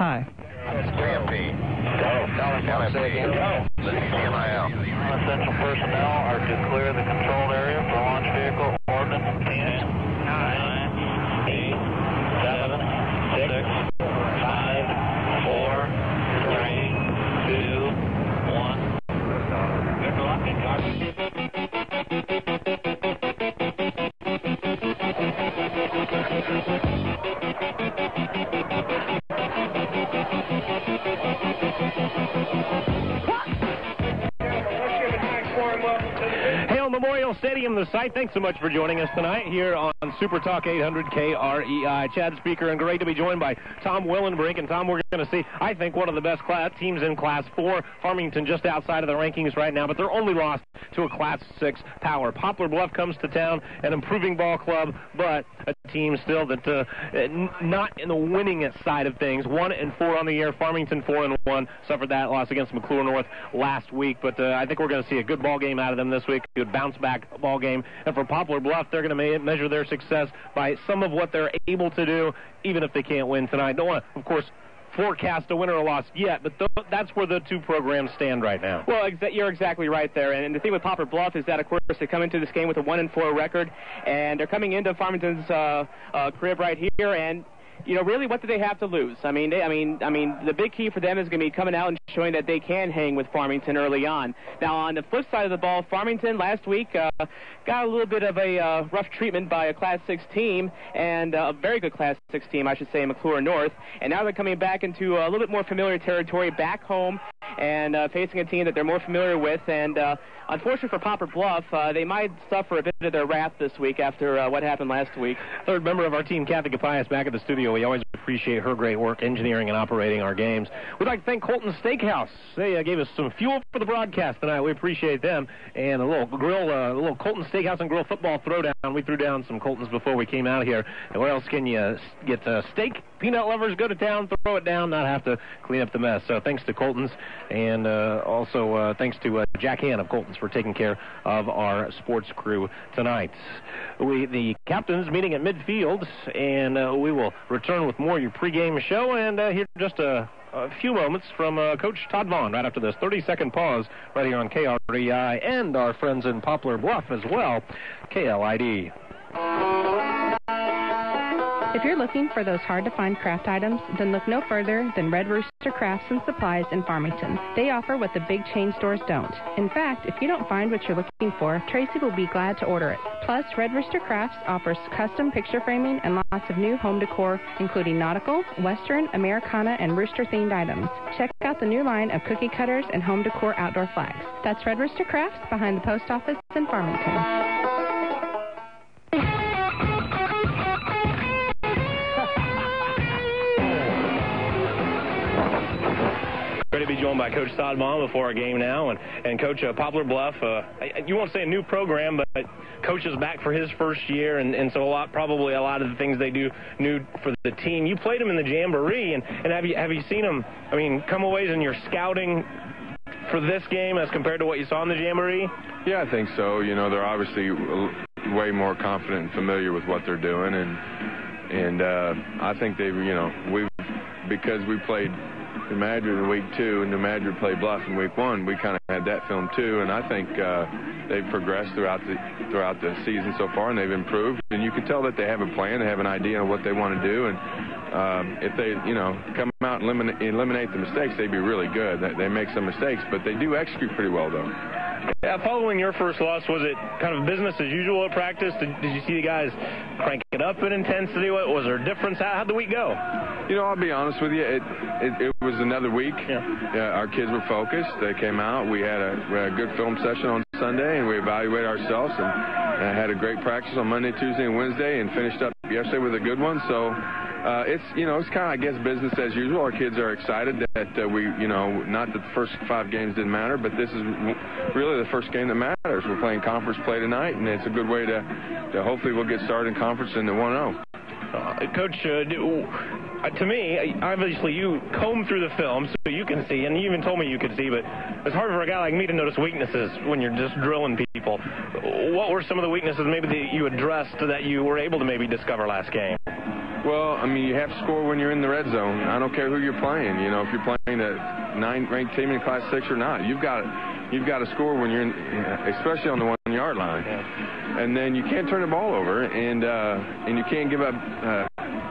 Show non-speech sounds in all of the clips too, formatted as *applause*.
Hi. CMP. Go. Again. CMIL. Essential personnel are to clear the controlled area for launch vehicle ordnance Hale Memorial Stadium, the site. Thanks so much for joining us tonight here on Super Talk 800 KREI. Chad Speaker, and great to be joined by Tom Willenbrink. And Tom, we're going to see, I think, one of the best class teams in Class 4. Farmington just outside of the rankings right now, but they're only lost to a Class 6 power. Poplar Bluff comes to town, an improving ball club, but a team still that uh, not in the winning side of things. One and four on the year. Farmington four and one suffered that loss against McCluer North last week, but uh, I think we're going to see a good ball game out of them this week. Good bounce back ball game. And for Poplar Bluff, they're going to measure their success by some of what they're able to do, even if they can't win tonight. Don't want to, of course, forecast a winner or loss yet, but th- that's where the two programs stand right now. Well, exa- you're exactly right there. And, the thing with Poplar Bluff is that, of course, they come into this game with a one and four record, and they're coming into Farmington's uh, uh, crib right here, and you know, really, what do they have to lose? I mean, they, I mean, I mean, the big key for them is going to be coming out and showing that they can hang with Farmington early on. Now, on the flip side of the ball, Farmington last week uh, got a little bit of a uh, rough treatment by a Class 6 team, and uh, a very good Class 6 team, I should say, McCluer North. And now they're coming back into a little bit more familiar territory, back home, and uh, facing a team that they're more familiar with. And uh, unfortunately for Poplar Bluff, uh, they might suffer a bit of their wrath this week after uh, what happened last week. Third member of our team, Kathy Capias, back at the studio. We always appreciate her great work engineering and operating our games. We'd like to thank Colton Steakhouse. They uh, gave us some fuel for the broadcast tonight. We appreciate them. And a little grill, uh, a little Colton Steakhouse and Grill football throwdown. We threw down some Coltons before we came out here. And where else can you get uh, steak? Peanut lovers go to town, throw it down, not have to clean up the mess. So thanks to Colton's, and uh, also uh, thanks to uh, Jack Han of Colton's for taking care of our sports crew tonight. We the captains meeting at midfield, and uh, we will return with more of your pregame show. And here just a, a few moments from uh, Coach Todd Vaughn right after this 30-second pause right here on KREI and our friends in Poplar Bluff as well, KLID. If you're looking for those hard to find craft items, then look no further than Red Rooster Crafts and Supplies in Farmington. They offer what the big chain stores don't. In fact, if you don't find what you're looking for, Tracy will be glad to order it. Plus, Red Rooster Crafts offers custom picture framing and lots of new home decor, including nautical, western, Americana, and rooster themed items. Check out the new line of cookie cutters and home decor outdoor flags. That's Red Rooster Crafts behind the post office in Farmington. Joined by Coach Todd Vaughn before our game now, and and Coach uh, Poplar Bluff. Uh, you won't say a new program, but Coach is back for his first year, and, and so a lot probably a lot of the things they do new for the team. You played them in the jamboree, and, and have you have you seen them? I mean, come away in your scouting for this game as compared to what you saw in the jamboree. Yeah, I think so. You know, they're obviously way more confident and familiar with what they're doing, and and uh, I think they, you know, we because we played New Madrid in week two, and New Madrid played Bluff in week one. We kind of had that film too, and I think uh, they've progressed throughout the throughout the season so far, and they've improved. And you can tell that they have a plan, they have an idea of what they want to do, and um, if they, you know, come out and eliminate, eliminate the mistakes, they'd be really good. They, they make some mistakes, but they do execute pretty well, though. Yeah, following your first loss, was it kind of business as usual at practice? Did, did you see the guys crank it up in intensity? What was there a difference? How, how'd the week go? You know, I'll be honest with you. It it, it was another week. Yeah. Yeah, our kids were focused. They came out. We had a, we had a good film session on Sunday, and we evaluated ourselves. And, I had a great practice on Monday, Tuesday, and Wednesday, and finished up yesterday with a good one. So. Uh, it's you know it's kind of I guess business as usual. Our kids are excited that uh, we you know not that the first five games didn't matter, but this is really the first game that matters. We're playing conference play tonight, and it's a good way to, to hopefully we'll get started in conference in the 1-0. Uh, Coach, uh, uh, to me, obviously you comb through the film so you can see, and you even told me you could see, but it's hard for a guy like me to notice weaknesses when you're just drilling people. What were some of the weaknesses maybe that you addressed that you were able to maybe discover last game? Well, I mean, you have to score when you're in the red zone. I don't care who you're playing. You know, if you're playing a nine-ranked team in Class Six or not, you've got you've got to score when you're in, especially on the one-yard line. And then you can't turn the ball over, and uh, and you can't give up uh,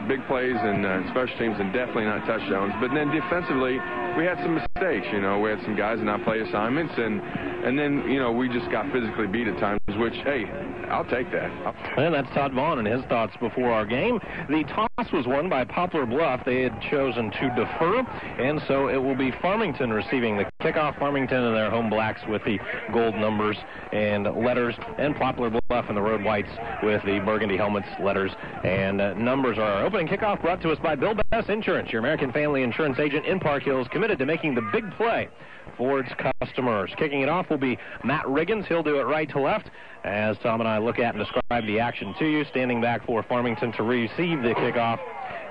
big plays and uh, special teams, and definitely not touchdowns. But then defensively, we had some mistakes. You know, we had some guys not play assignments, and and then you know we just got physically beat at times. Which hey, I'll take that. And that's Todd Vaughn and his thoughts before our game. The toss was won by Poplar Bluff. They had chosen to defer, and so it will be Farmington receiving the kickoff. Farmington and their home blacks with the gold numbers and letters, and Poplar Bluff and the road whites with the burgundy helmets, letters, and uh, numbers. Our opening kickoff brought to us by Bill Bass Insurance, your American family insurance agent in Park Hills, committed to making the big play for its customers. Kicking it off will be Matt Riggins. He'll do it right to left as Tom and I look at and describe the action to you. Standing back for Farmington to receive the kickoff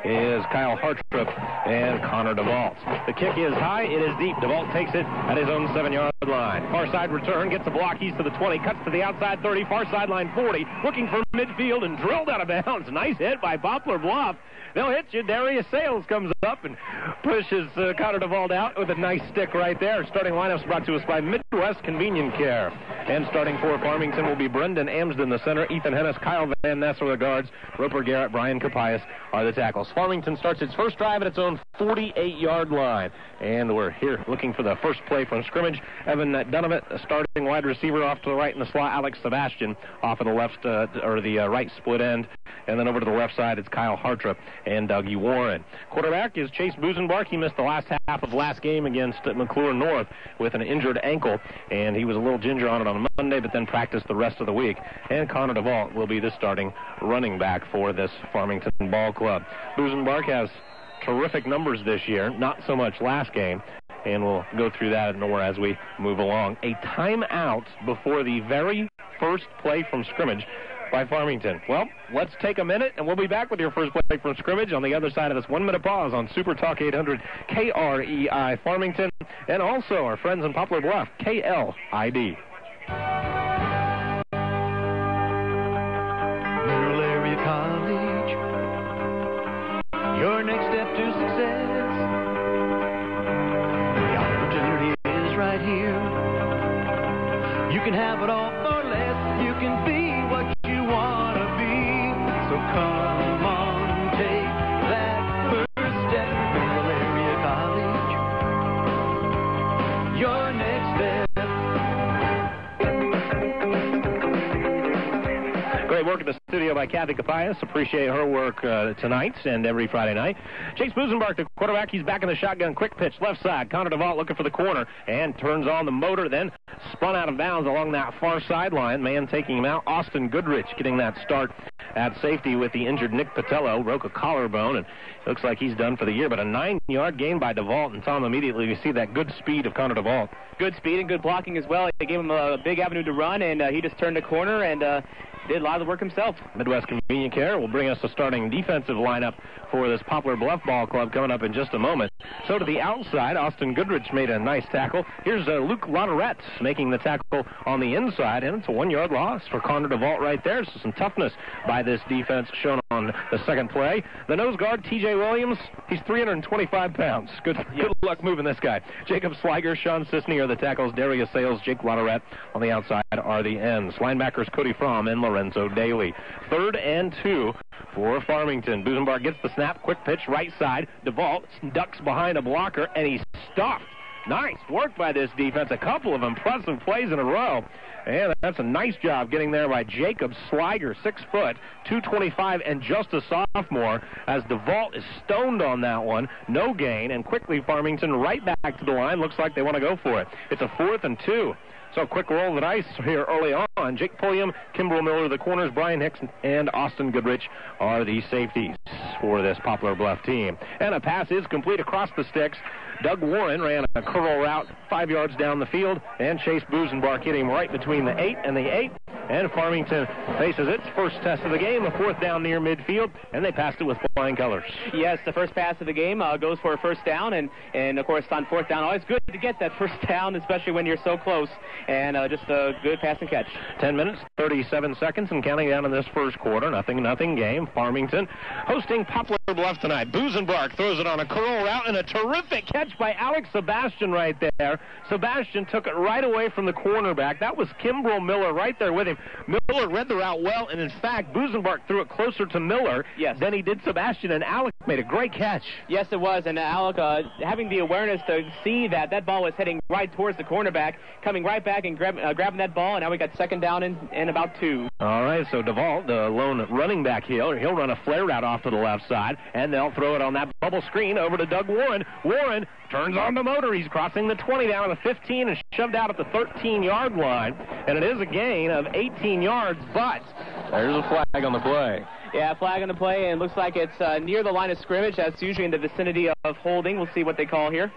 is Kyle Hartrip and Connor DeVault. The kick is high, it is deep. DeVault takes it at his own seven-yard line. Far side return, gets a block east of the 20, cuts to the outside 30, far sideline 40, looking for midfield and drilled out of bounds. Nice hit by Poplar Bluff. They'll hit you. Darius Sales comes up and pushes uh, Connor DeVault out with a nice stick right there. Starting lineups brought to us by Midwest Convenient Care. And starting for Farmington will be Brendan Amsden, the center, Ethan Hennis, Kyle Van Ness are the guards, Roper Garrett, Brian Capias are the tackles. Farmington starts its first drive at its own 48-yard line. And we're here looking for the first play from scrimmage. Evan Dunovet, starting wide receiver off to the right in the slot. Alex Sebastian off of the left, uh, or the uh, right split end. And then over to the left side, it's Kyle Hartrip and Dougie Warren. Quarterback is Chase Busenbark. He missed the last half of last game against McCluer North with an injured ankle, and he was a little ginger on it on Monday, but then practiced the rest of the week. And Connor DeVault will be the starting running back for this Farmington ball club. Busenbark has terrific numbers this year, not so much last game. And we'll go through that more as we move along. A timeout before the very first play from scrimmage by Farmington. Well, let's take a minute, and we'll be back with your first play from scrimmage on the other side of this one-minute pause on Super Talk 800 KREI Farmington, and also our friends in Poplar Bluff, KLID. Area your next step to success. The opportunity is right here. You can have it all the studio by Kathy Capias. Appreciate her work uh, tonight and every Friday night. Chase Busenbark, the quarterback, he's back in the shotgun. Quick pitch, left side. Connor DeVault looking for the corner and turns on the motor, then spun out of bounds along that far sideline. Man taking him out. Austin Goodrich getting that start at safety with the injured Nick Patello. Broke a collarbone and looks like he's done for the year. But a nine-yard gain by DeVault, and Tom immediately you see that good speed of Connor DeVault. Good speed and good blocking as well. They gave him a big avenue to run, and uh, he just turned a corner and uh, did a lot of the work himself. Midwest Convenient Care will bring us a starting defensive lineup for this Poplar Bluff Ball Club coming up in just a moment. So to the outside, Austin Goodrich made a nice tackle. Here's uh, Luke Lotterette making the tackle on the inside, and it's a one-yard loss for Connor DeVault right there. So some toughness by this defense shown on the second play. The nose guard, T.J. Williams, he's 325 pounds. Good, good luck moving this guy. Jacob Sliger, Sean Sisney are the tackles. Darius Sales, Jake Lotterette on the outside are the ends. Linebackers Cody Fromm and Lorenzo Daly. Third and two for Farmington. Busenbark gets the snap, quick pitch, right side. DeVault ducks behind a blocker, and he's stopped. Nice work by this defense. A couple of impressive plays in a row. And that's a nice job getting there by Jacob Sliger, six foot, 225, and just a sophomore. As DeVault is stoned on that one, no gain, and quickly Farmington right back to the line. Looks like they want to go for it. It's a fourth and two. So quick roll the dice here early on. Jake Pulliam, Kimball Miller, the corners, Brian Hicks, and Austin Goodrich are the safeties for this Poplar Bluff team. And a pass is complete across the sticks. Doug Warren ran a curl route five yards down the field, and Chase Busenbark hit him right between the eight and the eight and Farmington faces its first test of the game, a fourth down near midfield, and they passed it with flying colors. Yes, the first pass of the game uh, goes for a first down, and, and of course on fourth down, always good to get that first *laughs* down, especially when you're so close, and uh, just a good pass and catch. 10 minutes, 37 seconds, and counting down in this first quarter. Nothing, nothing game. Farmington hosting Poplar Bluff tonight. Busenbark throws it on a curl route and a terrific catch by Alex Sebastian right there. Sebastian took it right away from the cornerback. That was Kimbrough Miller right there with him. Miller read the route well, and in fact, Busenbark threw it closer to Miller yes. than he did Sebastian, and Alex made a great catch. Yes, it was, and Alex uh, having the awareness to see that that ball was heading right towards the cornerback, coming right back and grab, uh, grabbing that ball, and now we got second down and, in about two. All right, so DeVault, the lone running back here, he'll run a flare route off to the left side, and they'll throw it on that bubble screen over to Doug Warren. Warren turns on the motor. He's crossing the 20 down to the 15 and shoved out at the 13-yard line, and it is a gain of 18 yards, but there's a flag on the play. Yeah, flag on the play, and looks like it's uh, near the line of scrimmage. That's usually in the vicinity of holding. We'll see what they call here.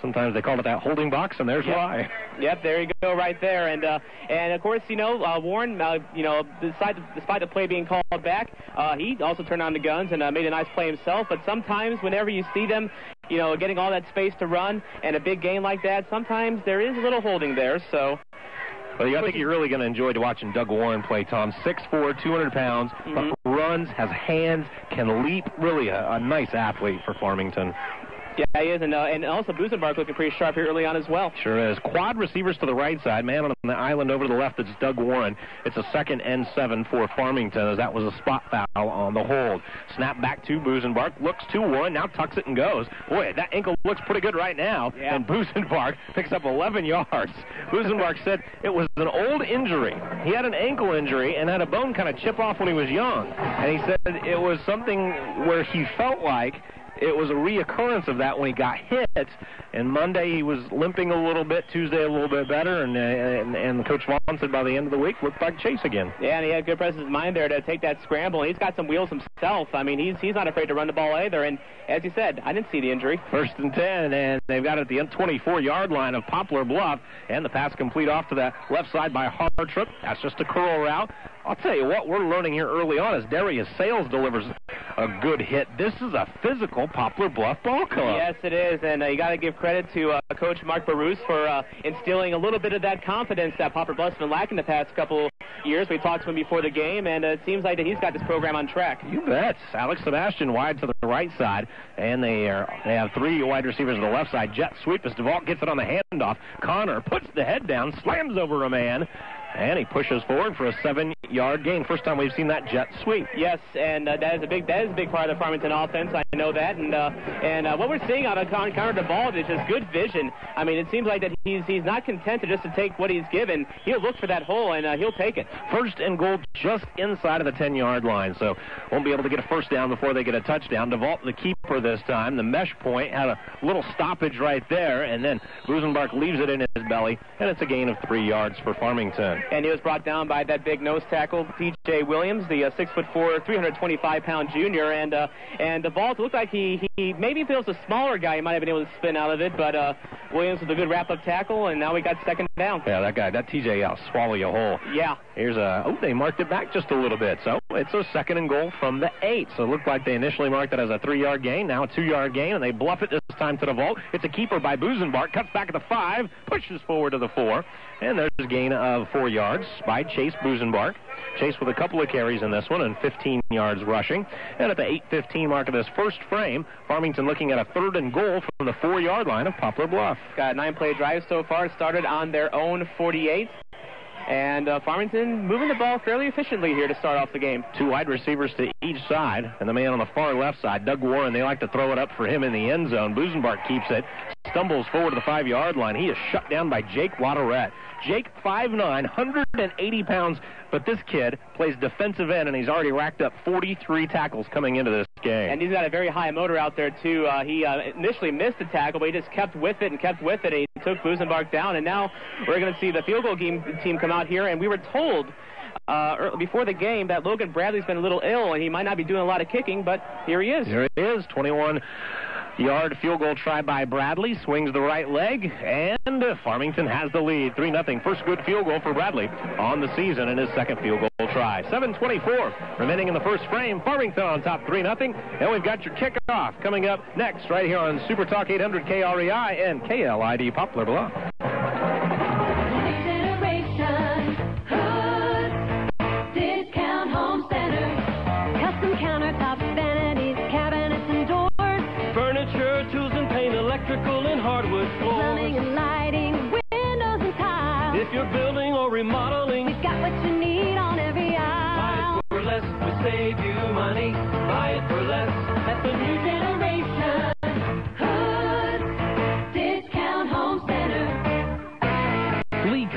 Sometimes they call it that holding box, and there's yep. why. Yep, there you go, right there. And uh, and of course, you know, uh, Warren, uh, you know, despite despite the play being called back, uh, he also turned on the guns and uh, made a nice play himself. But sometimes, whenever you see them, you know, getting all that space to run and a big game like that, sometimes there is a little holding there. So. Well, I think you're really going to enjoy watching Doug Warren play, Tom. 6'4", 200 pounds, mm-hmm. runs, has hands, can leap. Really a, a nice athlete for Farmington. Yeah, he is, and uh, and also Busenbark looking pretty sharp here early on as well. Sure is. Quad receivers to the right side. Man on the island over to the left, it's Doug Warren. It's a second and seven for Farmington, as that was a spot foul on the hold. Snap back to Busenbark, looks to Warren, now tucks it and goes. Boy, that ankle looks pretty good right now. Yeah. And Busenbark *laughs* picks up 11 yards. Busenbark said it was an old injury. He had an ankle injury and had a bone kind of chip off when he was young. And he said it was something where he felt like it was a reoccurrence of that when he got hit. And Monday he was limping a little bit. Tuesday a little bit better. And uh, and, and Coach Vaughn said by the end of the week looked like Chase again. Yeah, and he had good presence of mind there to take that scramble. He's got some wheels himself. I mean, he's he's not afraid to run the ball either. And as you said, I didn't see the injury. First and ten, and they've got it at the 24-yard line of Poplar Bluff, and the pass complete off to the left side by Hartrip. That's just a curl route. I'll tell you what we're learning here early on as Darius Sales delivers a good hit. This is a physical Poplar Bluff ball club. Yes, it is, and uh, you got to give credit to uh, Coach Mark Barouse for uh, instilling a little bit of that confidence that Poplar Bluff's been lacking the past couple years. We talked to him before the game, and uh, it seems like that he's got this program on track. You bet. Alex Sebastian wide to the right side, and they are they have three wide receivers on the left side. Jet sweep as DeVault gets it on the handoff. Connor puts the head down, slams over a man. And he pushes forward for a seven-yard gain. First time we've seen that jet sweep. Yes, and uh, that is a big that is a big part of the Farmington offense. I know that, and uh, and uh, what we're seeing out of Con- Connor DeVault is just good vision. I mean, it seems like that he's he's not content to just to take what he's given. He'll look for that hole and uh, he'll take it. First and goal just inside of the 10-yard line, so won't be able to get a first down before they get a touchdown. DeVault, the keeper this time. The mesh point had a little stoppage right there, and then Busenbark leaves it in his belly, and it's a gain of three yards for Farmington and he was brought down by that big nose tackle, T.J. Williams, the uh, six foot four, 325 pound junior, and uh, and the ball looked like he he maybe if it was a smaller guy, he might have been able to spin out of it, but uh, Williams with a good wrap up tackle, and now we got second down. Yeah, that guy, that T.J. will swallow you whole. Yeah. Here's a oh they marked it back just a little bit, so it's a second and goal from the eight. So it looked like they initially marked it as a three yard gain, now a two yard gain, and they bluff it this time to DeVault. It's a keeper by Busenbark, cuts back at the five, pushes forward to the four, and there's a gain of four yards by Chase Busenbark. Chase with a couple of carries in this one and 15 yards rushing. And at the 8:15 mark of this first frame, Farmington looking at a third and goal from the four-yard line of Poplar Bluff. Got a nine-play drive so far. Started on their own 48. And uh, Farmington moving the ball fairly efficiently here to start off the game. Two wide receivers to each side, and the man on the far left side, Doug Warren, they like to throw it up for him in the end zone. Busenbark keeps it, stumbles forward to the five-yard line. He is shut down by Jake Lotterette. Jake, 5'9", 180 pounds, but this kid plays defensive end, and he's already racked up 43 tackles coming into this game. And he's got a very high motor out there, too. Uh, he uh, initially missed the tackle, but he just kept with it and kept with it, and he took Busenbark down. And now we're going to see the field goal game, team come out here, and we were told uh, before the game that Logan Bradley's been a little ill, and he might not be doing a lot of kicking, but here he is. Here he is, 21 yard field goal try by Bradley. Swings the right leg, and Farmington has the lead. 3 0. First good field goal for Bradley on the season in his second field goal try. 7.24 remaining in the first frame. Farmington on top 3 0. And we've got your kickoff coming up next right here on Super Talk 800 KREI and KLID Poplar Bluff.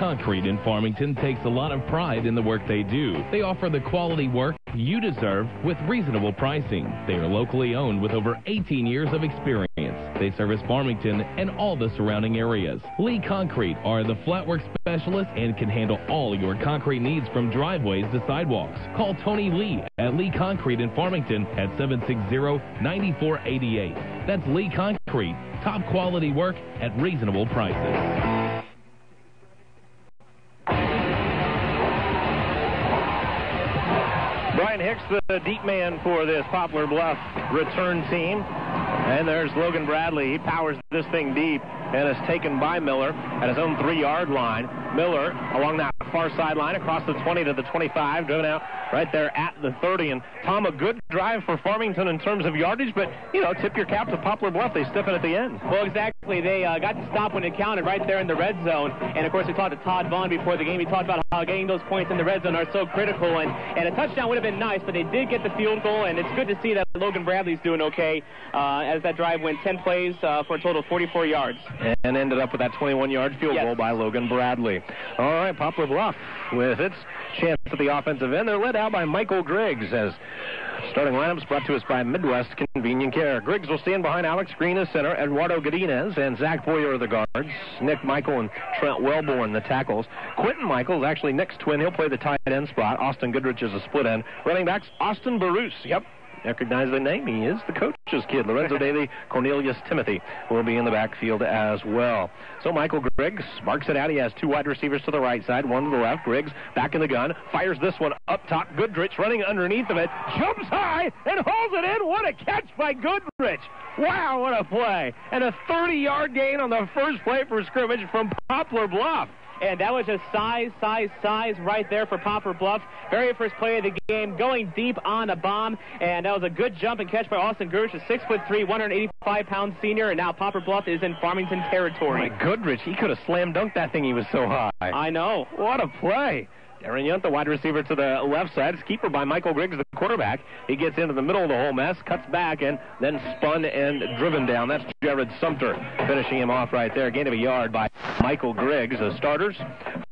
Concrete in Farmington takes a lot of pride in the work they do. They offer the quality work you deserve with reasonable pricing. They are locally owned with over 18 years of experience. They service Farmington and all the surrounding areas. Lee Concrete are the flatwork specialists and can handle all your concrete needs from driveways to sidewalks. Call Tony Lee at Lee Concrete in Farmington at 760-9488. That's Lee Concrete. Top quality work at reasonable prices. Brian Hicks, the deep man for this Poplar Bluff return team. And there's Logan Bradley. He powers this thing deep and is taken by Miller at his own three-yard line. Miller along that far sideline across the 20 to the 25, driven out right there at the 30. And Tom, a good drive for Farmington in terms of yardage, but you know, tip your cap to Poplar Bluff. They stiffen at the end. Well, exactly. They uh, got to stop when it counted right there in the red zone. And of course, we talked to Todd Vaughn before the game. He talked about how getting those points in the red zone are so critical. And, and a touchdown would have been nice, but they did get the field goal. And it's good to see that Logan Bradley's doing okay uh, as that drive went 10 plays uh, for a total of 44 yards. and ended up with that 21-yard field Yes. goal by Logan Bradley. All right, Poplar Bluff with its chance at the offensive end. They're led out by Michael Griggs as starting lineups brought to us by Midwest Convenient Care. Griggs will stand behind Alex Green as center, Eduardo Godinez and Zach Boyer are the guards. Nick Michael and Trent Wellborn the tackles. Quentin Michael is actually Nick's twin. He'll play the tight end spot. Austin Goodrich is a split end. Running backs, Austin Baruch. Yep, recognize the name. He is the coach's kid. Lorenzo *laughs* Daly, Cornelius Timothy will be in the backfield as well. So Michael Griggs marks it out. He has two wide receivers to the right side, one to the left. Griggs back in the gun, fires this one up top. Goodrich running underneath of it, jumps high and holds it in. What a catch by Goodrich! Wow, what a play! And a 30-yard gain on the first play for scrimmage from Poplar Bluff. And that was just size, size, size right there for Poplar Bluff. Very first play of the game, going deep on a bomb. And that was a good jump and catch by Austin Gersh, a 6'3", 185-pound senior. And now Poplar Bluff is in Farmington territory. My Goodrich, he could have slammed dunked that thing. He was so high. I know. What a play. Darren Yunt, the wide receiver to the left side. It's keeper by Michael Griggs, the quarterback. He gets into the middle of the whole mess, cuts back, and then spun and driven down. That's Jared Sumter finishing him off right there. Gain of a yard by Michael Griggs. The starters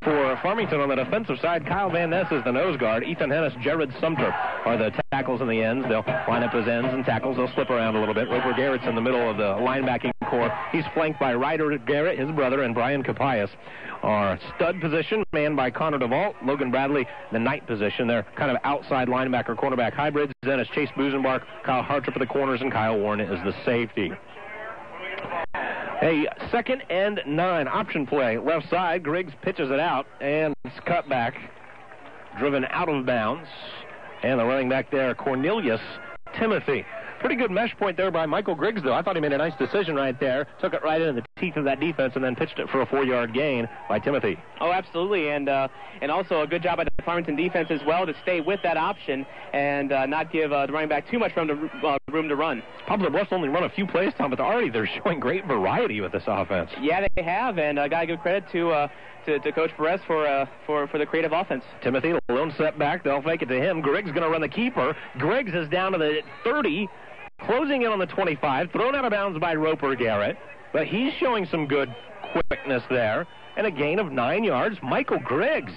for Farmington on the defensive side, Kyle Van Ness is the nose guard. Ethan Hennis, Jared Sumter are the tackles in the ends. They'll line up as ends and tackles. They'll slip around a little bit. Roper Garrett's in the middle of the linebacking corps. He's flanked by Ryder Garrett, his brother, and Brian Capias. Our stud position, manned by Connor DeVault, Logan Bradley, the knight position. They're kind of outside linebacker, cornerback hybrids. Then it's Chase Busenbark, Kyle Hartrip at the corners, and Kyle Warren is the safety. A second and nine option play. Left side, Griggs pitches it out, and it's cut back, driven out of bounds. And the running back there, Cornelius Timothy. Pretty good mesh point there by Michael Griggs, though. I thought he made a nice decision right there. Took it right into the teeth of that defense and then pitched it for a four-yard gain by Timothy. Oh, absolutely, and uh, and also a good job by the Farmington defense as well to stay with that option and uh, not give uh, the running back too much room to uh, room to run. Poplar Bluff's only run a few plays, Tom, but already they're showing great variety with this offense. Yeah, they have, and I uh, gotta give credit to. Uh, to, to Coach Perez for uh, for for the creative offense. Timothy, lone setback. They'll fake it to him. Griggs going to run the keeper. Griggs is down to the 30, closing in on the 25, thrown out of bounds by Roper Garrett. But he's showing some good quickness there. And a gain of nine yards. Michael Griggs.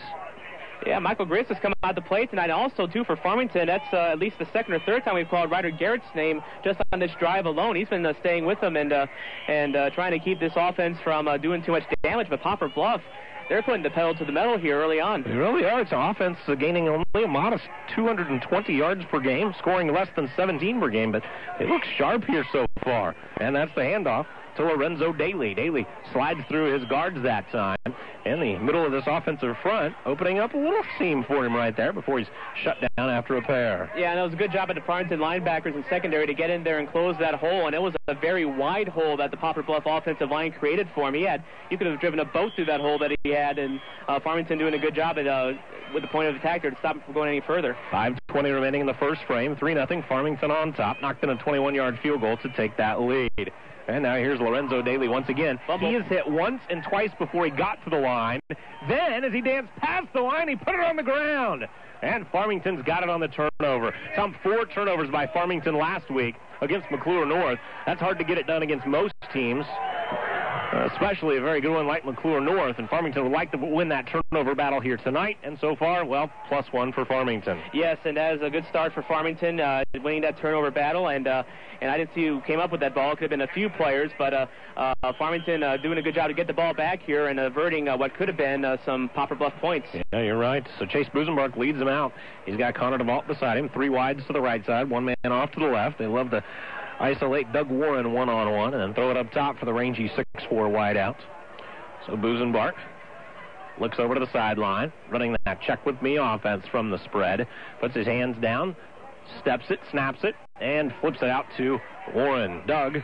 Yeah, Michael Griggs has come out to play tonight. Also, too, for Farmington, that's uh, at least the second or third time we've called Ryder Garrett's name just on this drive alone. He's been uh, staying with them and uh, and uh, trying to keep this offense from uh, doing too much damage. But Poplar Bluff, they're putting the pedal to the metal here early on. They really are. It's offense uh, gaining only a modest 220 yards per game, scoring less than 17 per game, but they look sharp here so far. And that's the handoff to Lorenzo Daly. Daly slides through his guards that time in the middle of this offensive front, opening up a little seam for him right there before he's shut down after a pair. Yeah, and it was a good job at the Farmington linebackers and secondary to get in there and close that hole. And it was a very wide hole that the Poplar Bluff offensive line created for him. He had, you could have driven a boat through that hole that he had, and uh, Farmington doing a good job at uh, with the point of attack there to stop him from going any further. 5.20 remaining in the first frame. 3 0. Farmington on top. Knocked in a 21 yard field goal to take that lead. And now here's Lorenzo Daly once again. He is hit once and twice before he got to the line. Then, as he danced past the line, he put it on the ground. And Farmington's got it on the turnover. Some four turnovers by Farmington last week against McCluer North. That's hard to get it done against most teams. Uh, Especially a very good one like McCluer North, and Farmington would like to win that turnover battle here tonight. And so far, well, plus one for Farmington. Yes, and that is a good start for Farmington, uh, winning that turnover battle. And uh, and I didn't see who came up with that ball. It could have been a few players, but uh, uh, Farmington uh, doing a good job to get the ball back here and averting uh, what could have been uh, some Poplar Bluff points. Yeah, you're right. So Chase Busenbark leads him out. He's got Connor DeVault beside him, three wides to the right side, one man off to the left. They love to isolate Doug Warren one on one and then throw it up top for the rangy 6'4 wide out. So Busenbark looks over to the sideline, running that check with me offense from the spread, puts his hands down, steps it, snaps it, and flips it out to Warren. Doug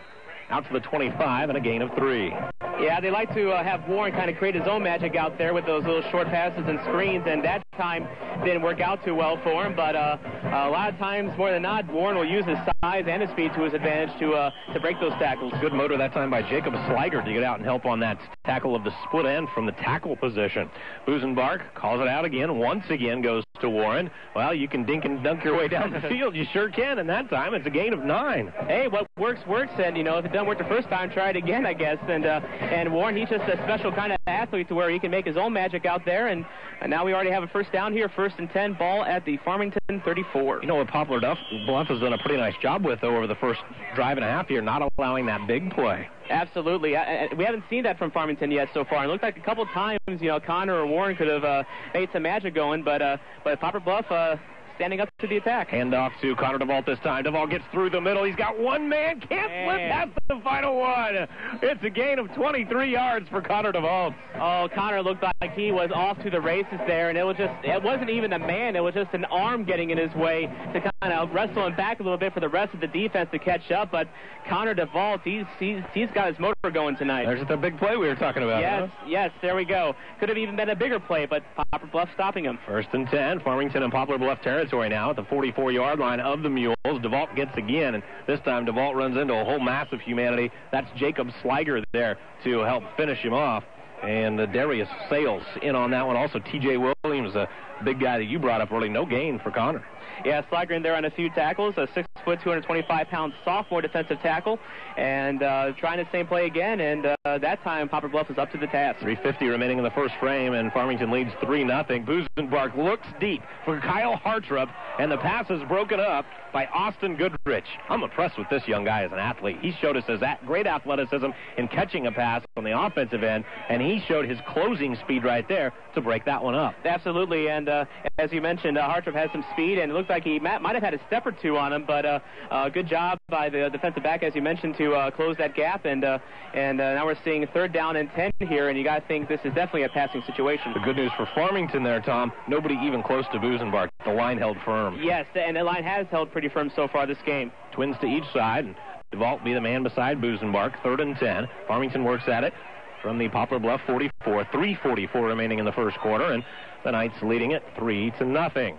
out to the 25 and a gain of three. Yeah, they like to uh, have Warren kind of create his own magic out there with those little short passes and screens, and that time didn't work out too well for him. But uh, a lot of times, more than not, Warren will use his size and his speed to his advantage to uh, to break those tackles. Good motor that time by Jacob Sliger to get out and help on that tackle of the split end from the tackle position. Busenbark calls it out again. Once again goes to Warren. Well, you can dink and dunk your way down the field. You sure can. And that time it's a gain of nine. Hey, what works works, and you know if it doesn't work the first time, try it again, I guess. And uh, and Warren, he's just a special kind of athlete to where he can make his own magic out there. And, and now we already have a first down here, first and ten, ball at the Farmington 34. You know what Poplar Duff Bluff has done a pretty nice job with though over the first drive and a half here, not allowing that big play. Absolutely. I, I, we haven't seen that from Farmington yet so far. It looked like a couple times, you know, Connor or Warren could have uh, made some magic going, but uh, but Poplar Bluff uh, standing up to the attack. Handoff to Connor DeVault this time. DeVault gets through the middle. He's got one man. Can't slip Man. past the final one. It's a gain of 23 yards for Connor DeVault. Oh, Connor looked like he was off to the races there, and it was just, it wasn't even a man, it was just an arm getting in his way to kind of wrestle him back a little bit for the rest of the defense to catch up. But Connor DeVault, he's, he's, he's got his motor going tonight. There's the big play we were talking about. Yes, huh? yes, there we go. Could have even been a bigger play, but Poplar Bluff stopping him. First and 10, Farmington and Poplar Bluff territory now at the 44 yard line of the Mules. DeVault gets again, and this time DeVault runs into a whole mass of humanity. That's Jacob Sliger there to help finish him off. And uh, Darius Sales in on that one. Also, TJ Williams, a big guy that you brought up early. No gain for Connor. Yeah, Sliger in there on a few tackles, a six foot, 225 pound sophomore defensive tackle, and uh, trying the same play again. And uh, that time, Poplar Bluff is up to the task. 350 remaining in the first frame, and Farmington leads 3 nothing. Busenbark looks deep for Kyle Hartrip, and the pass is broken up by Austin Goodrich. I'm impressed with this young guy as an athlete. He showed us his at- great athleticism in catching a pass on the offensive end, and he showed his closing speed right there to break that one up. Absolutely, and uh, as you mentioned, uh, Hartrip has some speed, and it looked like he might, have had a step or two on him, but uh, uh, good job by the defensive back, as you mentioned, to uh, close that gap. And uh, and uh, now we're seeing third down and ten here, and you got to think this is definitely a passing situation. The good news for Farmington there, Tom, nobody even close to Busenbark. The line held firm. Yes, and the line has held pretty firm so far this game. Twins to each side. And DeVault be the man beside Busenbark. Third and 10. Farmington works at it from the Poplar Bluff 44. 344 remaining in the first quarter. And the Knights leading it 3 to nothing.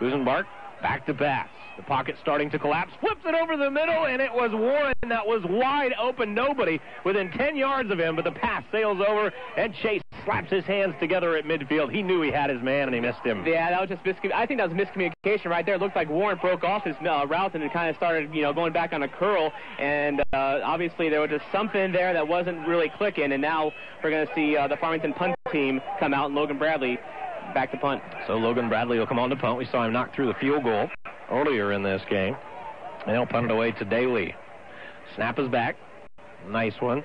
Busenbark back to pass. The pocket starting to collapse. Flips it over the middle, and it was Warren that was wide open. Nobody within 10 yards of him, but the pass sails over, and Chase slaps his hands together at midfield. He knew he had his man, and he missed him. Yeah, that was just miscommunication. I think that was miscommunication right there. It looked like Warren broke off his uh, route and it kind of started, you know, going back on a curl. And uh, obviously there was just something there that wasn't really clicking. And now we're going to see uh, the Farmington punt team come out and Logan Bradley back to punt. So Logan Bradley will come on to punt. We saw him knock through the field goal earlier in this game. And he'll punt it away to Daly. Snap is back. Nice one.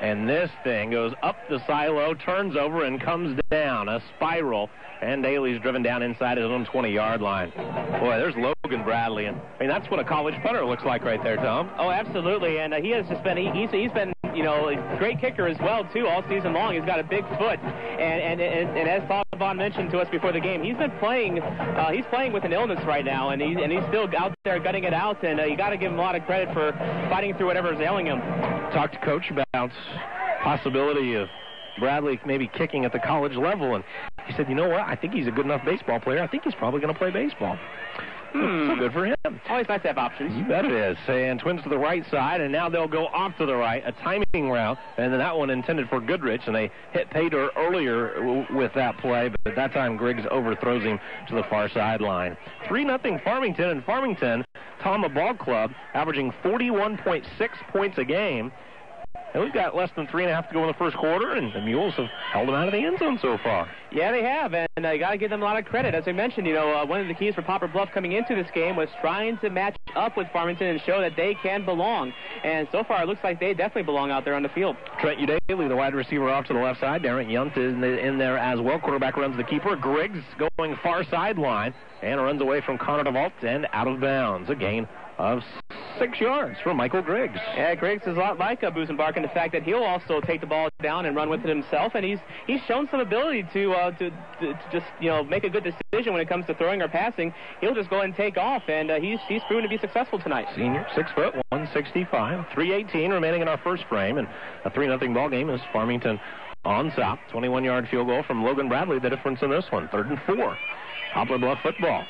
And this thing goes up the silo, turns over, and comes down. A spiral. And Daly's driven down inside his own 20 yard line. Boy, there's Logan Bradley. And I mean, that's what a college punter looks like right there, Tom. Oh, absolutely, and uh, he has just been he, he's he's been you know great kicker as well too all season long. He's got a big foot, and and and, and as Bob Vaughn mentioned to us before the game, he's been playing uh, he's playing with an illness right now, and he's and he's still out there gutting it out, and uh, you got to give him a lot of credit for fighting through whatever's ailing him. Talked to Coach about possibility of Bradley maybe kicking at the college level, and he said, you know what? I think he's a good enough baseball player. I think he's probably going to play baseball. So good for him. Always nice to have options. You bet it is. And twins to the right side, and now they'll go off to the right. A timing route, and then that one intended for Goodrich, and they hit Pater earlier with that play, but at that time Griggs overthrows him to the far sideline. 3 nothing Farmington, and Farmington, Tama Ball Club, averaging 41.6 points a game. And we've got less than three and a half to go in the first quarter, and the Mules have held them out of the end zone so far. Yeah, they have, and uh, you got to give them a lot of credit. As I mentioned, you know, uh, one of the keys for Poplar Bluff coming into this game was trying to match up with Farmington and show that they can belong. And so far, it looks like they definitely belong out there on the field. Trent Udaly, the wide receiver, off to the left side. Darren Yunt is in, the, in there as well. Quarterback runs the keeper. Griggs going far sideline and runs away from Connor DeVault and out of bounds. A gain of six yards from Michael Griggs. Yeah, Griggs is a lot like uh, Busenbark in the fact that he'll also take the ball down and run with it himself, and he's he's shown some ability to uh, to, to, to just you know make a good decision when it comes to throwing or passing. He'll just go ahead and take off, and uh, he's he's proven to be successful tonight. Senior, six foot, 165, 318 remaining in our first frame, and a 3 nothing ball game is Farmington on top. 21 yard field goal from Logan Bradley, the difference in this one, third and four. Poplar Bluff football.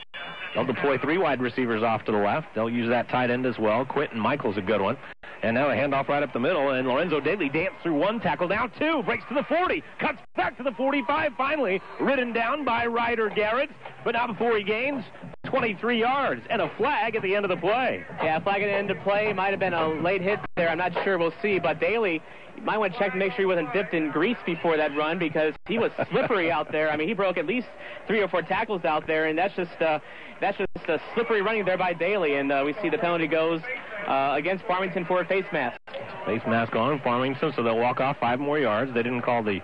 They'll deploy three wide receivers off to the left. They'll use that tight end as well. Quentin Michael's a good one. And now a handoff right up the middle, and Lorenzo Daly danced through one tackle, down two, breaks to the 40, cuts back to the 45, finally ridden down by Ryder Garrett, but not before he gains 23 yards and a flag at the end of the play. Yeah, flag at the end of play might have been a late hit there. I'm not sure. We'll see. But Daly might want to check to make sure he wasn't dipped in grease before that run because he was slippery *laughs* out there. I mean, he broke at least three or four tackles out there, and that's just uh, that's just a slippery running there by Daly. And uh, we see the penalty goes uh, against Farmington for a face mask. Face mask on Farmington, so they'll walk off five more yards. They didn't call the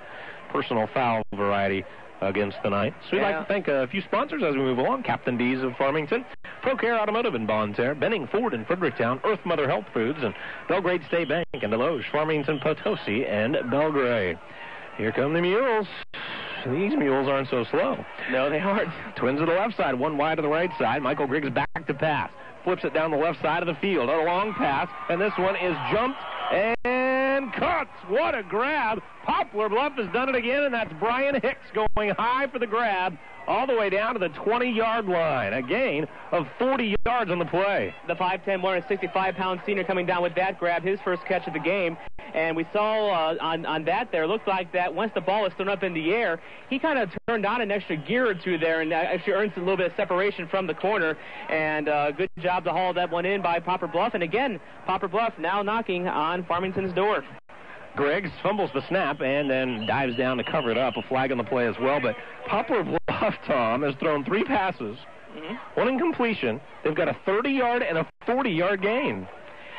personal foul variety against tonight. So we'd Yeah. like to thank uh, a few sponsors as we move along. Captain D's of Farmington, ProCare Automotive in Terre, Benning Ford in Fredericktown, Earth Mother Health Foods, and Belgrade State Bank in Desloge, Farmington, Potosi, and Belgrade. Here come the mules. These mules aren't so slow. No, they aren't. Twins to the left side, one wide to the right side. Michael Griggs back to pass. Flips it down the left side of the field. A long pass, and this one is jumped and caught. What a grab. Poplar Bluff has done it again, and that's Brian Hicks going high for the grab all the way down to the 20-yard line. A gain of 40 yards on the play. The 5'10", 165-pound senior coming down with that grab, his first catch of the game. And we saw uh, on, on that there, looked like that once the ball was thrown up in the air, he kind of turned on an extra gear or two there and uh, actually earns a little bit of separation from the corner. And uh, good job to haul that one in by Poplar Bluff. And again, Poplar Bluff now knocking on Farmington's door. Griggs fumbles the snap and then dives down to cover it up. A flag on the play as well. But Poplar Bluff, *laughs* Tom, has thrown three passes, one incompletion. They've got a 30-yard and a 40-yard gain.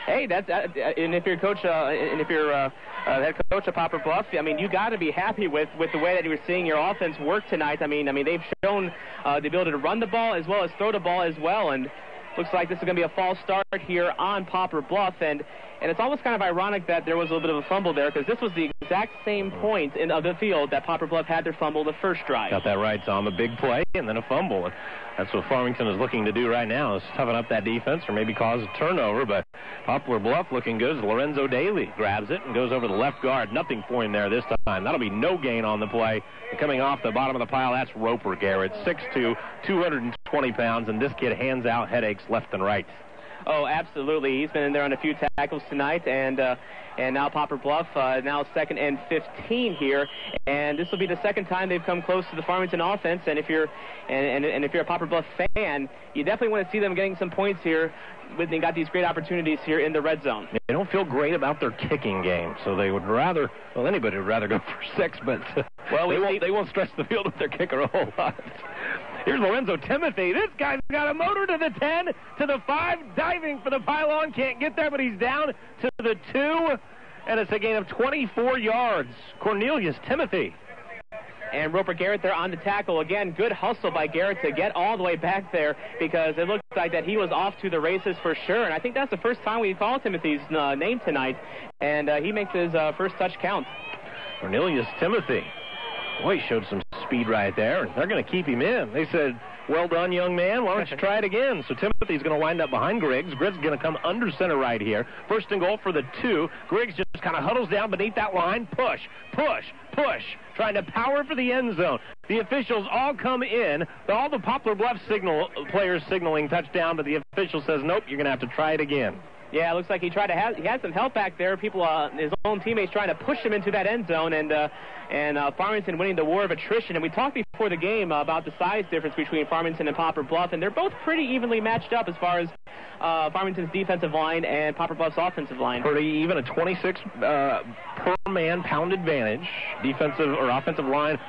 Hey, that's uh, and if you're coach, uh, and if you're uh, uh, head coach of Poplar Bluff, I mean, you got to be happy with with the way that you're seeing your offense work tonight. I mean, I mean, they've shown uh, the ability to run the ball as well as throw the ball as well, and looks like this is going to be a false start here on Poplar Bluff, and and it's almost kind of ironic that there was a little bit of a fumble there because this was the exact same hmm. point in of the field that Poplar Bluff had their fumble the first drive. Got that right, Tom. A big play and then a fumble. And that's what Farmington is looking to do right now is toughen up that defense or maybe cause a turnover. But Poplar Bluff looking good. Lorenzo Daly grabs it and goes over the left guard. Nothing for him there this time. That'll be no gain on the play. And coming off the bottom of the pile, that's Roper Garrett, 6'2", 220 pounds, and this kid hands out headaches left and right. Oh, absolutely. He's been in there on a few tackles tonight, and uh, and now Poplar Bluff uh, now second and 15 here, and this will be the second time they've come close to the Farmington offense. And if you're and, and, and if you're a Poplar Bluff fan, you definitely want to see them getting some points here. With they got these great opportunities here in the red zone. They don't feel great about their kicking game, so they would rather, well, anybody would rather go *laughs* for six, but Well, we they, won't, they won't stretch the field with their kicker a whole lot. Here's Lorenzo Timothy. This guy's got a motor to the 10, to the 5, diving for the pylon. Can't get there, but he's down to the 2. and it's a gain of 24 yards. Cornelius Timothy. And Roper Garrett there on the tackle. Again, good hustle by Garrett to get all the way back there because it looked like that he was off to the races for sure. And I think that's the first time we call Timothy's uh, name tonight. And uh, he makes his uh, first touch count. Cornelius Timothy. Boy, he showed some speed right there, and they're going to keep him in. They said, well done, young man. Why don't you try it again? So Timothy's going to wind up behind Griggs. Griggs is going to come under center right here. First and goal for the two. Griggs just kind of huddles down beneath that line. Push, push, push. Trying to power for the end zone. The officials all come in. All the Poplar Bluff signal players signaling touchdown, but the official says, nope, you're going to have to try it again. Yeah, it looks like he tried to have he had some help back there. People, uh, his own teammates trying to push him into that end zone, and uh, and uh, Farmington winning the war of attrition. And we talked before the game uh, about the size difference between Farmington and Poplar Bluff, and they're both pretty evenly matched up as far as uh, Farmington's defensive line and Poplar Bluff's offensive line. Pretty even, a 26 uh, per man pound advantage, defensive or offensive line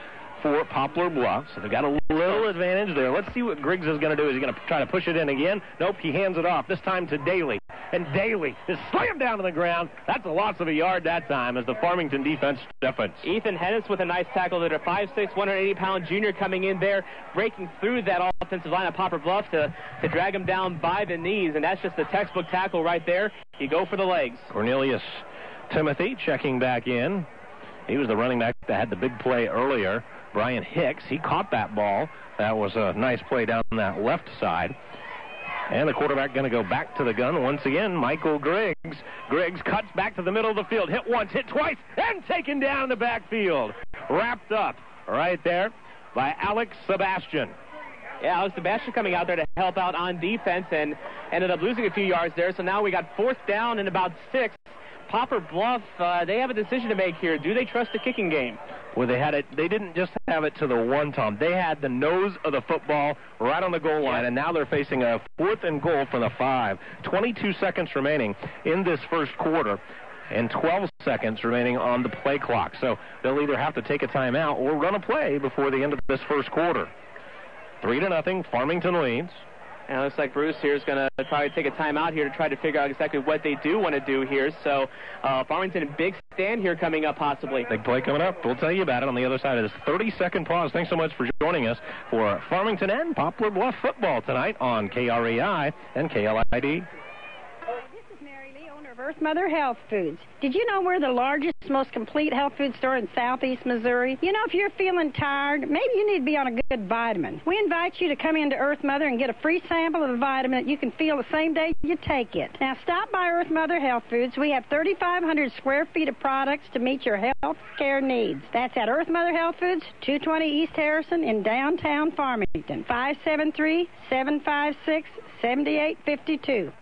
for Poplar Bluff. So they've got a little advantage there. Let's see what Griggs is going to do. Is he going to try to push it in again? Nope, he hands it off, this time to Daly. And Daly is slammed down to the ground. That's a loss of a yard that time as the Farmington defense stiffens. Ethan Hennis with a nice tackle there. A 5'6", 180-pound junior coming in there, breaking through that offensive line of Poplar Bluff to, to drag him down by the knees. And that's just the textbook tackle right there. You go for the legs. Cornelius Timothy checking back in. He was the running back that had the big play earlier. Brian Hicks, he caught that ball. That was a nice play down that left side. And the quarterback going to go back to the gun once again. Michael Griggs. Griggs cuts back to the middle of the field. Hit once, hit twice, and taken down in the backfield. Wrapped up right there by Alex Sebastian. Yeah, Alex Sebastian coming out there to help out on defense and ended up losing a few yards there. So now we got fourth down and about six. Poplar Bluff, uh, they have a decision to make here. Do they trust the kicking game? Well, they had it. They didn't just have it to the one, Tom. They had the nose of the football right on the goal line, and now they're facing a fourth and goal from the five. 22 seconds remaining in this first quarter, and 12 seconds remaining on the play clock. So they'll either have to take a timeout or run a play before the end of this first quarter. Three to nothing. Farmington leads. And it looks like Bruce here is going to probably take a timeout here to try to figure out exactly what they do want to do here. So uh, Farmington, big stand here coming up possibly. Big play coming up. We'll tell you about it on the other side of this 30-second pause. Thanks so much for joining us for Farmington and Poplar Bluff football tonight on KREI and KLID. This is Mary Lee, owner Earth Mother Health Foods. Did you know we're the largest, most complete health food store in southeast Missouri? You know, if you're feeling tired, maybe you need to be on a good vitamin. We invite you to come into Earth Mother and get a free sample of the vitamin that you can feel the same day you take it. Now, stop by Earth Mother Health Foods. We have 3,500 square feet of products to meet your health care needs. That's at Earth Mother Health Foods, 220 East Harrison in downtown Farmington. 573 756 7852.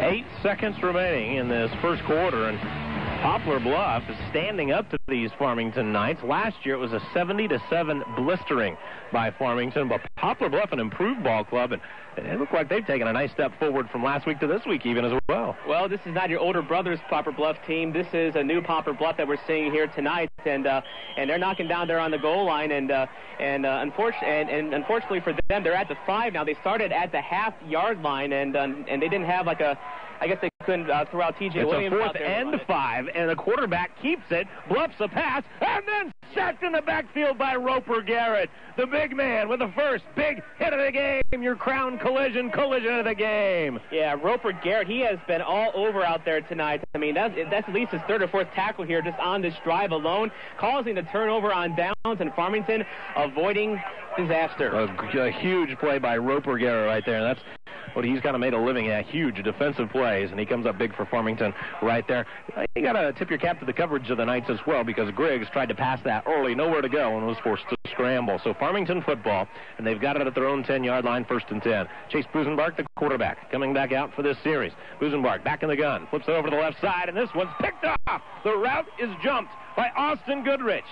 Eight seconds remaining in this first quarter, and Poplar Bluff is standing up to these Farmington Knights. Last year it was a 70 to 7 blistering by Farmington, but Poplar Bluff an improved ball club, and it looked like they've taken a nice step forward from last week to this week even as well. Well, this is not your older brother's Poplar Bluff team. This is a new Poplar Bluff that we're seeing here tonight, and uh, and they're knocking down there on the goal line, and uh, and, uh, unfortunately, and, and unfortunately for them, they're at the five now. They started at the half yard line, and um, and they didn't have like a, I guess they couldn't uh, throw out T.J. It's Williams a fourth and five, and the quarterback keeps it, bluffs a pass, and then sacked in the backfield by Roper Garrett. The big man with the first big hit of the game, your crown collision, collision of the game. Yeah, Roper Garrett, he has been all over out there tonight. I mean, that's, that's at least his third or fourth tackle here just on this drive alone, causing the turnover on downs and Farmington avoiding disaster. A, a huge play by Roper Garrett right there. That's what he's kind of made a living at. Huge defensive plays, and he comes up big for Farmington right there. Uh, you got to tip your cap to the coverage of the Knights as well because Griggs tried to pass that early, nowhere to go, and was forced to scramble. So Farmington football, and they've got it at their own 10-yard line, first and 10. Chase Busenbark, the quarterback, coming back out for this series. Busenbark back in the gun, flips it over to the left side, and this one's picked off. The route is jumped by Austin Goodrich.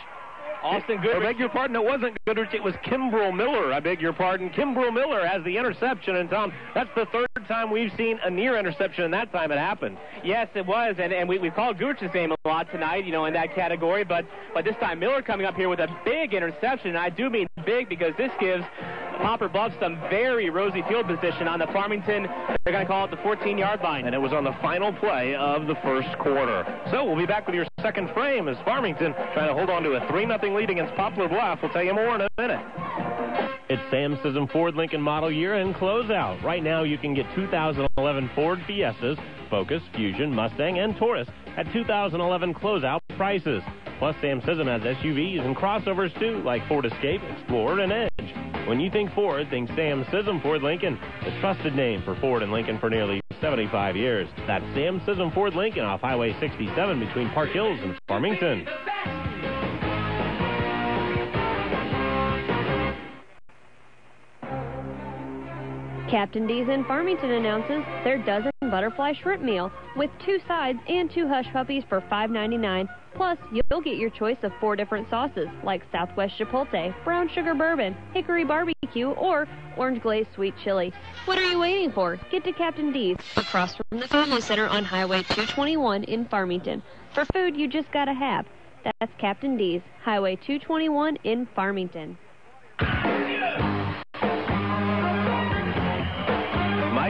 Austin Goodrich. I beg your pardon, it wasn't Goodrich, it was Kimbrell Miller. I beg your pardon. Kimbrell Miller has the interception, and Tom, that's the third time we've seen a near interception, and that time it happened. Yes, it was, and, and we, we called Goodrich's name a lot tonight, you know, in that category, but, but this time Miller coming up here with a big interception, and I do mean big because this gives Poplar Bluff some very rosy field position on the Farmington, they're going to call it the 14-yard line. And it was on the final play of the first quarter. So we'll be back with your second frame as Farmington trying to hold on to a 3 0 lead against Poplar Bluff. We'll tell you more in a minute. It's Sam Scism Ford Lincoln model year and closeout. Right now you can get 2011 Ford Fiestas, Focus, Fusion, Mustang, and Taurus at 2011 closeout prices. Plus, Sam Scism has SUVs and crossovers too, like Ford Escape, Explorer, and Edge. When you think Ford, think Sam Scism Ford Lincoln, the trusted name for Ford and Lincoln for nearly 75 years. That's Sam Scism Ford Lincoln off Highway 67 between Park Hills and Farmington. Captain D's in Farmington announces their dozen butterfly shrimp meal with two sides and two hush puppies for $5.99. Plus, you'll get your choice of four different sauces like Southwest Chipotle, brown sugar bourbon, hickory barbecue, or orange glazed sweet chili. What are you waiting for? Get to Captain D's across from the Family Center on Highway 221 in Farmington. For food you just gotta have. That's Captain D's, Highway 221 in Farmington.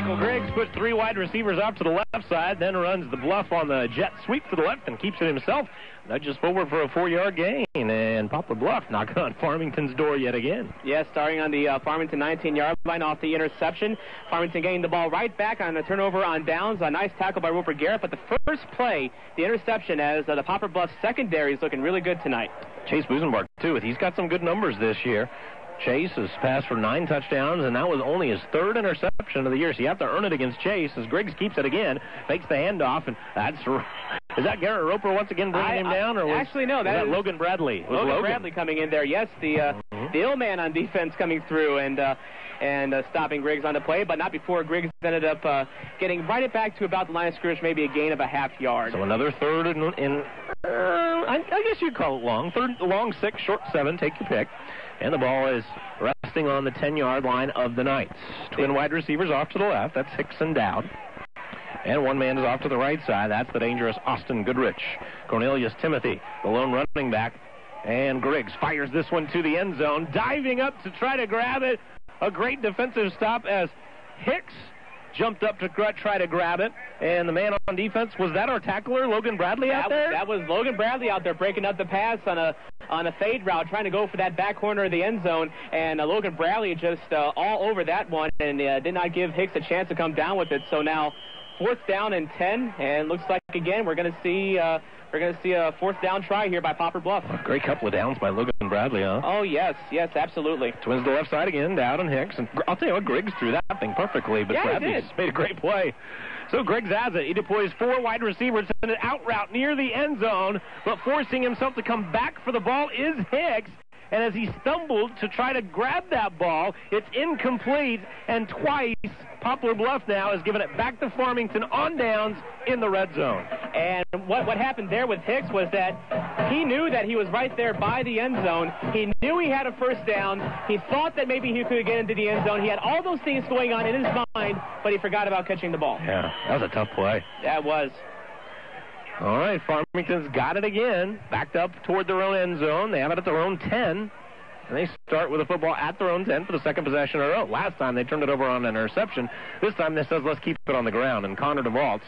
Michael Griggs puts three wide receivers off to the left side, then runs the bluff on the jet sweep to the left and keeps it himself. Nudges forward for a four-yard gain, and Poplar Bluff knocking on Farmington's door yet again. Yes, starting on the uh, Farmington 19-yard line off the interception. Farmington getting the ball right back on the turnover on downs. A nice tackle by Roper Garrett, but the first play, the interception, as uh, the Poplar Bluff secondary is looking really good tonight. Chase Busenbark, too. He's got some good numbers this year. Chase has passed for nine touchdowns, and that was only his third interception of the year. So you have to earn it against Chase as Griggs keeps it again, fakes the handoff, and that's *laughs* is that Garrett Roper once again bringing I- him I- down, or was, actually no, that that is- Logan Bradley? Logan, Logan Bradley coming in there. Yes, the uh, the ill man on defense coming through and uh, and uh, stopping Griggs on the play, but not before Griggs ended up uh, getting right it back to about the line of scrimmage, maybe a gain of a half yard. So another third in, in uh, I, I guess you'd call it long. Third, long six, short seven. Take your pick. And the ball is resting on the 10-yard line of the Knights. Twin wide receivers off to the left. That's Hicks and Dowd. And one man is off to the right side. That's the dangerous Austin Goodrich. Cornelius Timothy, the lone running back. And Griggs fires this one to the end zone, diving up to try to grab it. A great defensive stop as Hicks jumped up to try to grab it. And the man on defense, was that our tackler, Logan Bradley, out That, there? that was Logan Bradley out there breaking up the pass on a on a fade route, trying to go for that back corner of the end zone, and uh, Logan Bradley just uh, all over that one, and uh, did not give Hicks a chance to come down with it. So now fourth down and ten, and looks like again we're going to see uh, we're going to see a fourth down try here by Poplar Bluff. Great couple of downs by Logan Bradley, huh? Oh yes, yes, absolutely. Twins to the left side again, Dowd and Hicks. And I'll tell you what, Griggs threw that thing perfectly, but Yeah, Bradley just made a great play. So Griggs has it. He deploys four wide receivers and an out route near the end zone, but forcing himself to come back for the ball is Hicks. And as he stumbled to try to grab that ball, it's incomplete, and twice Poplar Bluff now has given it back to Farmington on downs in the red zone. And what what happened there with Hicks was that he knew that he was right there by the end zone. He knew he had a first down. He thought that maybe he could get into the end zone. He had all those things going on in his mind, but he forgot about catching the ball. Yeah, that was a tough play. That was. All right, Farmington's got it again. Backed up toward their own end zone. They have it at their own 10. And they start with the football at their own 10 for the second possession in a row. Last time they turned it over on an interception. This time they says let's keep it on the ground. And Connor DeVaults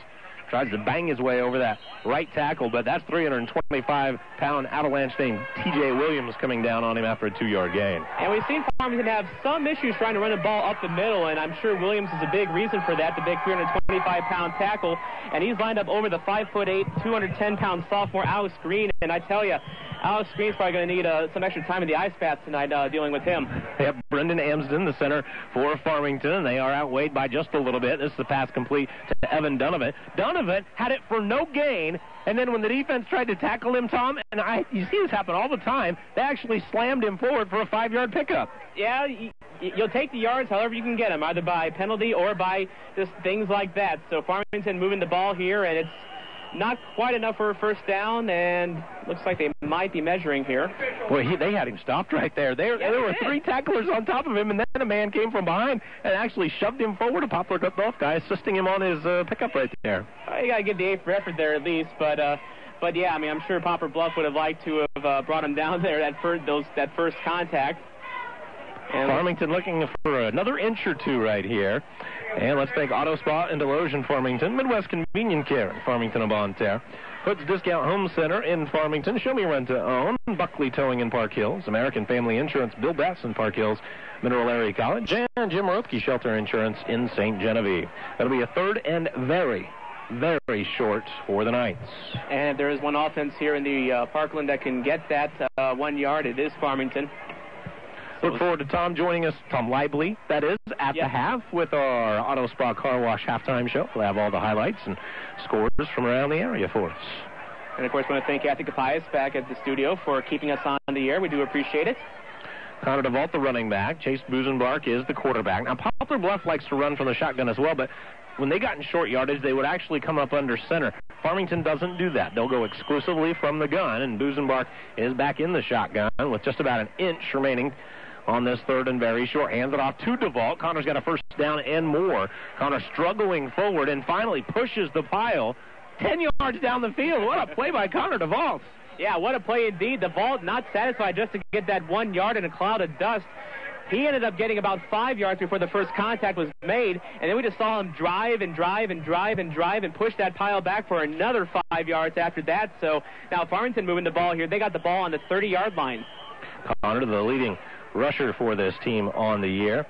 tries to bang his way over that right tackle, but that's 325-pound avalanche named T.J. Williams coming down on him after a two-yard gain. And we've seen Farmington have some issues trying to run the ball up the middle, and I'm sure Williams is a big reason for that, the big 325-pound tackle. And he's lined up over the 5'8", 210-pound sophomore Alex Green, and I tell you, Alex Green's probably going to need uh, some extra time in the ice bath tonight uh, dealing with him. They have Brendan Amsden, the center for Farmington, and they are outweighed by just a little bit. This is the pass complete to Evan Donovan. Donovan had it for no gain, and then when the defense tried to tackle him, Tom, and I, you see this happen all the time, they actually slammed him forward for a five-yard pickup. Yeah, you'll take the yards however you can get them, either by penalty or by just things like that. So Farmington moving the ball here, and it's not quite enough for a first down, and looks like they might be measuring here. Boy, he, they had him stopped right there. There, there were three tacklers on top of him, and then a man came from behind and actually shoved him forward. A Poplar cut off guy assisting him on his uh, pickup right there. Uh, you got to give the eighth for effort there at least, but. Uh, but yeah, I mean, I'm sure Poplar Bluff would have liked to have uh, brought him down there that first those that first contact. And Farmington looking for another inch or two right here. And let's thank Auto Spa and Desloge in Farmington, Midwest Convenient Care in Farmington and Bonne Terre, Hood's Discount Home Center in Farmington, Show Me Rent to Own, Buckley Towing in Park Hills, American Family Insurance, Bill Bass in Park Hills, Mineral Area College, and Jim Rothke Shelter Insurance in St. Genevieve. That'll be a third and very, very short for the Knights. And if there is one offense here in the uh, Parkland that can get that uh, one yard, it is Farmington. Look forward to Tom joining us, Tom Lively, that is, at Yeah. the half with our Auto Spa Car Wash halftime show. We'll have all the highlights and scores from around the area for us. And of course, I want to thank Kathy Capias back at the studio for keeping us on the air. We do appreciate it. Connor DeVault, the running back. Chase Busenbark is the quarterback. Now, Poplar Bluff likes to run from the shotgun as well, but when they got in short yardage, they would actually come up under center. Farmington doesn't do that. They'll go exclusively from the gun, and Busenbark is back in the shotgun with just about an inch remaining on this third and very short. Hands it off to DeVault. Connor's got a first down and more. Connor struggling forward and finally pushes the pile 10 yards down the field. What a play by Connor DeVault. Yeah, what a play indeed. DeVault not satisfied just to get that one yard in a cloud of dust. He ended up getting about five yards before the first contact was made, and then we just saw him drive and drive and drive and drive and push that pile back for another five yards after that. So now Farmington moving the ball here. They got the ball on the 30-yard line. Connor, the leading rusher for this team on the year.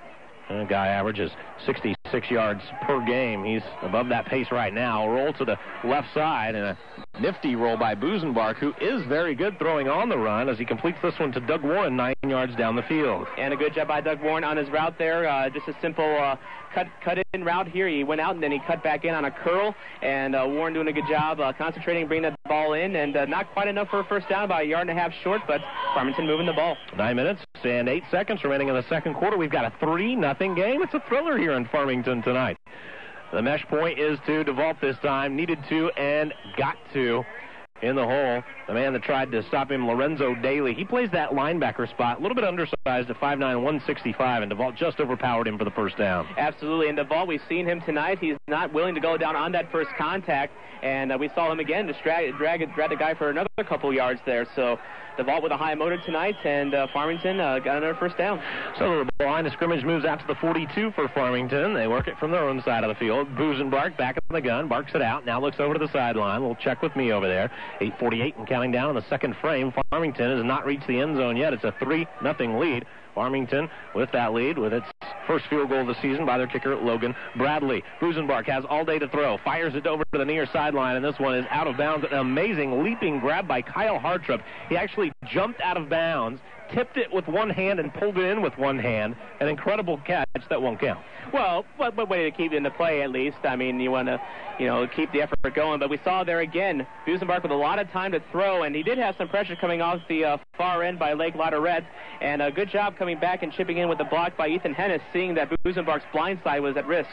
The guy averages 66 yards per game. He's above that pace right now. Roll to the left side and a nifty roll by Busenbark, who is very good throwing on the run as he completes this one to Doug Warren nine yards down the field. And a good job by Doug Warren on his route there. Uh, just a simple uh, cut cut in route here. He went out and then he cut back in on a curl. And uh, Warren doing a good job uh, concentrating, bringing that ball in, and uh, not quite enough for a first down, about a yard and a half short. But Farmington moving the ball. Nine minutes and eight seconds remaining in the second quarter. We've got a three nothing game. It's a thriller here in Farmington tonight. The mesh point is to DeVault this time. Needed to and got to in the hole. The man that tried to stop him, Lorenzo Daly. He plays that linebacker spot, a little bit undersized at 5'9", 165, and DeVault just overpowered him for the first down. Absolutely. And ball, we've seen him tonight. He's not willing to go down on that first contact. And uh, we saw him again to drag, drag, drag the guy for another couple yards there. So DeVault with a high motor tonight, and uh, Farmington uh, got another first down. So the line of scrimmage moves out to the 42 for Farmington. They work it from their own side of the field. Busenbark back in the gun, barks it out. Now looks over to the sideline. We'll check with me over there. 8:48 and counting down in the second frame. Farmington has not reached the end zone yet. It's a three nothing lead. Farmington with that lead with its first field goal of the season by their kicker Logan Bradley. Busenbark has all day to throw, fires it over to the near sideline, and this one is out of bounds. An amazing leaping grab by Kyle Hartrip. He actually jumped out of bounds, tipped it with one hand, and pulled it in with one hand. An incredible catch that won't count. Well, what, what way to keep it in the play at least? I mean, you want to, you know, keep the effort going. But we saw there again, Busenbark with a lot of time to throw, and he did have some pressure coming off the uh, far end by Lake Lotterette. And a good job coming back and chipping in with the block by Ethan Hennis, seeing that Busenbark's blind side was at risk.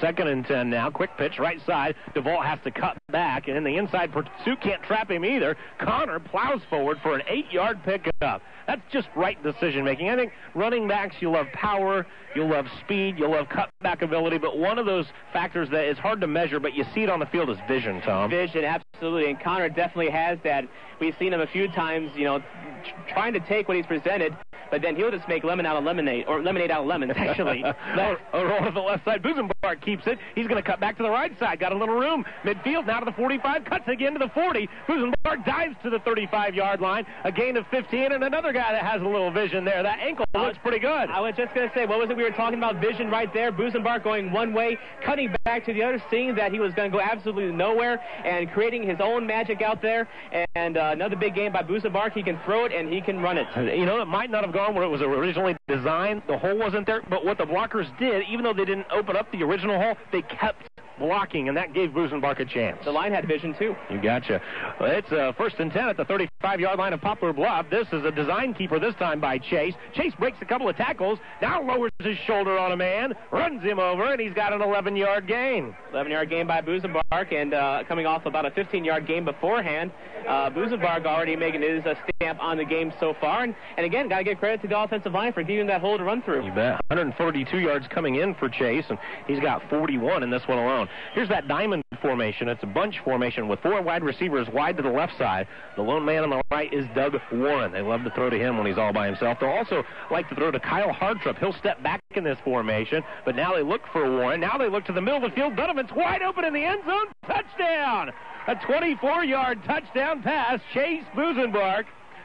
Second and 10 now. Quick pitch, right side. DeVault has to cut back, and the inside pursuit can't trap him either. Connor plows forward for an eight yard pickup. That's just right decision making. I think running backs, you love power, you love speed, you love cutback ability, but one of those factors that is hard to measure, but you see it on the field is vision, Tom. Vision, absolutely, and Connor definitely has that. We've seen him a few times, you know, tr- trying to take what he's presented, but then he'll just make lemon out of lemonade, or lemonade out of lemons, actually. a a roll to the left side. Busenbark keeps it. He's going to cut back to the right side. Got a little room. Midfield now to the 45. Cuts again to the 40. Busenbark dives to the 35 yard line. A gain of 15. And another guy that has a little vision there. That ankle looks pretty good. I was just going to say, what was it we were talking about? Vision right there. Busenbark going one way, cutting back to the other, seeing that he was going to go absolutely nowhere, and creating his own magic out there. And uh, another big game by Busenbark. He can throw it and he can run it. You know, it might not have gone where it was originally designed. The hole wasn't there. But what the blockers did, even though they didn't open up the original hole, they kept blocking, and that gave Busenbark a chance. The line had vision, too. You gotcha. It's uh, first and 10 at the 35-yard line of Poplar Bluff. This is a design keeper this time by Chase. Chase breaks a couple of tackles, now lowers his shoulder on a man, runs him over, and he's got an 11-yard gain. 11-yard gain by Busenbark, and uh, coming off about a 15-yard gain beforehand, uh, Busenbark already making his uh, stamp on the game so far. And, and again, got to give credit to the offensive line for giving that hole to run through. You bet. 142 yards coming in for Chase, and he's got 41 in this one alone. Here's that diamond formation. It's a bunch formation with four wide receivers wide to the left side. The lone man on the right is Doug Warren. They love to throw to him when he's all by himself. They'll also like to throw to Kyle Hartrip. He'll step back in this formation, but now they look for Warren. Now they look to the middle of the field. Donovan's wide open in the end zone. Touchdown! A 24-yard touchdown pass. Chase Busenbark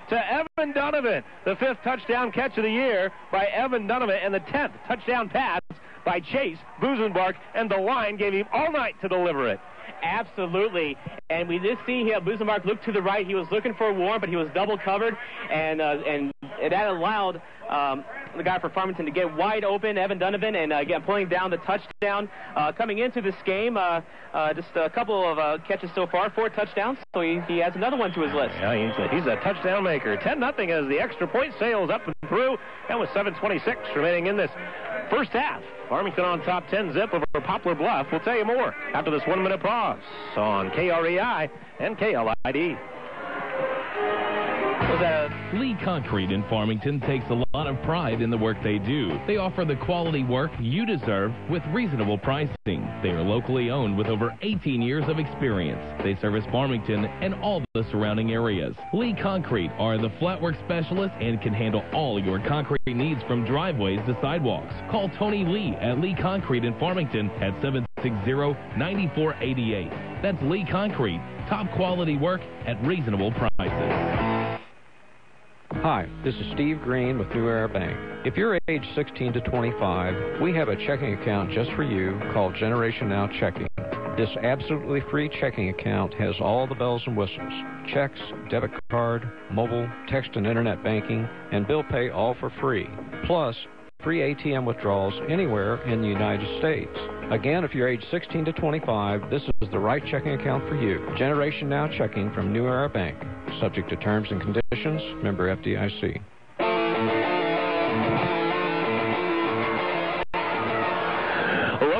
to Evan Donovan. The fifth touchdown catch of the year by Evan Donovan, and the 10th touchdown pass by Chase Busenbark, and the line gave him all night to deliver it. Absolutely. And we did see here Busenbark look to the right. He was looking for a Warren, but he was double covered, and uh, and that allowed um, the guy for Farmington to get wide open, Evan Donovan, and uh, again pulling down the touchdown. Uh, coming into this game, uh, uh, just a couple of uh, catches so far, four touchdowns. So he, he adds another one to his list. Yeah, he's a, he's a touchdown maker. 10 nothing as the extra point sails up and through, and with 7:26 remaining in this first half. Farmington on top 10 zip over Poplar Bluff. We'll tell you more after this one minute pause on KREI and KLID. Lee Concrete in Farmington takes a lot of pride in the work they do. They offer the quality work you deserve with reasonable pricing. They are locally owned with over 18 years of experience. They service Farmington and all the surrounding areas. Lee Concrete are the flatwork specialists and can handle all your concrete needs from driveways to sidewalks. Call Tony Lee at Lee Concrete in Farmington at 760-9488. That's Lee Concrete. Top quality work at reasonable prices. Hi, this is Steve Green with New Era Bank. If you're age 16 to 25, we have a checking account just for you called Generation Now Checking. This absolutely free checking account has all the bells and whistles checks, debit card, mobile, text and internet banking, and bill pay all for free. Plus, free ATM withdrawals anywhere in the United States. Again, if you're age 16 to 25, this is the right checking account for you. Generation Now Checking from New Era Bank. Subject to terms and conditions. Member FDIC.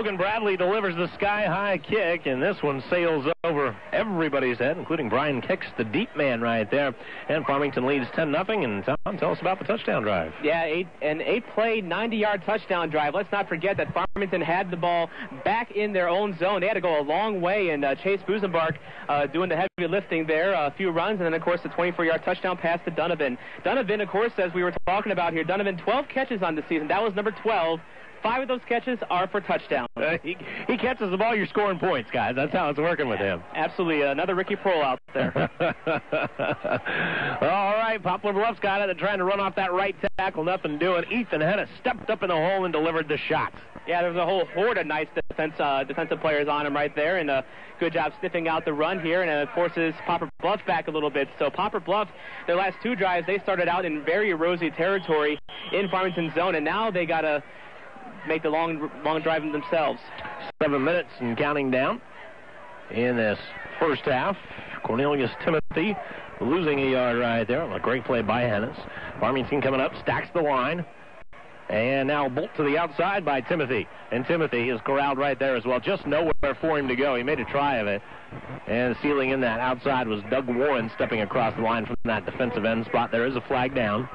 Logan Bradley delivers the sky-high kick, and this one sails over everybody's head, including Brian Kicks, the deep man right there. And Farmington leads 10 nothing. And Tom, tell us about the touchdown drive. Yeah, eight, an eight-play, 90-yard touchdown drive. Let's not forget that Farmington had the ball back in their own zone. They had to go a long way, and uh, Chase Busenbark uh, doing the heavy lifting there, a few runs, and then, of course, the 24-yard touchdown pass to Donovan. Donovan, of course, as we were talking about here, Donovan 12 catches on the season. That was number 12. Five of those catches are for touchdowns. Uh, he, he catches the ball, you're scoring points, guys. That's how it's working with him. Absolutely. Another Ricky Proehl out there. *laughs* All right, Poplar Bluff's got it. Trying to run off that right tackle. Nothing doing. Ethan Hennis stepped up in the hole and delivered the shot. Yeah, there was a whole horde of nice defense, uh, defensive players on him right there, and a good job sniffing out the run here, and it forces Poplar Bluff back a little bit. So Poplar Bluff, their last two drives, they started out in very rosy territory in Farmington zone, and now they got to make the long, long drive themselves. Seven minutes and counting down in this first half. Cornelius Timothy losing a yard right there. A great play by Hennis. Farmington coming up, stacks the line. And now bolt to the outside by Timothy. And Timothy is corralled right there as well. Just nowhere for him to go. He made a try of it. And sealing in that outside was Doug Warren stepping across the line from that defensive end spot. There is a flag down.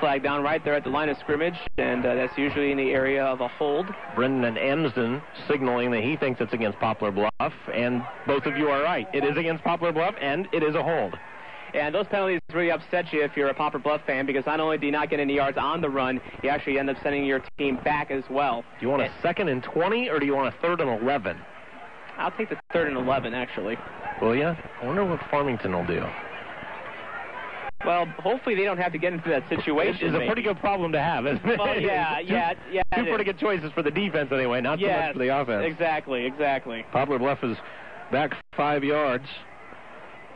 Flag down right there at the line of scrimmage, and uh, that's usually in the area of a hold. Brendan and Amsden signaling that he thinks it's against Poplar Bluff. And both of you are right. It is against Poplar Bluff, and it is a hold. And those penalties really upset you if you're a Poplar Bluff fan because not only do you not get any yards on the run, you actually end up sending your team back as well. Do you want a second and 20 or do you want a third and 11? I'll take the third and 11, actually. Will you? I wonder what Farmington will do. Well, hopefully they don't have to get into that situation. It's a pretty good problem to have, isn't it? Well, yeah, *laughs* yeah, yeah. Two pretty good choices for the defense anyway, not so much for the offense. Exactly, exactly. Poplar Bluff is back five yards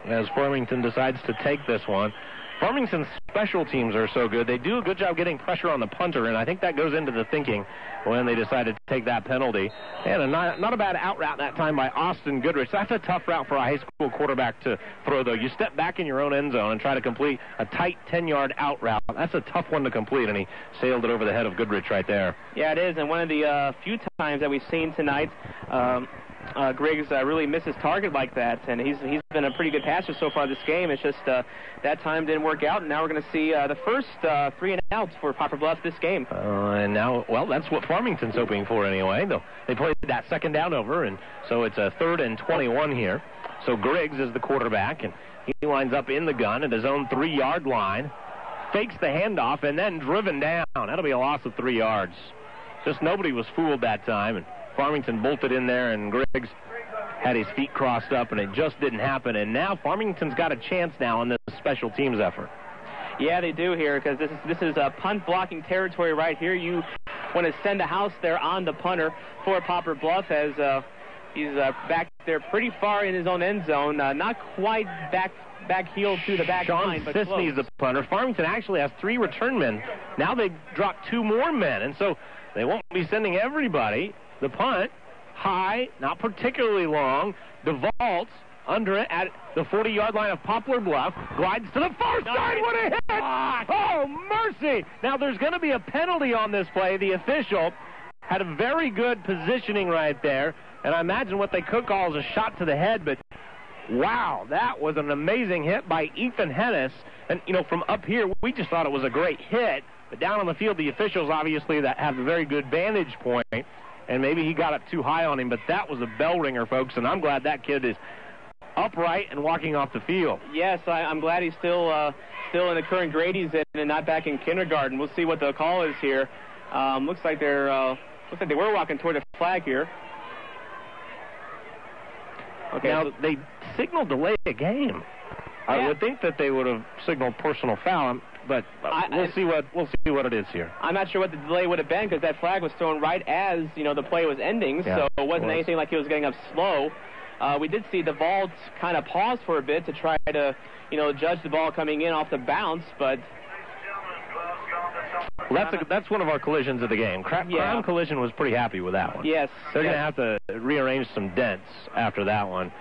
as Farmington decides to take this one. Farmington's special teams are so good. They do a good job getting pressure on the punter, and I think that goes into the thinking when they decided to take that penalty. And a not, not a bad out route that time by Austin Goodrich. That's a tough route for a high school quarterback to throw, though. You step back in your own end zone and try to complete a tight 10-yard out route. That's a tough one to complete, and he sailed it over the head of Goodrich right there. Yeah, it is, and one of the uh, few times that we've seen tonight, um, uh, Griggs uh, really missed his target like that, and he's he's been a pretty good passer so far this game. It's just uh, that time didn't work out, and now we're going to see uh, the first uh, three and outs for Poplar Bluff this game. Uh, and now, well, that's what Farmington's hoping for anyway. They played that second down over, and so it's a third and 21 here. So Griggs is the quarterback, and he lines up in the gun at his own three-yard line, fakes the handoff, and then driven down. That'll be a loss of three yards. Just nobody was fooled that time, and Farmington bolted in there, and Griggs had his feet crossed up, and it just didn't happen. And now Farmington's got a chance now in this special teams effort. Yeah, they do here because this is this is a punt blocking territory right here. You want to send a house there on the punter for Poplar Bluff as uh, he's uh, back there pretty far in his own end zone, uh, not quite back back heel to the back Sean line, but Sisney's the punter. Farmington actually has three return men. Now they dropped two more men, and so they won't be sending everybody. The punt, high, not particularly long. DeVault under it at the 40-yard line of Poplar Bluff. Glides to the far side. What a hit! Oh, mercy! Now there's going to be a penalty on this play. The official had a very good positioning right there, and I imagine what they could call is a shot to the head, but Wow, that was an amazing hit by Ethan Hennis. And, you know, from up here, we just thought it was a great hit. But down on the field, the officials obviously that have a very good vantage point, and maybe he got it too high on him. But that was a bell ringer, folks, and I'm glad that kid is upright and walking off the field. Yes, I, I'm glad he's still uh, still in the current grade he's in and not back in kindergarten. We'll see what the call is here. Um, looks like they're uh, looks like they were walking toward the flag here. Okay, Now they signaled delay a game. I would think that they would have signaled personal foul, but I- we'll I- see what we'll see what it is here. I'm not sure what the delay would have been because that flag was thrown right as you know the play was ending, Yeah, so it it wasn't was. anything like he was getting up slow. Uh, we did see DeVault kind of pause for a bit to try to you know judge the ball coming in off the bounce, but Well, that's a, that's one of our collisions of the game. Cra- Yeah. Crown Collision was pretty happy with that one. yes, They're yes. going to have to rearrange some dents after that one.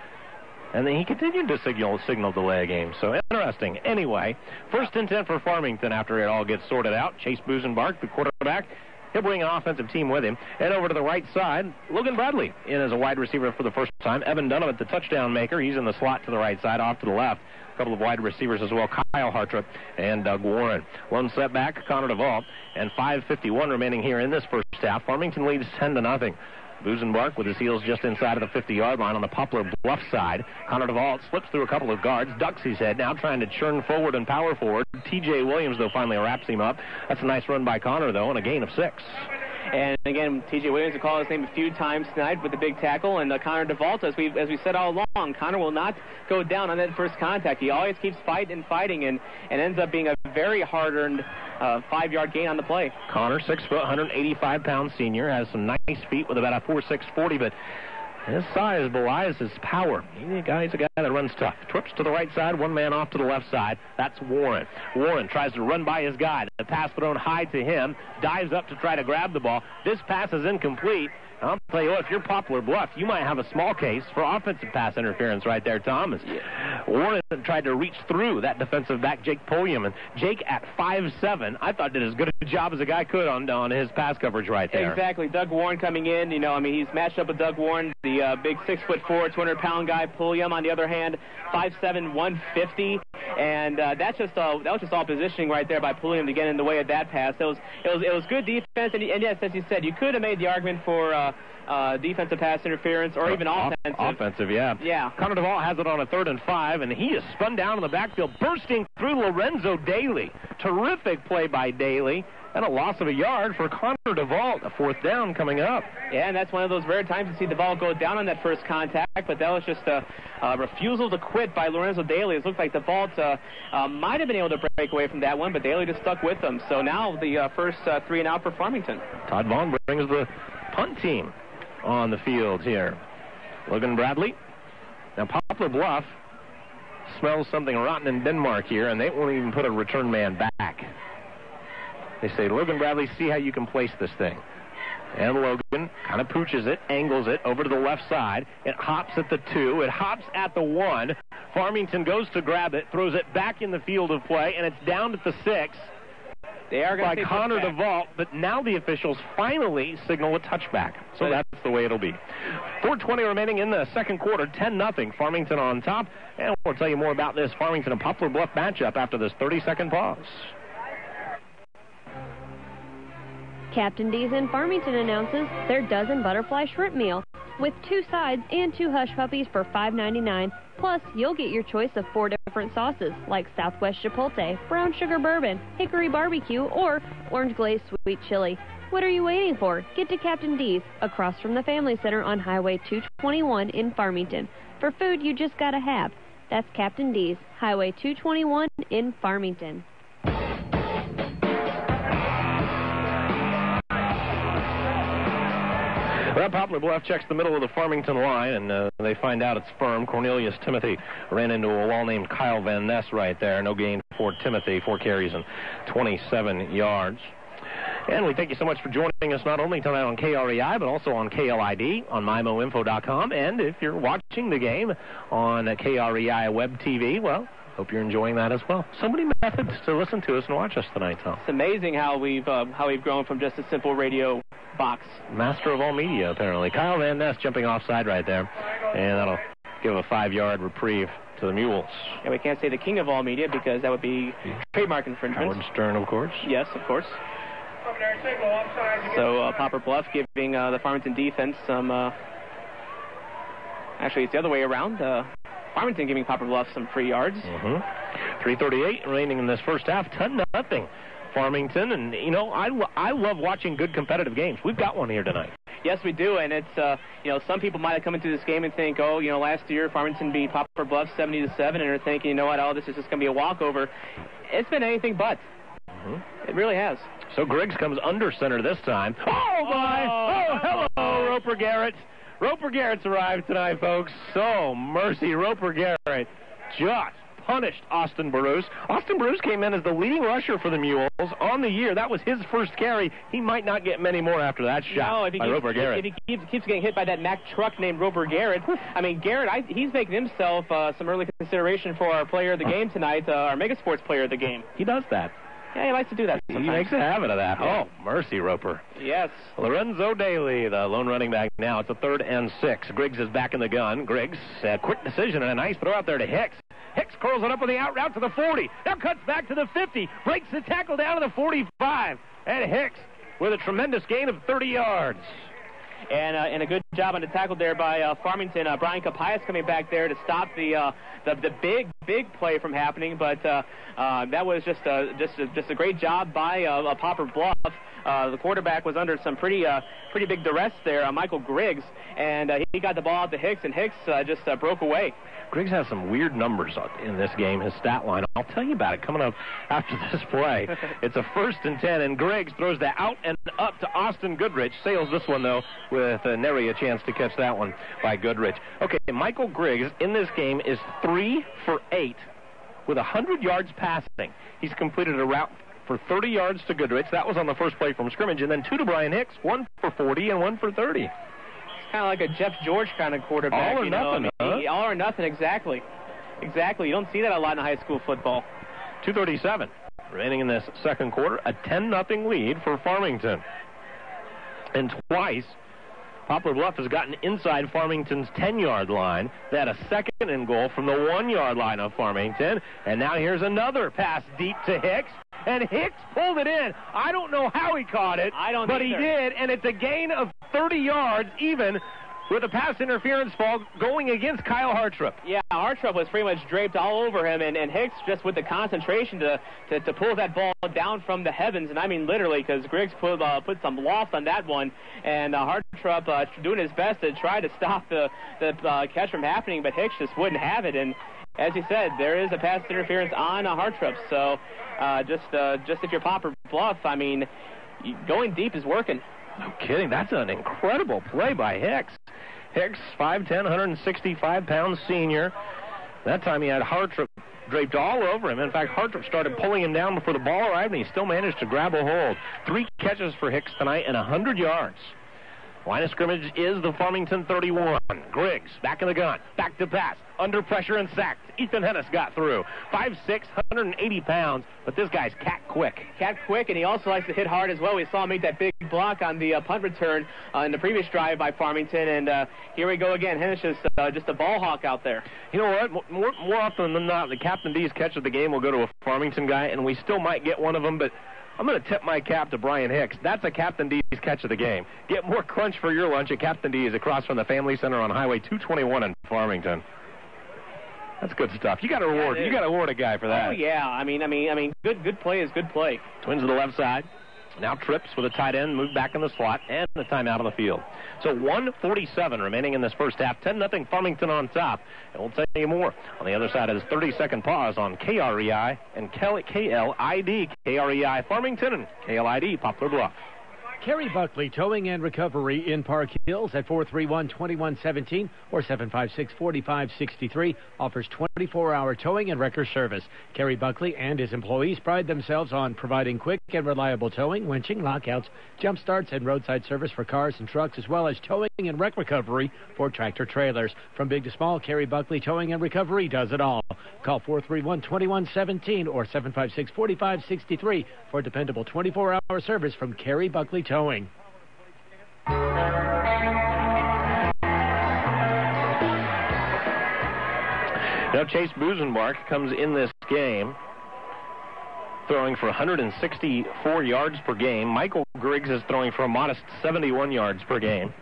And then he continued to signal signal delay a game. So interesting. Anyway, first and ten for Farmington after it all gets sorted out. Chase Busenbark, the quarterback. He'll bring an offensive team with him. And over to the right side, Logan Bradley in as a wide receiver for the first time. Evan Dunham, the touchdown maker. He's in the slot to the right side, off to the left. A couple of wide receivers as well, Kyle Hartrip and Doug Warren. One setback, Connor DeVault, and 5.51 remaining here in this first half. Farmington leads 10 to nothing. Busenbark with his heels just inside of the 50-yard line on the Poplar Bluff side. Connor DeVault slips through a couple of guards, ducks his head, now trying to churn forward and power forward. T.J. Williams, though, finally wraps him up. That's a nice run by Connor, though, and a gain of six. And again, T.J. Williams will call his name a few times tonight with the big tackle, and uh, Connor DeVault, as we as we said all along, Connor will not go down on that first contact. He always keeps fighting and fighting, and, and ends up being a very hard-earned uh, five-yard gain on the play. Connor, six foot, 185 pound senior, has some nice feet with about a 4.6 40, but his size belies his power. He's a guy, he's a guy that runs tough. Trips to the right side, one man off to the left side. That's Warren. Warren tries to run by his guy. The pass thrown high to him, dives up to try to grab the ball. This pass is incomplete. I'll tell you what, if you're Poplar Bluff, you might have a small case for offensive pass interference right there, Thomas. Warren tried to reach through that defensive back, Jake Pulliam, and Jake at 5'7", I thought did as good a job as a guy could on on his pass coverage right there. Exactly. Doug Warren coming in. You know, I mean, he's matched up with Doug Warren, the uh, big six foot four, 200 pound guy. Pulliam, on the other hand, 5'7", 150. And uh, that's just uh, that was just all positioning right there by Pulliam to get in the way of that pass. It was it was it was good defense. And, and yes, as you said, you could have made the argument for uh, uh, defensive pass interference or even Off- offensive. Offensive, yeah. Yeah. Connor DeVault has it on a third and five, and he is spun down in the backfield, bursting through Lorenzo Daly. Terrific play by Daly. And a loss of a yard for Connor DeVault. A fourth down coming up. Yeah, and that's one of those rare times to see the ball go down on that first contact, but that was just a, a refusal to quit by Lorenzo Daly. It looked like DeVault uh, uh, might have been able to break away from that one, but Daly just stuck with them. So now the uh, first uh, three and out for Farmington. Todd Vaughn brings the punt team on the field here. Logan Bradley. Now Poplar Bluff smells something rotten in Denmark here, and they won't even put a return man back. They say, Logan Bradley, see how you can place this thing. And Logan kind of pooches it, angles it over to the left side. It hops at the two. It hops at the one. Farmington goes to grab it, throws it back in the field of play, and it's down at the six. They are going by to say Connor touchback. DeVault, but now the officials finally signal a touchback. So that's the way it'll be. 420 remaining in the second quarter, 10 nothing. Farmington on top. And we'll tell you more about this Farmington and Poplar Bluff matchup after this 30 second pause. Captain D's in Farmington announces their dozen butterfly shrimp meal with two sides and two hush puppies for $5.99. Plus, you'll get your choice of four different sauces like Southwest Chipotle, brown sugar bourbon, hickory barbecue, or orange glazed sweet chili. What are you waiting for? Get to Captain D's across from the Family Center on Highway 221 in Farmington. For food you just gotta have. That's Captain D's, Highway 221 in Farmington. Well, Poplar Bluff checks the middle of the Farmington line, and uh, they find out it's firm. Cornelius Timothy ran into a wall named Kyle Van Ness right there. No gain for Timothy, four carries and 27 yards. And we thank you so much for joining us not only tonight on KREI, but also on KLID, on MyMoInfo.com. And if you're watching the game on KREI Web TV, well, hope you're enjoying that as well. So many methods to listen to us and watch us tonight, Tom. It's amazing how we've um, how we've grown from just a simple radio box. Master of all media, apparently. Kyle Van Ness jumping offside right there. And that'll give a five-yard reprieve to the Mules. And we can't say the king of all media because that would be trademark infringement. Howard Stern, of course. Yes, of course. So uh, Poplar Bluff giving uh, the Farmington defense some. Uh, actually, it's the other way around. Farmington giving Poplar Bluff some free yards. Mm-hmm. 338 remaining in this first half. 10 nothing. Farmington, and you know, I, I love watching good competitive games. We've got one here tonight. Yes, we do, and it's uh, you know some people might have come into this game and think, oh, you know, last year Farmington beat Poplar Bluff 70 to seven, and are thinking, you know what, oh, this is just going to be a walkover. It's been anything but. Mm-hmm. It really has. So Griggs comes under center this time. Oh, my! Oh, hello, Roper Garrett. Roper Garrett's arrived tonight, folks. So, mercy, Roper Garrett just punished Austin Bruce. Austin Bruce came in as the leading rusher for the Mules on the year. That was his first carry. He might not get many more after that shot No, if he by keeps, Roper Garrett. if he keeps, keeps getting hit by that Mack truck named Roper Garrett, I mean Garrett, I, he's making himself uh, some early consideration for our player of the game tonight, uh, our Mega Sports player of the game. He does that. Yeah, he likes to do that. He makes a habit of that. Yeah. Oh, mercy, Roper. Yes. Lorenzo Daly, the lone running back now. It's a third and six. Griggs is back in the gun. Griggs, a quick decision and a nice throw out there to Hicks. Hicks curls it up on the out route to the 40. Now cuts back to the 50. Breaks the tackle down to the 45. And Hicks with a tremendous gain of 30 yards. And, uh, and a good job on the tackle there by uh, Farmington. Uh, Brian Capias coming back there to stop the uh, the, the big big play from happening. But uh, uh, that was just a, just a, just a great job by uh, Poplar Bluff. Uh, the quarterback was under some pretty uh, pretty big duress there, uh, Michael Griggs, and uh, he got the ball out to Hicks, and Hicks uh, just uh, broke away. Griggs has some weird numbers in this game, his stat line. I'll tell you about it coming up *laughs* after this play. *laughs* it's a first and 10, and Griggs throws the out and up to Austin Goodrich. Sails this one, though, with uh, nary a chance to catch that one by Goodrich. Okay, Michael Griggs in this game is three for eight with 100 yards passing. He's completed a route for 30 yards to Goodrich. That was on the first play from scrimmage, and then two to Brian Hicks, one for 40 and one for 30. kind of like a Jeff George kind of quarterback. All or you know? nothing, huh? All or nothing, exactly. Exactly. You don't see that a lot in high school football. 237 remaining in this second quarter. A 10 nothing lead for Farmington. And twice, Poplar Bluff has gotten inside Farmington's 10 yard line. They had a second and goal from the one yard line of Farmington. And now here's another pass deep to Hicks. And Hicks pulled it in. I don't know how he caught it. I don't But he did, and it's a gain of 30 yards even with a pass interference fall going against Kyle Hartrip. Yeah, Hartrip was pretty much draped all over him, and, and Hicks just with the concentration to, to, to pull that ball down from the heavens, and I mean literally, because Griggs put uh, put some loft on that one, and uh, Hartrip uh, doing his best to try to *laughs* stop the the uh, catch from happening, but Hicks just wouldn't have it, and as you said, there is a pass interference on uh, Hartrip, so uh, just uh, just if you're Poplar Bluff, I mean, going deep is working. No kidding. That's an incredible play by Hicks. Hicks, 5'10", 165 pounds senior. That time he had Hartrip draped all over him. In fact, Hartrip started pulling him down before the ball arrived, and he still managed to grab a hold. Three catches for Hicks tonight and 100 yards. Line of scrimmage is the Farmington 31. Griggs back in the gun, back to pass, under pressure and sacked. Ethan Hennis got through. 5'6", 180 pounds, but this guy's cat quick. Cat quick, and he also likes to hit hard as well. We saw him make that big block on the uh, punt return uh, in the previous drive by Farmington, and uh, here we go again. Hennis is uh, just a ball hawk out there. You know what? More, more often than not, the Captain D's catch of the game will go to a Farmington guy, and we still might get one of them, but I'm going to tip my cap to Brian Hicks. That's a Captain D's catch of the game. Get more crunch for your lunch at Captain D's across from the Family Center on Highway 221 in Farmington. That's good stuff. You got to reward. it you got to reward a guy for that. Oh yeah, I mean, I mean, I mean, good, good play is good play. Twins to the left side. Now trips with a tight end, moved back in the slot, and the timeout on the field. So 147 remaining in this first half. 10 nothing Farmington on top. And we'll tell you more on the other side of this 30 second pause on KREI and KLID. KREI Farmington and KLID Poplar Bluff. Kerry Buckley Towing and Recovery in Park Hills at 431-2117 or 756-4563 offers 24-hour towing and wrecker service. Kerry Buckley and his employees pride themselves on providing quick and reliable towing, winching, lockouts, jump starts, and roadside service for cars and trucks, as well as towing and wreck recovery for tractor trailers. From big to small, Kerry Buckley Towing and Recovery does it all. Call 431-2117 or 756-4563 for dependable 24-hour service from Kerry Buckley Towing. Now Chase Busenbark comes in this game throwing for 164 yards per game. Michael Griggs is throwing for a modest 71 yards per game.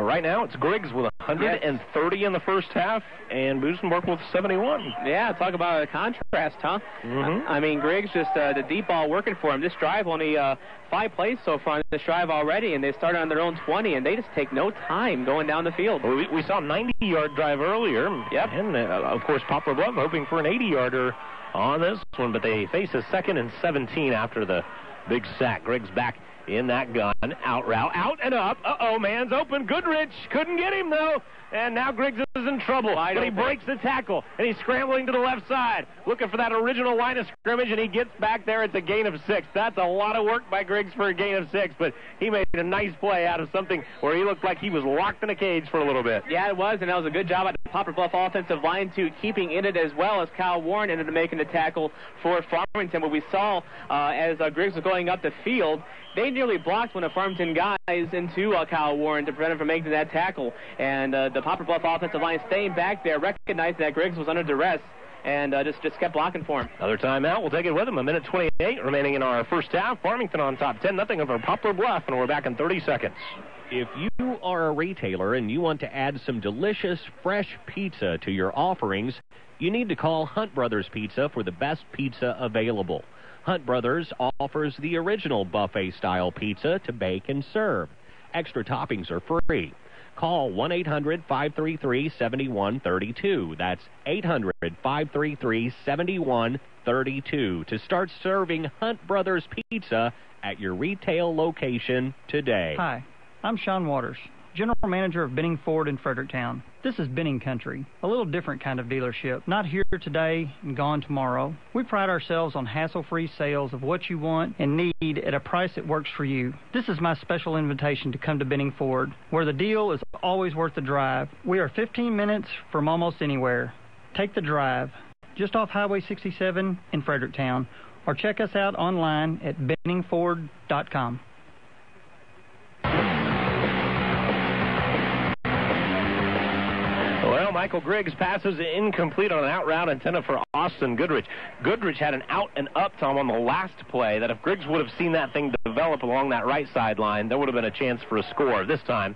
But right now it's Griggs with 130 in the first half and Busenbark with 71. Yeah, talk about a contrast, huh? Mm-hmm. I mean, Griggs just uh, the deep ball working for him. This drive only uh, five plays so far in this drive already, and they started on their own 20, and they just take no time going down the field. Well, we, we saw a 90-yard drive earlier. Yep. And, uh, of course, Poplar Bluff hoping for an 80-yarder on this one, but they face a second and 17 after the big sack. Griggs back in that gun. Out route. Out and up. Uh-oh, man's open. Goodrich couldn't get him, though. And now Griggs is in trouble. Wide but he breaks the tackle, and he's scrambling to the left side, looking for that original line of scrimmage, and he gets back there. It's a gain of six. That's a lot of work by Griggs for a gain of six, but he made a nice play out of something where he looked like he was locked in a cage for a little bit. Yeah, it was, and that was a good job at the Poplar Bluff offensive line, too, keeping in it as well as Kyle Warren ended up making the tackle for Farmington. What we saw uh, as uh, Griggs was going up the field, they nearly blocked one of Farmington guys into uh, Kyle Warren to prevent him from making that tackle. And uh, the Poplar Bluff offensive line staying back there, recognizing that Griggs was under duress, and uh, just, just kept blocking for him. Another timeout. We'll take it with him. A minute 28 remaining in our first half. Farmington on top 10 nothing over Poplar Bluff, and we're back in 30 seconds. If you are a retailer and you want to add some delicious, fresh pizza to your offerings, you need to call Hunt Brothers Pizza for the best pizza available. Hunt Brothers offers the original buffet style pizza to bake and serve. Extra toppings are free. Call 1 800 533 7132. That's 800 533 7132 to start serving Hunt Brothers Pizza at your retail location today. Hi, I'm Sean Waters, General Manager of Benning Ford in Fredericktown. This is Benning Country, a little different kind of dealership. Not here today and gone tomorrow. We pride ourselves on hassle-free sales of what you want and need at a price that works for you. This is my special invitation to come to Benning Ford, where the deal is always worth the drive. We are 15 minutes from almost anywhere. Take the drive, just off Highway 67 in Fredericktown, or check us out online at benningford.com. Michael Griggs passes incomplete on an out route intended for Austin Goodrich. Goodrich had an out and up, Tom, on the last play that if Griggs would have seen that thing develop along that right sideline, there would have been a chance for a score. This time,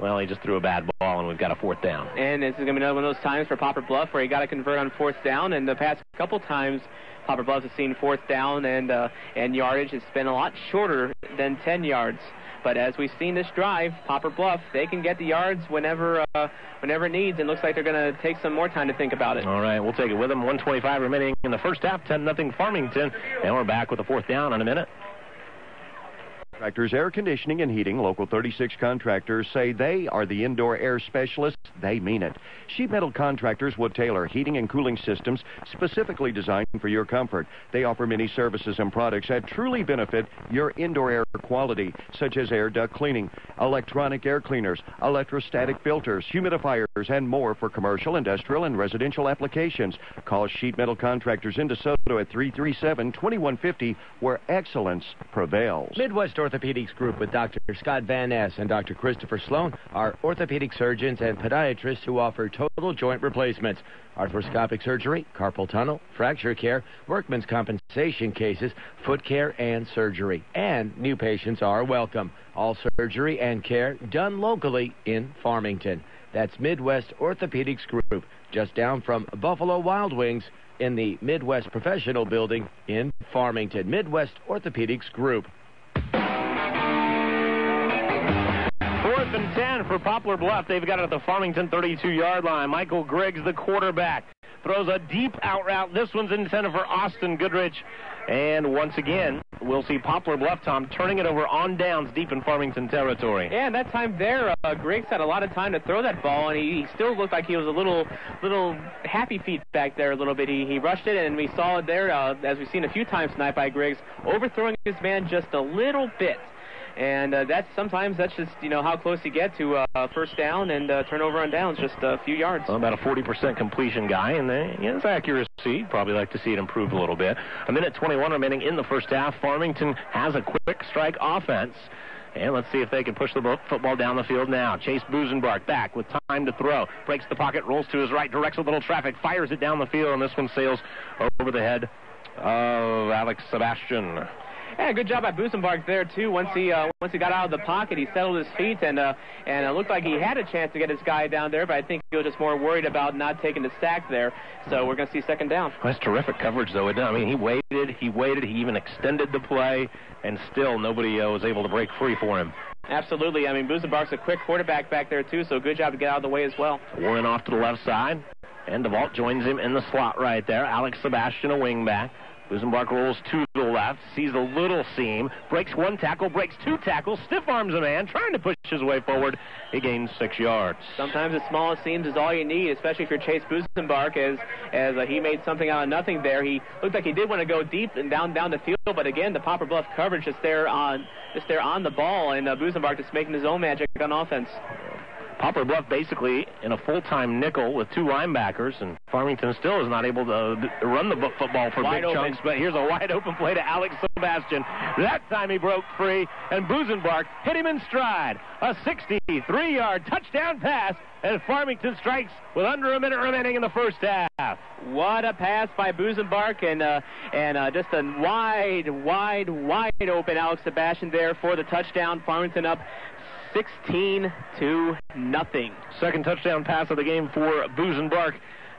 well, he just threw a bad ball, and we've got a fourth down. And this is going to be another one of those times for Poplar Bluff where he got to convert on fourth down. And the past couple times, Poplar Bluff has seen fourth down and uh, and yardage has been a lot shorter than 10 yards. But as we've seen this drive, Poplar Bluff, they can get the yards whenever uh, whenever needs. And looks like they're going to take some more time to think about it. All right, we'll take it with them. 125 remaining in the first half, 10 nothing Farmington. And we're back with the fourth down in a minute. Contractors Air Conditioning and Heating, Local 36 contractors say they are the indoor air specialists they mean it. Sheet metal contractors will tailor heating and cooling systems specifically designed for your comfort. They offer many services and products that truly benefit your indoor air quality, such as air duct cleaning, electronic air cleaners, electrostatic filters, humidifiers, and more for commercial, industrial, and residential applications. Call Sheet Metal Contractors in DeSoto at 337-2150, where excellence prevails. Midwest Orthopedics Group with Dr. Scott Van Ness and Dr. Christopher Sloan are orthopedic surgeons and podiatrists who offer total joint replacements, arthroscopic surgery, carpal tunnel, fracture care, workman's compensation cases, foot care, and surgery. And new patients are welcome. All surgery and care done locally in Farmington. That's Midwest Orthopedics Group, just down from Buffalo Wild Wings in the Midwest Professional Building in Farmington. Midwest Orthopedics Group. Fourth and 10 for Poplar Bluff. They've got it at the Farmington 32-yard line. Michael Griggs, the quarterback, throws a deep out route. This one's intended for Austin Goodrich. And once again, we'll see Poplar Bluff, Tom, turning it over on downs deep in Farmington territory. Yeah, and that time there, uh, Griggs had a lot of time to throw that ball, and he, he still looked like he was a little, little happy feet back there a little bit. He, he rushed it, and we saw it there, uh, as we've seen a few times tonight by Griggs, overthrowing his man just a little bit. And uh, that's sometimes that's just you know how close you get to uh, first down and uh, turnover on downs, just a few yards. Well, about a 40% completion guy, and yeah, his accuracy, probably like to see it improve a little bit. A minute 21 remaining in the first half. Farmington has a quick strike offense. And let's see if they can push the football down the field now. Chase Busenbark back with time to throw. Breaks the pocket, rolls to his right, directs a little traffic, fires it down the field, and this one sails over the head of Alex Sebastian. Yeah, good job by Busenbark there too. Once he uh, once he got out of the pocket, he settled his feet and uh, and it looked like he had a chance to get his guy down there, but I think he was just more worried about not taking the sack there. So we're going to see second down. Well, That's terrific coverage, though. It, I mean, he waited, he waited, he even extended the play, and still nobody uh, was able to break free for him. Absolutely. I mean, Busenbark's a quick quarterback back there too, so good job to get out of the way as well. Warren off to the left side, and DeVault joins him in the slot right there. Alex Sebastian, a wingback. Busenbark rolls to the left, sees a little seam, breaks one tackle, breaks two tackles, stiff arms a man, trying to push his way forward. He gains six yards. Sometimes the smallest seams is all you need, especially if you're Chase Busenbark, as as uh, he made something out of nothing there. He looked like he did want to go deep and down down the field, but again, the Poplar Bluff coverage just there on just there on the ball, and uh, Busenbark just making his own magic on offense. Poplar Bluff basically in a full-time nickel with two linebackers, and Farmington still is not able to run the football for Wide big open. chunks. But here's a wide open play to Alex Sebastian. That time he broke free, and Busenbark hit him in stride. A 63-yard touchdown pass, and Farmington strikes with under a minute remaining in the first half. What a pass by Busenbark, and uh, and uh, just a wide, wide, wide open Alex Sebastian there for the touchdown. Farmington up 16 to nothing. Second touchdown pass of the game for Busenbark.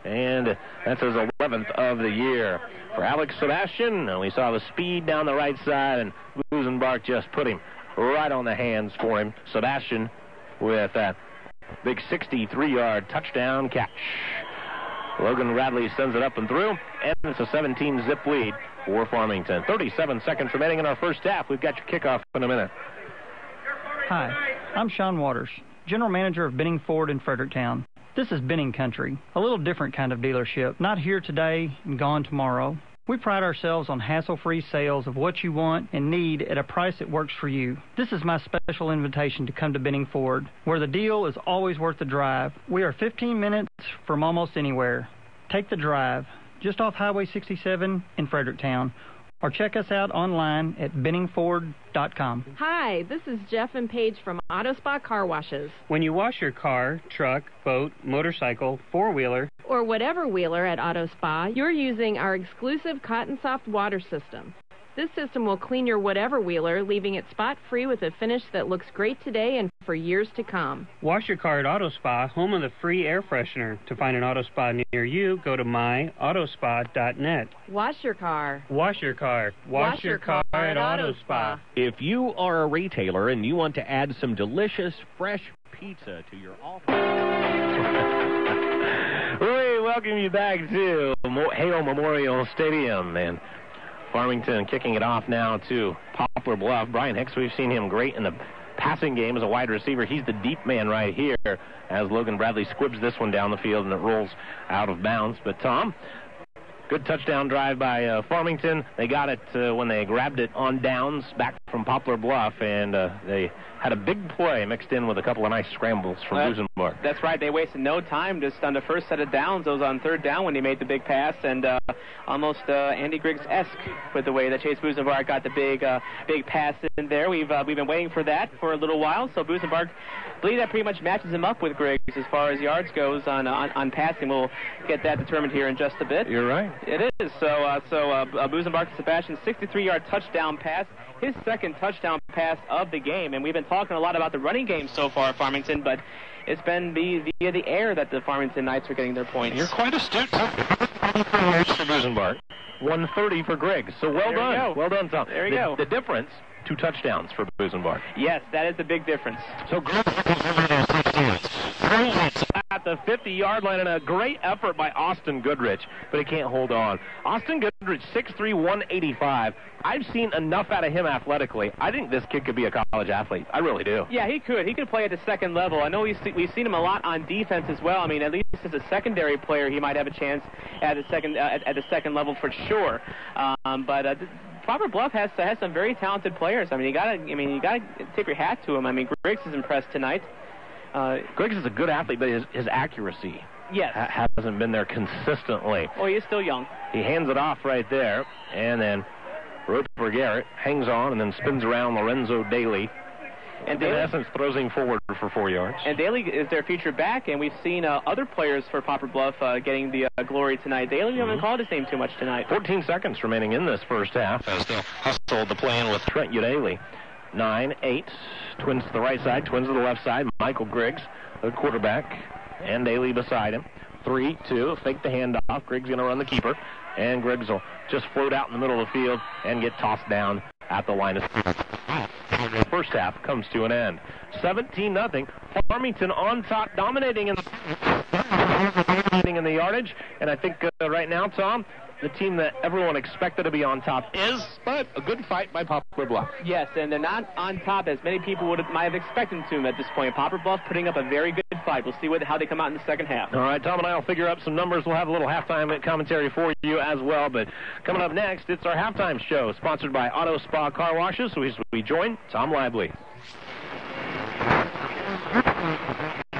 And that's his 11th of the year. For Alex Sebastian, and we saw the speed down the right side, and Busenbark just put him right on the hands for him. Sebastian with that big 63-yard touchdown catch. Logan Radley sends it up and through, and it's a 17 zip lead for Farmington. 37 seconds remaining in our first half. We've got your kickoff in a minute. Hi, I'm Sean Waters, General Manager of Benning Ford in Fredericktown. This is Benning Country, a little different kind of dealership, not here today and gone tomorrow. We pride ourselves on hassle-free sales of what you want and need at a price that works for you. This is my special invitation to come to Benning Ford, where the deal is always worth the drive. We are 15 minutes from almost anywhere. Take the drive, just off Highway 67 in Fredericktown, or check us out online at benningford.com. Hi, this is Jeff and Paige from Auto Spa Car Washes. When you wash your car, truck, boat, motorcycle, four wheeler, Or whatever wheeler at Auto Spa, you're using our exclusive Cotton Soft water system. This system will clean your whatever wheeler, leaving it spot free with a finish that looks great today and for years to come. wash your car at Auto Spa, home of the free air freshener. To find an auto spa near you, go to myautospa.net. Wash your car. Wash your car. Wash, your car, at Auto Spa. If you are a retailer and you want to add some delicious, fresh pizza to your offer, *laughs* We welcome you back to Mo- Hale Memorial Stadium and Farmington kicking it off now to Poplar Bluff. Brian Hicks, we've seen him great in the passing game as a wide receiver. He's the deep man right here as Logan Bradley squibs this one down the field and it rolls out of bounds. But Tom, Good touchdown drive by uh, Farmington. They got it uh, when they grabbed it on downs back from Poplar Bluff, and uh, they had a big play mixed in with a couple of nice scrambles from Busenbark. That's right. They wasted no time just on the first set of downs. It was on third down when he made the big pass, and uh, almost uh, Andy Griggs-esque with the way that Chase Busenbark got the big, uh, big pass in there. We've uh, we've been waiting for that for a little while. So Busenbark, I believe that pretty much matches him up with Griggs as far as yards goes on on, on passing. We'll get that determined here in just a bit. You're right. It is. So, uh, so uh, uh, Sebastian, 63-yard touchdown pass, his second touchdown pass of the game. And we've been talking a lot about the running game so far, Farmington, but it's been via, the air that the Farmington Knights are getting their points. You're quite astute. for Busenbark. 130 for Griggs. So well There done. Well done, Tom. There you the, go. The difference, two touchdowns for Busenbark. Yes, that is the big difference. So at the 50-yard line and a great effort by Austin Goodrich, but he can't hold on. Austin Goodrich, 6'3", 185. I've seen enough out of him athletically. I think this kid could be a college athlete. I really do. Yeah, he could. He could play at the second level. I know we've, we've seen him a lot on defense as well. I mean, at least as a secondary player, he might have a chance at the second uh, at, at the second level for sure. Um, but uh, Poplar Bluff has has some very talented players. I mean, you gotta I mean, you gotta tip your hat to him. I mean, Griggs is impressed tonight. Uh, Griggs is a good athlete, but his, his accuracy yes. ha- hasn't been there consistently. Oh, he's still young. He hands it off right there, and then Roper Garrett hangs on and then spins around Lorenzo Daly. And in Daly- essence, throws him forward for four yards. And Daly is their future back, and we've seen uh, other players for Poplar Bluff uh, getting the uh, glory tonight. Daly, you haven't called his name too much tonight. 14 seconds remaining in this first half as they'll hustle the play in with Trent Udaly. Nine, eight, twins to the right side, twins to the left side. Michael Griggs, the quarterback, and Daly beside him. Three, two, fake the handoff. Griggs going to run the keeper, and Griggs will just float out in the middle of the field and get tossed down at the line of the first half comes to an end. 17 nothing. Farmington on top, dominating in dominating in the yardage, and I think uh, right now, Tom, the team that everyone expected to be on top is, but a good fight by Poplar Bluff. Yes, and they're not on top as many people would have, might have expected them to at this point. Poplar Bluff putting up a very good fight. We'll see what, how they come out in the second half. All right, Tom and I will figure up some numbers. We'll have a little halftime commentary for you as well. But coming up next, it's our halftime show, sponsored by Auto Spa Car Washes. So we, we join Tom Lively.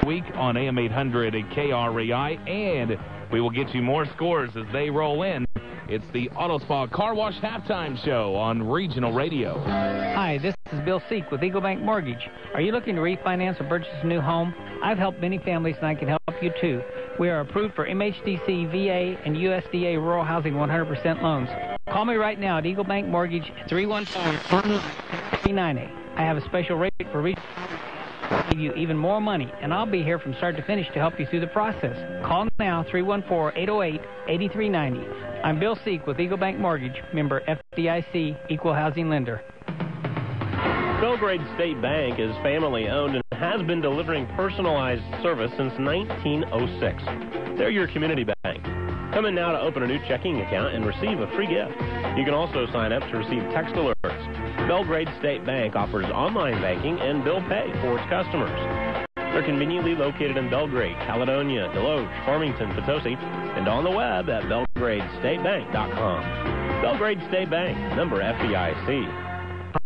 week on AM 800 at KREI, and we will get you more scores as they roll in. It's the Auto Spa Car Wash Halftime Show on Regional Radio. Hi, this is Bill Seek with Eagle Bank Mortgage. Are you looking to refinance or purchase a new home? I've helped many families and I can help you too. We are approved for MHDC, VA, and USDA rural housing 100% loans. Call me right now at Eagle Bank Mortgage at 314-390. I have a special rate for re- give you even more money, and I'll be here from start to finish to help you through the process. Call now 314-808-8390. I'm Bill Seek with Eagle Bank Mortgage, member FDIC, equal housing lender. Belgrade State Bank is family owned and has been delivering personalized service since 1906. They're your community bank. Come in now to open a new checking account and receive a free gift. You can also sign up to receive text alerts. Belgrade State Bank offers online banking and bill pay for its customers. They're conveniently located in Belgrade, Caledonia, Desloge, Farmington, Potosi, and on the web at belgradestatebank.com. Belgrade State Bank, member FDIC.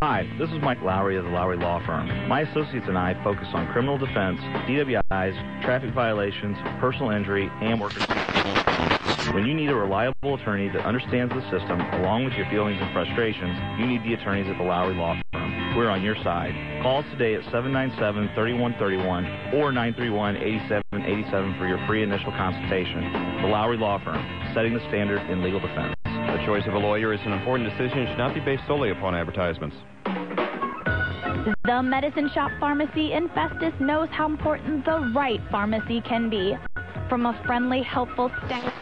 Hi, this is Mike Lowry of the Lowry Law Firm. My associates and I focus on criminal defense, DWIs, traffic violations, personal injury, and workers' When you need a reliable attorney that understands the system, along with your feelings and frustrations, you need the attorneys at the Lowry Law Firm. We're on your side. Call us today at 797-3131 or 931-8787 for your free initial consultation. The Lowry Law Firm, setting the standard in legal defense. The choice of a lawyer is an important decision and should not be based solely upon advertisements. The Medicine Shop Pharmacy in Festus knows how important the right pharmacy can be. From a friendly, helpful staff,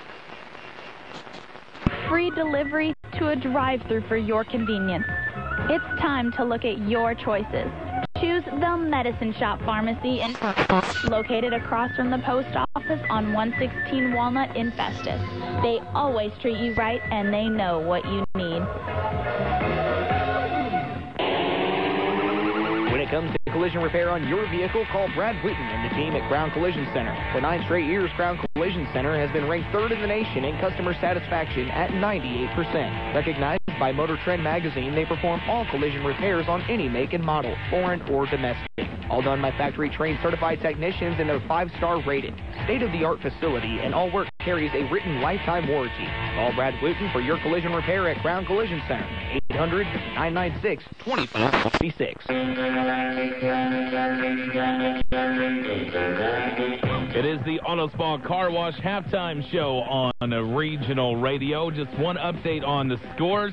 free delivery to a drive-through for your convenience. It's time to look at your choices. Choose the Medicine Shop Pharmacy in located across from the post office on 116 Walnut in Festus. They always treat you right and they know what you need. Comes to collision repair on your vehicle, call Brad Wooten and the team at Crown Collision Center. For nine straight years, Crown Collision Center has been ranked third in the nation in customer satisfaction at 98%. Recognized by Motor Trend magazine, they perform all collision repairs on any make and model, foreign or domestic. All done by factory trained certified technicians and they're five star rated. State of the art facility and all work carries a written lifetime warranty. Call Brad Wooten for your collision repair at Crown Collision Center. 800 996 2556. It is the Auto Spa Car Wash halftime show on regional radio. Just one update on the scores.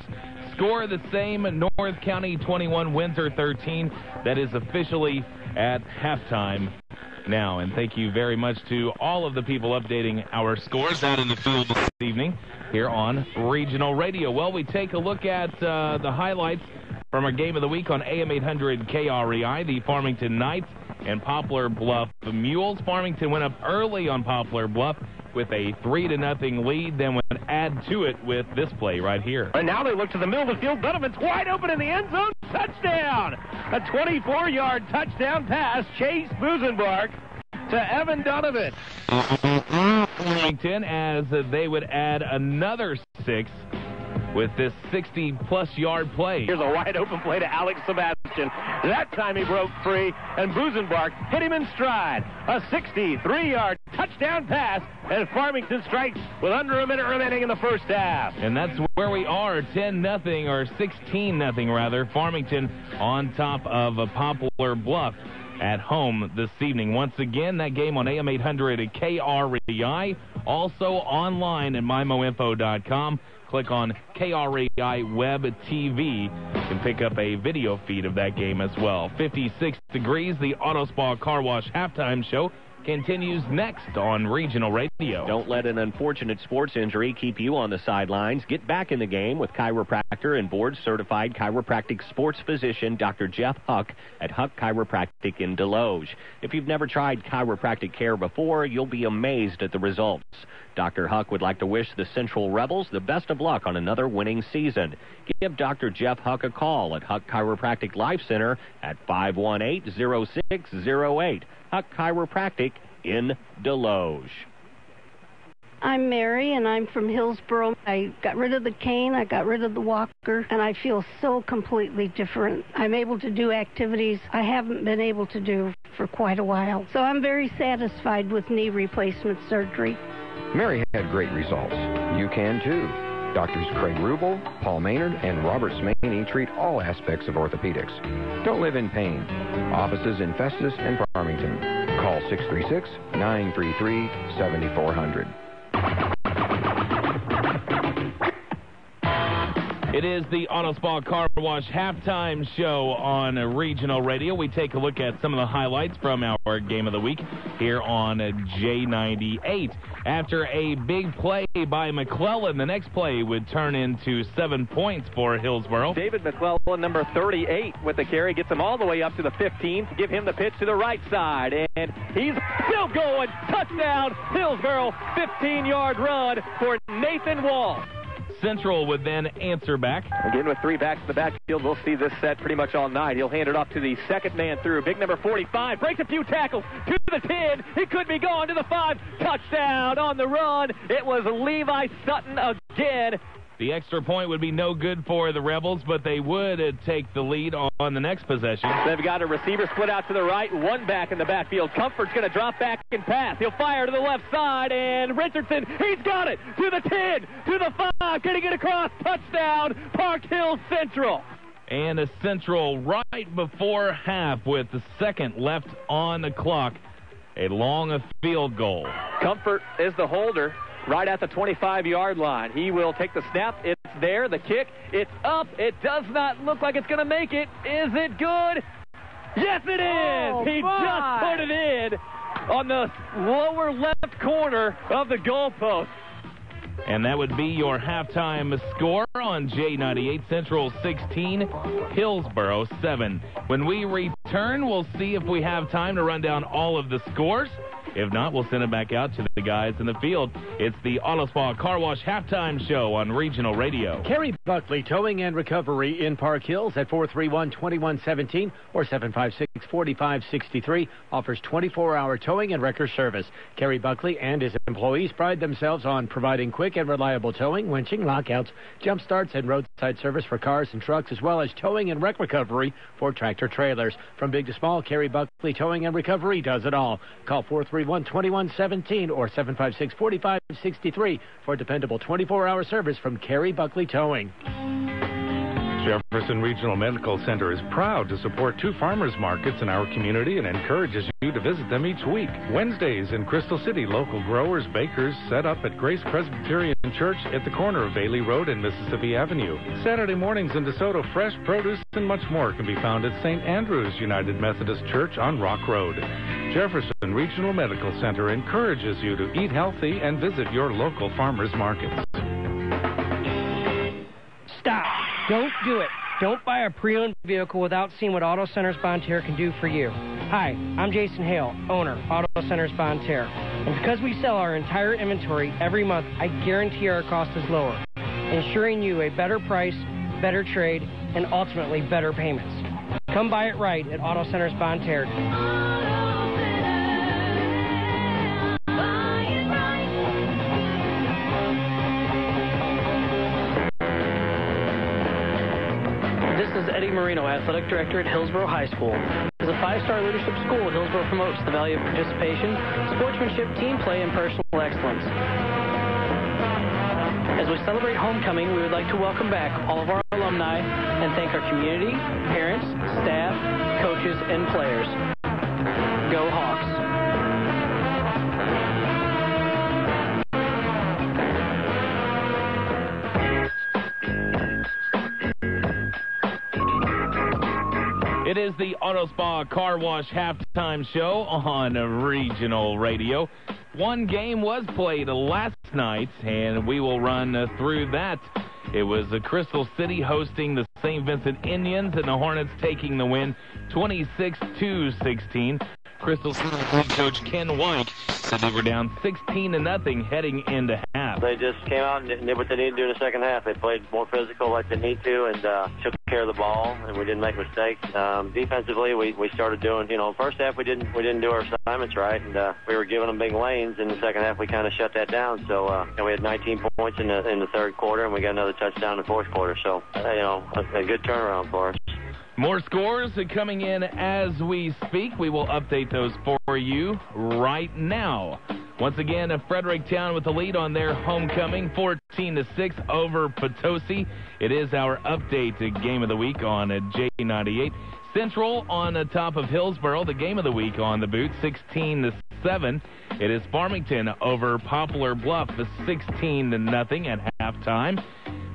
Score the same North County 21, Windsor 13. That is officially at halftime now. And thank you very much to all of the people updating our scores out in the field this evening here on regional radio. Well, we take a look at uh, the highlights from our game of the week on AM 800 KREI, the Farmington Knights and Poplar Bluff Mules. Farmington went up early on Poplar Bluff with a three to nothing lead, then would add to it with this play right here. And now they look to the middle of the field. Donovan's wide open in the end zone. Touchdown! A 24-yard touchdown pass. Chase Busenbark to Evan Donovan. As they would add another six with this 60-plus yard play. Here's a wide open play to Alex Sebastian. That time he broke free, and Busenbark hit him in stride. A 63-yard touchdown pass, and Farmington strikes with under a minute remaining in the first half. And that's where we are, 10 nothing or 16 nothing rather. Farmington on top of a Poplar Bluff at home this evening. Once again, that game on AM 800 at KREI. Also online at MyMoInfo.com. Click on KREI Web TV and pick up a video feed of that game as well. 56 degrees, the Auto Spa Car Wash halftime show continues next on Regional Radio. Don't let an unfortunate sports injury keep you on the sidelines. Get back in the game with chiropractor and board certified chiropractic sports physician Dr. Jeff Huck at Huck Chiropractic in Desloge. If you've never tried chiropractic care before, you'll be amazed at the results. Dr. Huck would like to wish the Central Rebels the best of luck on another winning season. Give Dr. Jeff Huck a call at Huck Chiropractic Life Center at 518-0608. Huck Chiropractic in Desloge. I'm Mary, and I'm from Hillsboro. I got rid of the cane, I got rid of the walker, and I feel so completely different. I'm able to do activities I haven't been able to do for quite a while. So I'm very satisfied with knee replacement surgery. Mary had great results. You can too. Doctors Craig Rubel, Paul Maynard, and Robert Smaney treat all aspects of orthopedics. Don't live in pain. Offices in Festus and Farmington. Call 636 933 7400. It is the Auto Spa Car Wash halftime show on Regional Radio. We take a look at some of the highlights from our game of the week here on J98. After a big play by McClellan, the next play would turn into seven points for Hillsboro. David McClellan, number 38, with the carry, gets him all the way up to the 15. Give him the pitch to the right side, and he's still going. Touchdown, Hillsboro, 15-yard run for Nathan Wall. Central would then answer back. Again, with three backs in the backfield, we'll see this set pretty much all night. He'll hand it off to the second man through. Big number 45 breaks a few tackles to the 10. He could be gone to the 5. Touchdown on the run. It was Levi Sutton again. The extra point would be no good for the Rebels, but they would uh, take the lead on, the next possession. They've got a receiver split out to the right, one back in the backfield. Comfort's going to drop back and pass. He'll fire to the left side, and Richardson, he's got it to the 10, to the 5. Can he get across? Touchdown, Park Hill Central. And a Central right before half with the second left on the clock. A long field goal. Comfort is the holder right at the 25-yard line. He will take the snap. It's there. The kick. It's up. It does not look like it's going to make it. Is it good? Yes, it is. Oh, he my. just put it in on the lower left corner of the goalpost. And that would be your halftime score on J98 Central 16, Hillsboro 7. When we return, we'll see if we have time to run down all of the scores If not, we'll send it back out to the guys in the field. It's the Auto Spa Car Wash Halftime Show on Regional Radio. Kerry Buckley Towing and Recovery in Park Hills at 431-2117 or 756-4563 offers 24-hour towing and wrecker service. Kerry Buckley and his employees pride themselves on providing quick and reliable towing, winching, lockouts, jump starts, and roadside service for cars and trucks, as well as towing and wreck recovery for tractor trailers. From big to small, Kerry Buckley Towing and Recovery does it all. Call 431-2117 or 756-4563 for dependable 24-hour service from Kerry Buckley Towing. Jefferson Regional Medical Center is proud to support two farmers markets in our community and encourages you to visit them each week. Wednesdays in Crystal City, local growers, bakers set up at Grace Presbyterian Church at the corner of Bailey Road and Mississippi Avenue. Saturday mornings in DeSoto, fresh produce and much more can be found at St. Andrew's United Methodist Church on Rock Road. Jefferson Regional Medical Center encourages you to eat healthy and visit your local farmers markets. Stop. Don't do it. Don't buy a pre-owned vehicle without seeing what Auto Centers Bonne Terre can do for you. Hi, I'm Jason Hale, owner, Auto Centers Bonne Terre. And because we sell our entire inventory every month, I guarantee our cost is lower, ensuring you a better price, better trade, and ultimately better payments. Come buy it right at Auto Centers Bonne Terre. This is Eddie Marino, Athletic Director at Hillsboro High School. As a five-star leadership school, Hillsboro promotes the value of participation, sportsmanship, team play, and personal excellence. As we celebrate homecoming, we would like to welcome back all of our alumni and thank our community, parents, staff, coaches, and players. Go Hawks! It is the Auto Spa Car Wash Halftime Show on Regional Radio. One game was played last night, and we will run uh, through that. It was uh, Crystal City hosting the St. Vincent Indians, and the Hornets taking the win 26 to 16. Crystal City coach Ken White said they were down 16 to nothing heading into half. They just came out and did what they needed to do in the second half. They played more physical like they need to and uh, took care of the ball, and we didn't make mistakes. Um, defensively, we, we started doing, you know, first half we didn't we didn't do our assignments right, and uh, we were giving them big lanes. In the second half, we kind of shut that down. So uh, and we had 19 points in the in the third quarter, and we got another touchdown in the fourth quarter. So uh, you know, a, a good turnaround for us. More scores are coming in as we speak. We will update those for you right now. Once again, Fredericktown with the lead on their homecoming, 14 to 6 over Potosi. It is our update game of the week on J98. Central on the top of Hillsboro, the game of the week on the boot, 16 to 7. It is Farmington over Poplar Bluff, 16 to nothing at halftime.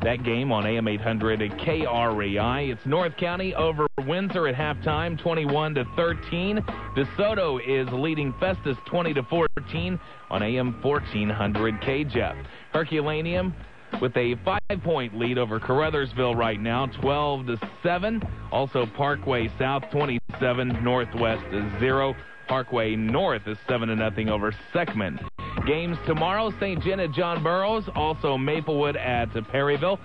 That game on AM 800 at KREI. It's North County over Windsor at halftime, 21 to 13. DeSoto is leading Festus 20 to 14 on AM 1400 KJFF. Herculaneum with a five-point lead over Caruthersville right now, 12 to 7. Also Parkway South 27, Northwest is 0. Parkway North is 7 to nothing over Seckman. Games tomorrow, St. John at John Burroughs, also Maplewood at Perryville,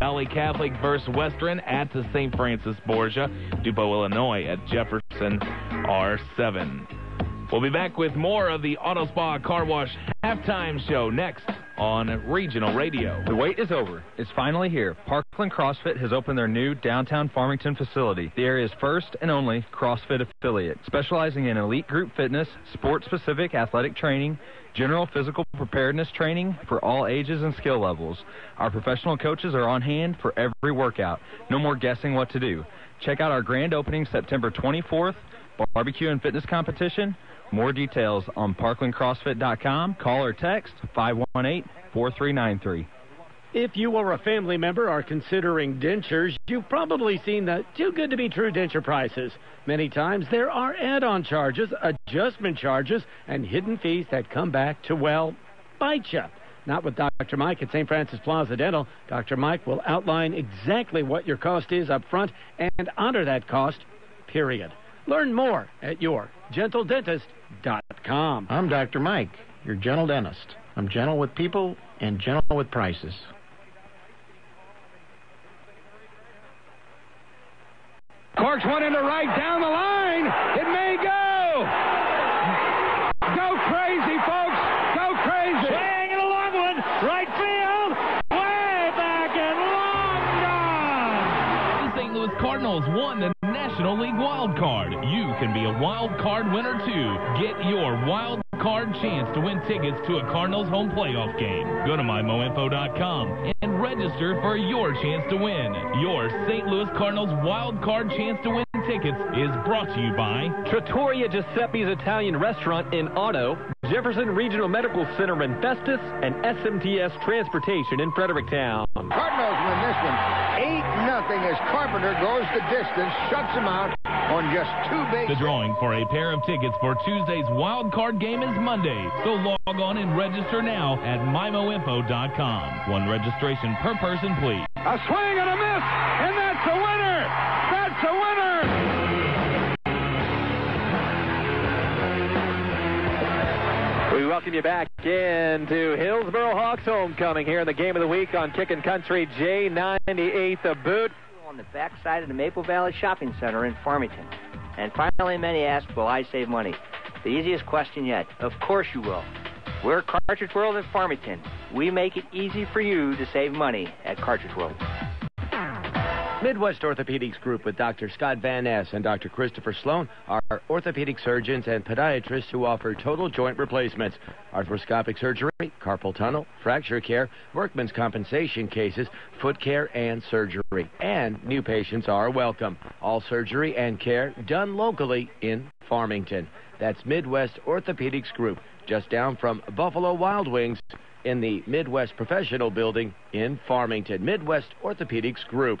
Valley Catholic versus Western at the St. Francis Borgia, Dupo, Illinois at Jefferson R7. We'll be back with more of the Auto Spa Car Wash halftime show next on Regional Radio. The wait is over. It's finally here. Parkland CrossFit has opened their new downtown Farmington facility, the area's first and only CrossFit affiliate, specializing in elite group fitness, sports specific athletic training, general physical preparedness training for all ages and skill levels. Our professional coaches are on hand for every workout. No more guessing what to do. Check out our grand opening September 24th, barbecue and fitness competition. More details on parklandcrossfit.com. Call or text 518-4393. If you or a family member are considering dentures, you've probably seen the too good to be true denture prices. Many times there are add on charges, adjustment charges, and hidden fees that come back to, well, bite you. Not with Dr. Mike at St. Francis Plaza Dental. Dr. Mike will outline exactly what your cost is up front and honor that cost, period. Learn more at your gentle com. I'm Dr. Mike, your gentle dentist. I'm gentle with people and gentle with prices. Corks one into right down the line. It may go. Go crazy, folks. Go crazy. Swing and a long one. Right field. Way back and long gone. The St. Louis Cardinals won the National League Wild Card. You can be a wild card winner too. Get your wild card chance to win tickets to a Cardinals home playoff game. Go to mymoinfo.com and register for your chance to win. Your St. Louis Cardinals wild card chance to win tickets is brought to you by Trattoria Giuseppe's Italian Restaurant in Otto, Jefferson Regional Medical Center in Festus, and SMTS Transportation in Fredericktown. Cardinals win this one 8 nothing as Carpenter goes the distance, shuts them out on just two The drawing for a pair of tickets for Tuesday's wild card game is Monday. So log on and register now at mymoinfo.com. One registration per person, please. A swing and a miss, and that's a winner. We welcome you back into Hillsboro Hawks homecoming here in the game of the week on Kickin' Country J98 The Boot. on the backside of the Maple Valley Shopping Center in Farmington. And finally, many ask, will I save money? The easiest question yet. Of course you will. We're Cartridge World in Farmington. We make it easy for you to save money at Cartridge World. Midwest Orthopedics Group with Dr. Scott Van Ness and Dr. Christopher Sloan are orthopedic surgeons and podiatrists who offer total joint replacements, arthroscopic surgery, carpal tunnel, fracture care, workman's compensation cases, foot care, and surgery. And new patients are welcome. All surgery and care done locally in Farmington. That's Midwest Orthopedics Group, just down from Buffalo Wild Wings in the Midwest Professional Building in Farmington. Midwest Orthopedics Group.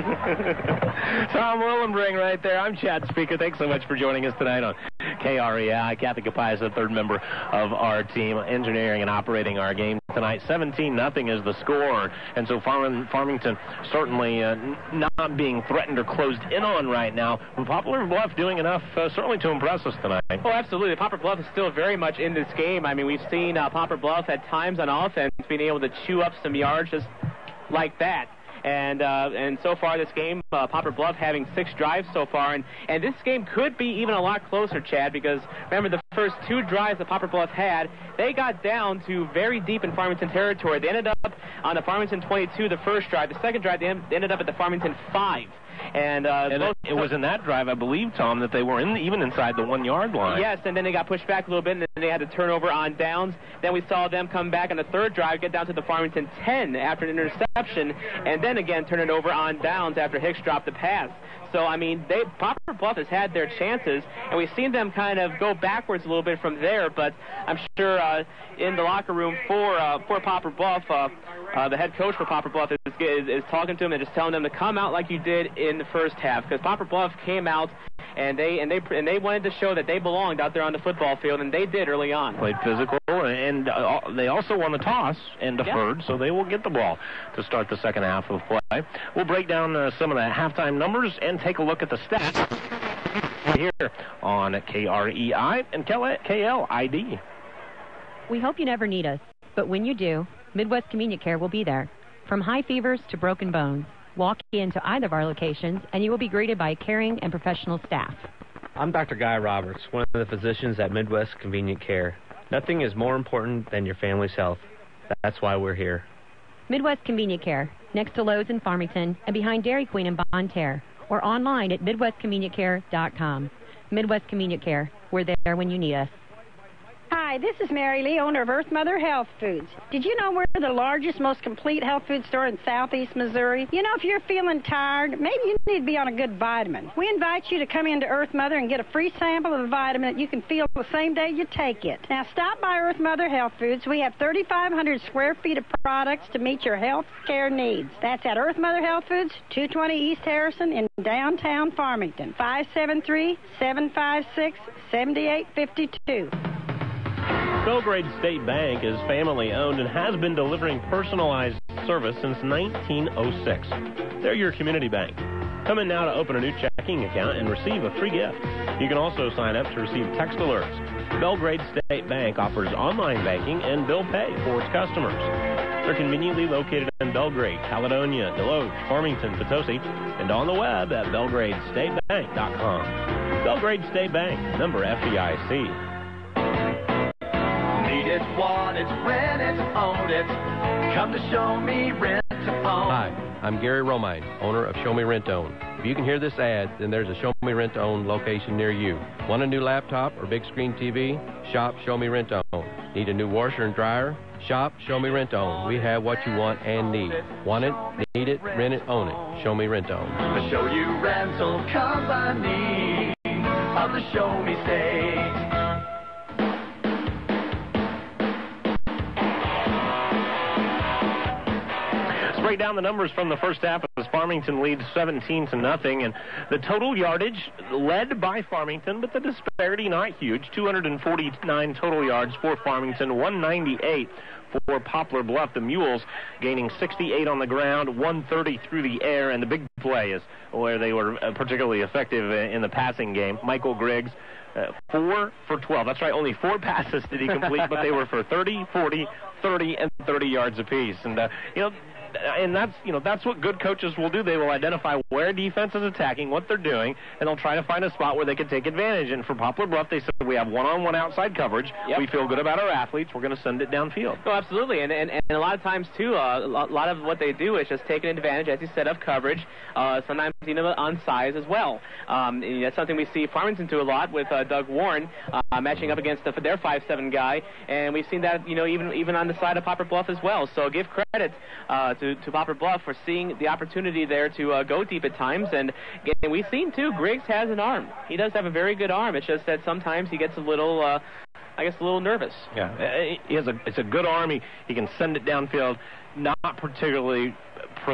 *laughs* Tom Willenbring right there. I'm Chad Speaker. Thanks so much for joining us tonight on KREI. Kathy Capias, the third member of our team, engineering and operating our game tonight. 17 nothing is the score, and so Farm- Farmington certainly uh, not being threatened or closed in on right now. Poplar Bluff doing enough uh, certainly to impress us tonight. Oh, absolutely. Poplar Bluff is still very much in this game. I mean, we've seen uh, Poplar Bluff at times on offense being able to chew up some yards just like that. And uh, and so far this game, uh, Poplar Bluff having six drives so far, and and this game could be even a lot closer, Chad, because remember the first two drives that Poplar Bluff had, they got down to very deep in Farmington territory. They ended up on the Farmington 22, the first drive. The second drive, they ended up at the Farmington five. And, uh, And it, it was in that drive, I believe, Tom, that they were in even inside the one yard line. Yes, and then they got pushed back a little bit, and then they had to turn over on downs. Then we saw them come back on the third drive, get down to the Farmington 10 after an interception, and then again turn it over on downs after Hicks dropped the pass. So, I mean, they Poplar Bluff has had their chances, and we've seen them kind of go backwards a little bit from there, but I'm sure uh, in the locker room for uh, for Poplar Bluff, uh, uh, the head coach for Poplar Bluff is, is, is talking to them and just telling them to come out like you did in the first half, because Poplar Bluff came out and they and they and they wanted to show that they belonged out there on the football field, and they did early on. Played physical, and uh, they also won the toss and deferred, so they will get the ball to start the second half of play. We'll break down uh, some of the halftime numbers and take a look at the stats here on KREI and KLID. We hope you never need us, but when you do, Midwest Convenient Care will be there. From high fevers to broken bones, walk into either of our locations and you will be greeted by caring and professional staff. I'm Dr. Guy Roberts, one of the physicians at Midwest Convenient Care. Nothing is more important than your family's health. That's why we're here. Midwest Convenient Care, next to Lowe's in Farmington and behind Dairy Queen in Bonne Terre, or online at MidwestConvenientCare.com. Midwest Convenient Care, we're there when you need us. Hi, this is Mary Lee, owner of Earth Mother Health Foods. Did you know we're the largest, most complete health food store in southeast Missouri? You know, if you're feeling tired, maybe you need to be on a good vitamin. We invite you to come into Earth Mother and get a free sample of the vitamin that you can feel the same day you take it. Now, stop by Earth Mother Health Foods. We have 3,500 square feet of products to meet your health care needs. That's at Earth Mother Health Foods, 220 East Harrison in downtown Farmington. 573 756 7852. Belgrade State Bank is family owned and has been delivering personalized service since 1906. They're your community bank. Come in now to open a new checking account and receive a free gift. You can also sign up to receive text alerts. Belgrade State Bank offers online banking and bill pay for its customers. They're conveniently located in Belgrade, Caledonia, Desloge, Farmington, Potosi, and on the web at belgradestatebank.com. Belgrade State Bank, member FDIC. Need it, want it, rent it, own it. Come to show me rent to own. Hi, I'm Gary Romine, owner of Show Me Rent to Own. If you can hear this ad, then there's a Show Me Rent to Own location near you. Want a new laptop or big screen TV? Shop Show Me Rent to Own. Need a new washer and dryer? Shop Show Me Rent Own. We have what you want and need. Want it, need it, rent it, own it. Show Me Rent Own. The show you rental company of the Show Me State. Break down the numbers from the first half as Farmington leads 17 to nothing, and the total yardage led by Farmington, but the disparity not huge. 249 total yards for Farmington, 198 for Poplar Bluff. The Mules gaining 68 on the ground, 130 through the air, and the big play is where they were uh, particularly effective uh, in the passing game. Michael Griggs. Uh, four for 12. That's right, only four *laughs* passes did he complete, but they were for 30, 40, 30, and 30 yards apiece. And, uh, you know, and that's you know that's what good coaches will do. They will identify where defense is attacking, what they're doing, and they'll try to find a spot where they can take advantage. And for Poplar Bluff, they said we have one-on-one outside coverage. We feel good about our athletes. We're going to send it downfield. No, absolutely, and, and and a lot of times too, uh, a lot of what they do is just taking advantage, as you said, of coverage. Uh, sometimes you know on size as well. Um, that's something we see Farmington do a lot with uh, Doug Warren uh, matching up against the, their five-seven guy, and we've seen that you know even even on the side of Poplar Bluff as well. So give credit uh, to to Poplar Bluff for seeing the opportunity there to uh, go deep at times, and again, we've seen too. Griggs has an arm. He does have a very good arm. It's just that sometimes he gets a little. Uh, I guess a little nervous. Yeah, he has a it's a good arm. He, he can send it downfield, not particularly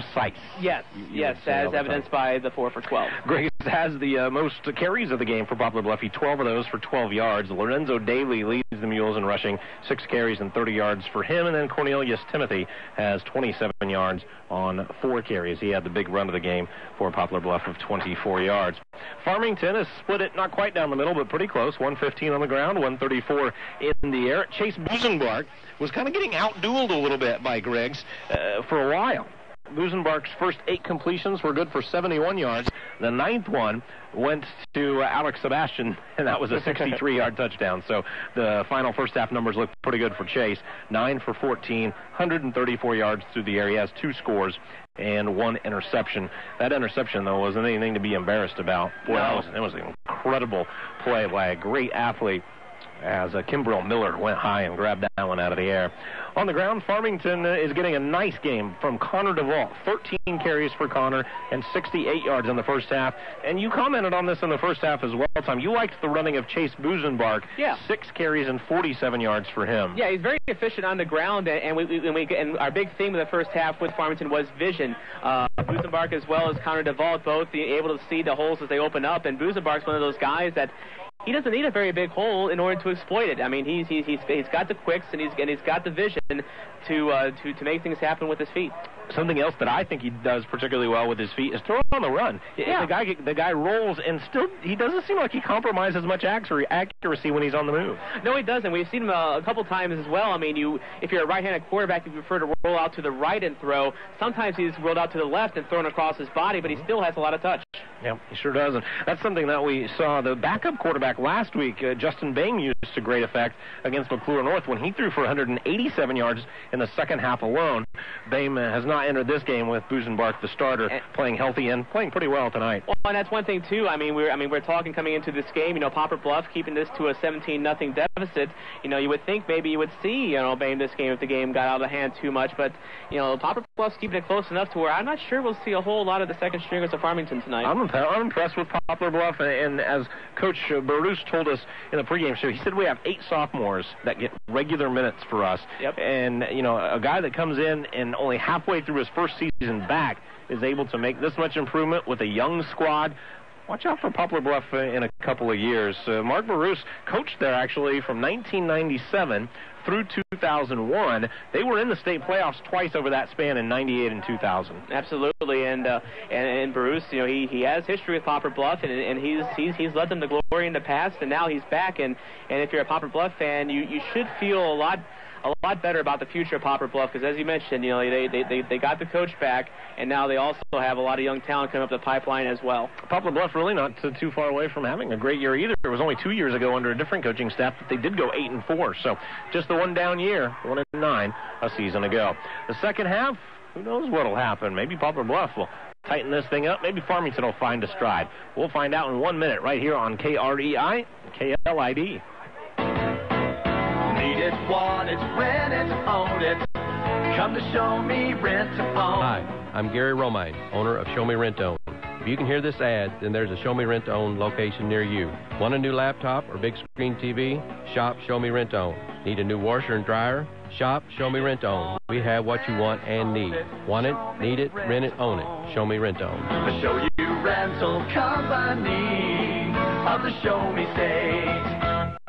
precise. Yes, you yes, say all as evidenced by the four for 12. Griggs has the uh, most carries of the game for Poplar Bluff. He 12 of those for 12 yards. Lorenzo Daly leads the Mules in rushing, six carries and 30 yards for him. And then Cornelius Timothy has 27 yards on four carries. He had the big run of the game for Poplar Bluff of 24 yards. Farmington has split it not quite down the middle, but pretty close. 115 on the ground, 134 in the air. Chase Busenbark was kind of getting outdueled a little bit by Griggs uh, for a while. Busenbark's first eight completions were good for 71 yards. The ninth one went to uh, Alex Sebastian, *laughs* and that was a 63-yard *laughs* touchdown. So the final first half numbers look pretty good for Chase. Nine for 14, 134 yards through the air. He has two scores and one interception. That interception, though, wasn't anything to be embarrassed about. Boy, that was, that was an incredible play by a great athlete as uh, Kimbrell Miller went high and grabbed that one out of the air. On the ground, Farmington uh, is getting a nice game from Connor DeVault. 13 carries for Connor and 68 yards in the first half. And you commented on this in the first half as well, Tom. You liked the running of Chase Busenbark. Yeah. Six carries and 47 yards for him. Yeah, he's very efficient on the ground, and, we, we, and, we, and our big theme of the first half with Farmington was vision. Uh, Busenbark as well as Connor DeVault both being able to see the holes as they open up, and Busenbark's one of those guys that he doesn't need a very big hole in order to exploit it. I mean, he's he's he's, he's got the quicks and he's and he's got the vision to uh, to to make things happen with his feet. Something else that I think he does particularly well with his feet is throw on the run. Yeah. The guy the guy rolls and still he doesn't seem like he compromises much accuracy when he's on the move. No, he doesn't. We've seen him uh, a couple times as well. I mean, you if you're a right-handed quarterback, you prefer to roll out to the right and throw. Sometimes he's rolled out to the left and thrown across his body, but he still has a lot of touch. Yeah, he sure does. And that's something that we saw the backup quarterback last week, uh, Justin Bain, used to great effect against McCluer North when he threw for 187 yards in the second half alone. Bain uh, has not entered this game with Busenbark, the starter, eh. playing healthy and playing pretty well tonight. Well, and that's one thing too. I mean, we're I mean we're talking coming into this game. You know, Poplar Bluff keeping this to a 17 nothing deficit. You know, you would think maybe you would see you know Bain this game if the game got out of hand too much, but you know Poplar Bluff's keeping it close enough to where I'm not sure we'll see a whole lot of the second stringers of Farmington tonight. I'm, imp- I'm impressed with Poplar Bluff, and, and as Coach Barus told us in the pregame show, he said we have eight sophomores that get regular minutes for us. Yep. And you know, a guy that comes in and only halfway through his first season back is able to make this much improvement with a young squad. watch out for Poplar Bluff in a couple of years. Uh, Mark Barouse coached there actually from 1997 through 2001. They were in the state playoffs twice over that span in 98 and 2000. Absolutely, and uh, and, and Barouse, you know, he, he has history with Poplar Bluff, and, and he's he's he's led them to glory in the past, and now he's back. And and if you're a Poplar Bluff fan, you you should feel a lot a lot better about the future of Poplar Bluff because, as you mentioned, you know they, they, they, they got the coach back, and now they also have a lot of young talent coming up the pipeline as well. Poplar Bluff really not too, far away from having a great year either. It was only two years ago under a different coaching staff that they did go eight and four. So just the one down year, one and nine a season ago. The second half, who knows what'll happen? Maybe Poplar Bluff will tighten this thing up. Maybe Farmington will find a stride. We'll find out in one minute right here on KREI KLID. Need it, want it, rent it, own it. Come to Show Me Rent to Own. Hi, I'm Gary Romine, owner of Show Me Rent Own. If you can hear this ad, then there's a Show Me Rent Own location near you. Want a new laptop or big screen TV? Shop Show Me Rent Own. Need a new washer and dryer? Shop Show Me Rent Own. We have what you want and need. Want it, need it, rent it, own it. Show Me Rent Own. The Show You Rental Company of the Show Me State.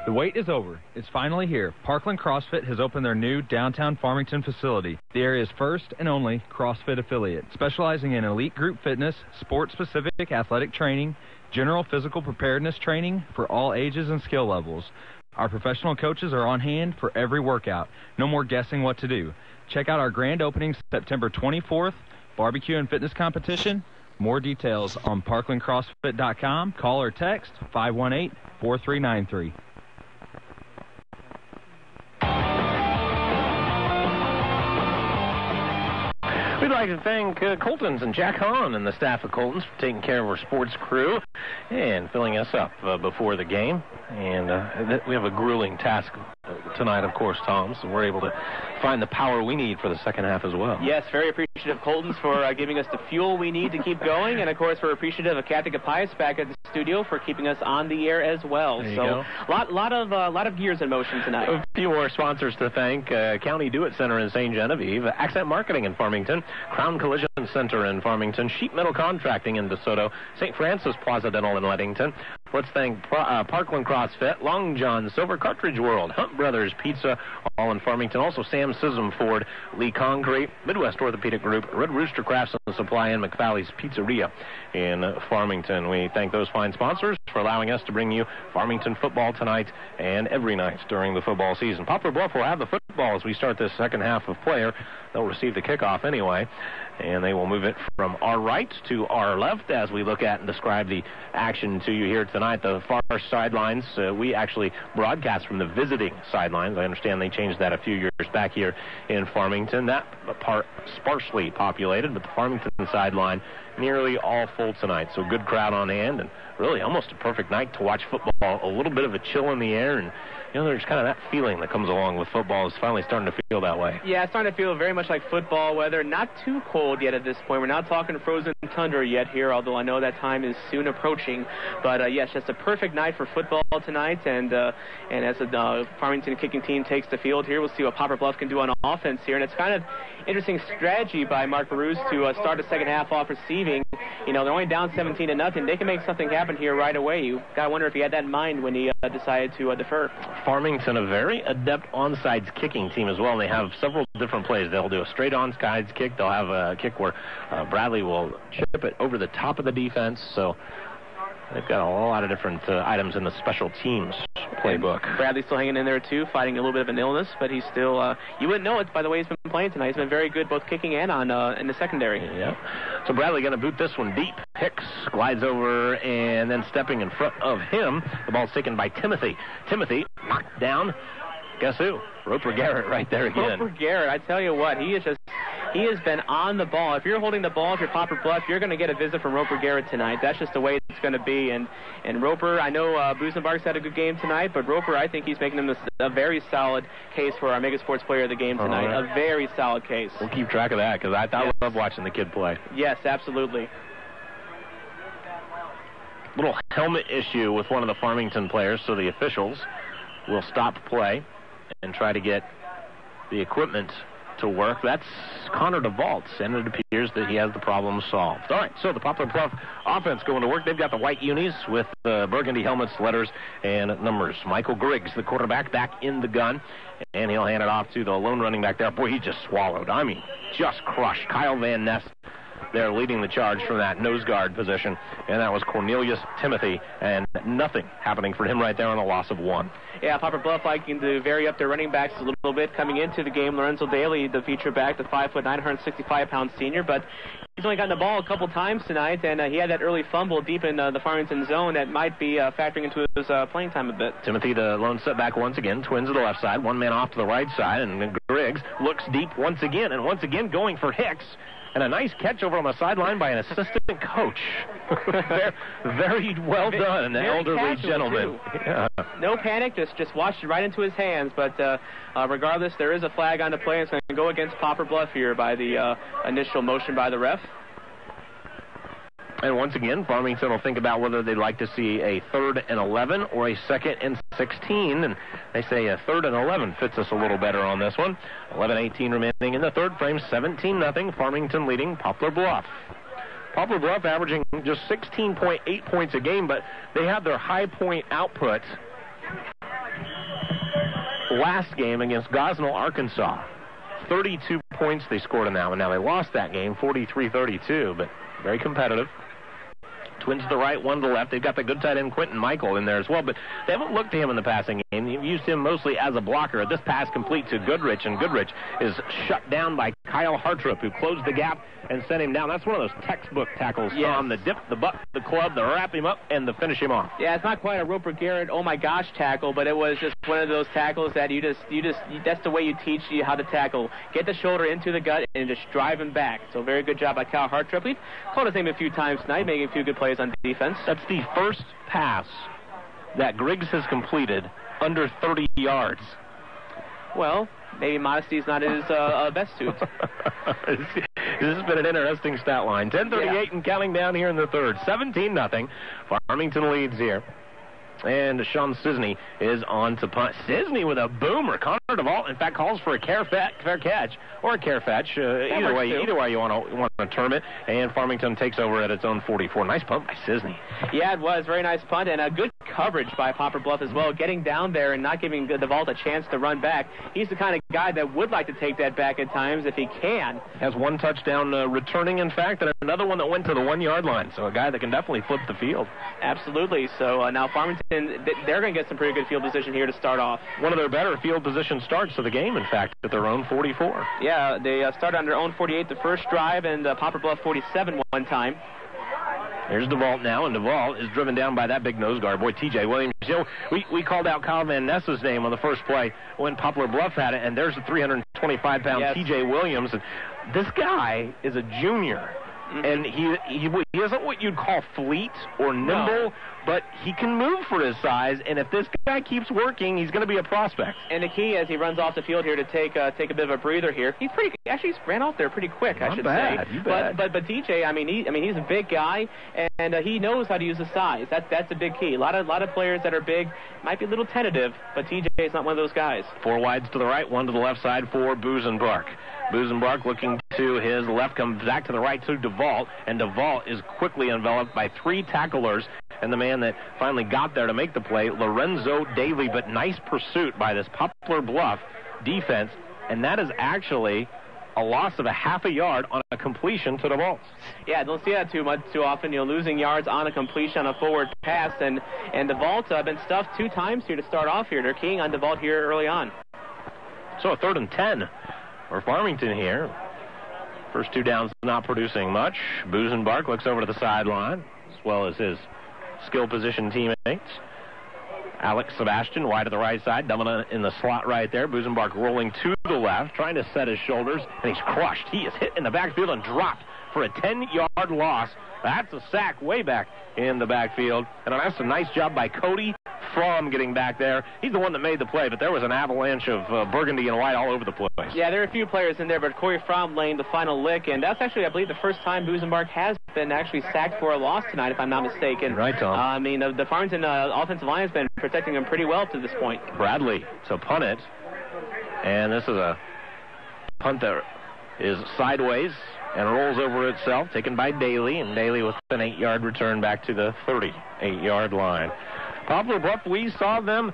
The wait is over. It's finally here. Parkland CrossFit has opened their new downtown Farmington facility, the area's first and only CrossFit affiliate, specializing in elite group fitness, sport-specific athletic training, general physical preparedness training for all ages and skill levels. Our professional coaches are on hand for every workout. No more guessing what to do. Check out our grand opening September 24th, barbecue and fitness competition. More details on parklandcrossfit.com. Call or text 518 4393. We'd like to thank uh, Colton's and Jack Hahn and the staff of Colton's for taking care of our sports crew and filling us up uh, before the game. And uh, th- we have a grueling task tonight, of course, Tom, so we're able to find the power we need for the second half as well. Yes, very appreciative of Colton's for uh, giving us the fuel we need to keep going, and of course we're appreciative of Captain Capias back at the studio for keeping us on the air as well. There so, a lot lot of uh, lot of gears in motion tonight. A few more sponsors to thank. Uh, County Do It Center in St. Genevieve, Accent Marketing in Farmington, Crown Collision Center in Farmington, Sheet Metal Contracting in DeSoto, St. Francis Plaza Dental in Leadington. Let's thank uh, Parkland CrossFit, Long John, Silver Cartridge World, Hunt Brothers Pizza, all in Farmington. Also Sam Scism Ford, Lee Concrete, Midwest Orthopedic Group, Red Rooster Crafts and Supply, and McFally's Pizzeria in Farmington. We thank those fine sponsors for allowing us to bring you Farmington football tonight and every night during the football season. Poplar Bluff will have the football as we start this second half of player. They'll receive the kickoff anyway, and they will move it from our right to our left as we look at and describe the action to you here tonight. The far sidelines, uh, we actually broadcast from the visiting sidelines. I understand they changed that a few years back here in Farmington. That part sparsely populated, but the Farmington sideline nearly all full tonight. So good crowd on hand and really almost a perfect night to watch football. A little bit of a chill in the air and you know, there's kind of that feeling that comes along with football is finally starting to feel that way. Yeah, it's starting to feel very much like football weather. Not too cold yet at this point. We're not talking frozen tundra yet here, although I know that time is soon approaching. But uh, yes, just a perfect night for football tonight. And uh, and as the uh, Farmington kicking team takes the field here, we'll see what Poplar Bluff can do on offense here. And it's kind of interesting strategy by Mark Barouse to uh, start the second half off receiving. You know, they're only down 17 to nothing. They can make something happen here right away. You got to wonder if he had that in mind when he uh, decided to uh, defer. Farmington, a very adept onside kicking team as well. and They have several different plays. They'll do a straight onside kick. They'll have a kick where uh, Bradley will chip it over the top of the defense. So they've got a lot of different uh, items in the special teams playbook. Bradley's still hanging in there too, fighting a little bit of an illness, but he's still. Uh, you wouldn't know it by the way he's been playing tonight. He's been very good both kicking and on uh, in the secondary. Yeah. So Bradley going to boot this one deep. Hicks glides over and then stepping in front of him. The ball's taken by Timothy. Timothy knocked down. Guess who? Roper Garrett right there again. Roper Garrett, I tell you what, he is just he has been on the ball. If you're holding the ball, if you're Poplar Bluff, you're going to get a visit from Roper Garrett tonight. That's just the way it's going to be. And and Roper, I know uh, Busenbark's had a good game tonight, but Roper, I think he's making him a, a very solid case for our Mega Sports Player of the Game tonight. Right. A very solid case. We'll keep track of that because I, I love watching the kid play. Yes, absolutely. Little helmet issue with one of the Farmington players, so the officials will stop play and try to get the equipment to work. That's Connor DeVaults, and it appears that he has the problem solved. All right, so the Poplar Bluff offense going to work. They've got the white unis with uh, burgundy helmets, letters, and numbers. Michael Griggs, the quarterback, back in the gun, and he'll hand it off to the lone running back there. Boy, he just swallowed. I mean, just crushed. Kyle Van Ness there leading the charge from that nose guard position, and that was Cornelius Timothy, and nothing happening for him right there on a loss of one. Yeah, Poplar Bluff liking to vary up their running backs a little bit coming into the game. Lorenzo Daly, the feature back, the 5 foot 965 pound senior, but he's only gotten the ball a couple times tonight, and uh, he had that early fumble deep in uh, the Farmington zone that might be uh, factoring into his uh, playing time a bit. Timothy, the lone setback once again, twins to the left side, one man off to the right side, and Griggs looks deep once again, and once again going for Hicks. And a nice catch over on the sideline by an assistant coach. *laughs* very, very well done, Very elderly gentleman. Yeah. No panic, just just watched it right into his hands. But uh, uh, regardless, there is a flag on the play. It's going to go against Poplar Bluff here by the uh, initial motion by the ref. And once again, Farmington will think about whether they'd like to see a third and 11 or a second and 16. And they say a third and 11 fits us a little better on this one. 11-18 remaining in the third frame, 17 nothing. Farmington leading Poplar Bluff. Poplar Bluff averaging just 16.8 points a game, but they had their high point output last game against Gosnell, Arkansas. 32 points they scored in that one. Now they lost that game, 43-32, but very competitive. Twins to the right, one to the left. They've got the good tight end Quentin Michael in there as well, but they haven't looked to him in the passing game. They've used him mostly as a blocker. This pass complete to Goodrich, and Goodrich is shut down by Kyle Hartrip, who closed the gap and sent him down. That's one of those textbook tackles, Yes. Tom. The dip, the butt, the club, the wrap him up, and the finish him off. Yeah, it's not quite a Roper Garrett, oh my gosh tackle, but it was just one of those tackles that you just, you just, you, that's the way you teach you how to tackle. Get the shoulder into the gut and just drive him back. So very good job by Kyle Hartrip. We've called his name a few times tonight, making a few good plays on defense. That's the first pass that Griggs has completed under 30 yards. Well, maybe modesty is not his uh, uh, best suit. *laughs* this has been an interesting stat line. 10:38 and counting down here in the third. 17 nothing. Farmington leads here. And Sean Sisney is on to punt. Sisney with a boomer. Connor DeVault, in fact, calls for a care, fat, fair catch or a care fetch. Uh, either way, too. either way you want to want to term it. And Farmington takes over at its own 44. Nice punt by Sisney. Yeah, it was. Very nice punt and a good coverage by Poplar Bluff as well, getting down there and not giving DeVault a chance to run back. He's the kind of guy that would like to take that back at times if he can. Has one touchdown uh, returning, in fact, and another one that went to the one yard line. So a guy that can definitely flip the field. Absolutely. So uh, now Farmington, they're going to get some pretty good field position here to start off. One of their better field position starts of the game, in fact, at their own 44. Yeah, they uh, started on their own 48 the first drive, and uh, Poplar Bluff 47 one time. There's DeVault now, and DeVault is driven down by that big nose guard. Boy, TJ Williams. You know, we, we called out Kyle Van Ness's name on the first play when Poplar Bluff had it, and there's the 325 pound Yes. TJ Williams. And this guy is a junior. Mm-hmm. And he, he he isn't what you'd call fleet or nimble, but he can move for his size. And if this guy keeps working, he's going to be a prospect. And the key as he runs off the field here to take uh, take a bit of a breather here. He's pretty actually he's ran off there pretty quick, I Not should bad, say. you but bet. but but DJ, I mean he I mean he's a big guy and uh, he knows how to use the size. That's that's a big key. A lot of lot of players that are big might be a little tentative, but TJ is not one of those guys. Four wides to the right, one to the left side for Busenbark. Busenbark looking to his left, comes back to the right to DeVault, and DeVault is quickly enveloped by three tacklers, and the man that finally got there to make the play, Lorenzo Daly. But nice pursuit by this Poplar Bluff defense, and that is actually a loss of a half a yard on a completion to DeVault. Yeah, don't see that too much too often. You know, losing yards on a completion on a forward pass, and and DeVault uh, been stuffed two times here to start off here. They're keying on DeVault here early on. So a third and 10 for Farmington here. First two downs not producing much. Busenbark looks over to the sideline, as well as his skill position teammates. Alex Sebastian wide to the right side, Domina in the slot right there. Busenbark rolling to the left, trying to set his shoulders, and he's crushed. He is hit in the backfield and dropped for a 10-yard loss. That's a sack way back in the backfield. And that's a nice job by Cody Fromm getting back there. He's the one that made the play, but there was an avalanche of uh, burgundy and white all over the place. Yeah, there are a few players in there, but Corey Fromm laying the final lick, and that's actually, I believe, the first time Busenbark has been actually sacked for a loss tonight, if I'm not mistaken. Right, Tom. Uh, I mean, uh, the Farmington uh, offensive line has been protecting him pretty well to this point. Bradley to punt it. And this is a punt there is sideways and rolls over itself, taken by Daly, and Daly with an eight-yard return back to the 38-yard line. Poplar Bluff, we saw them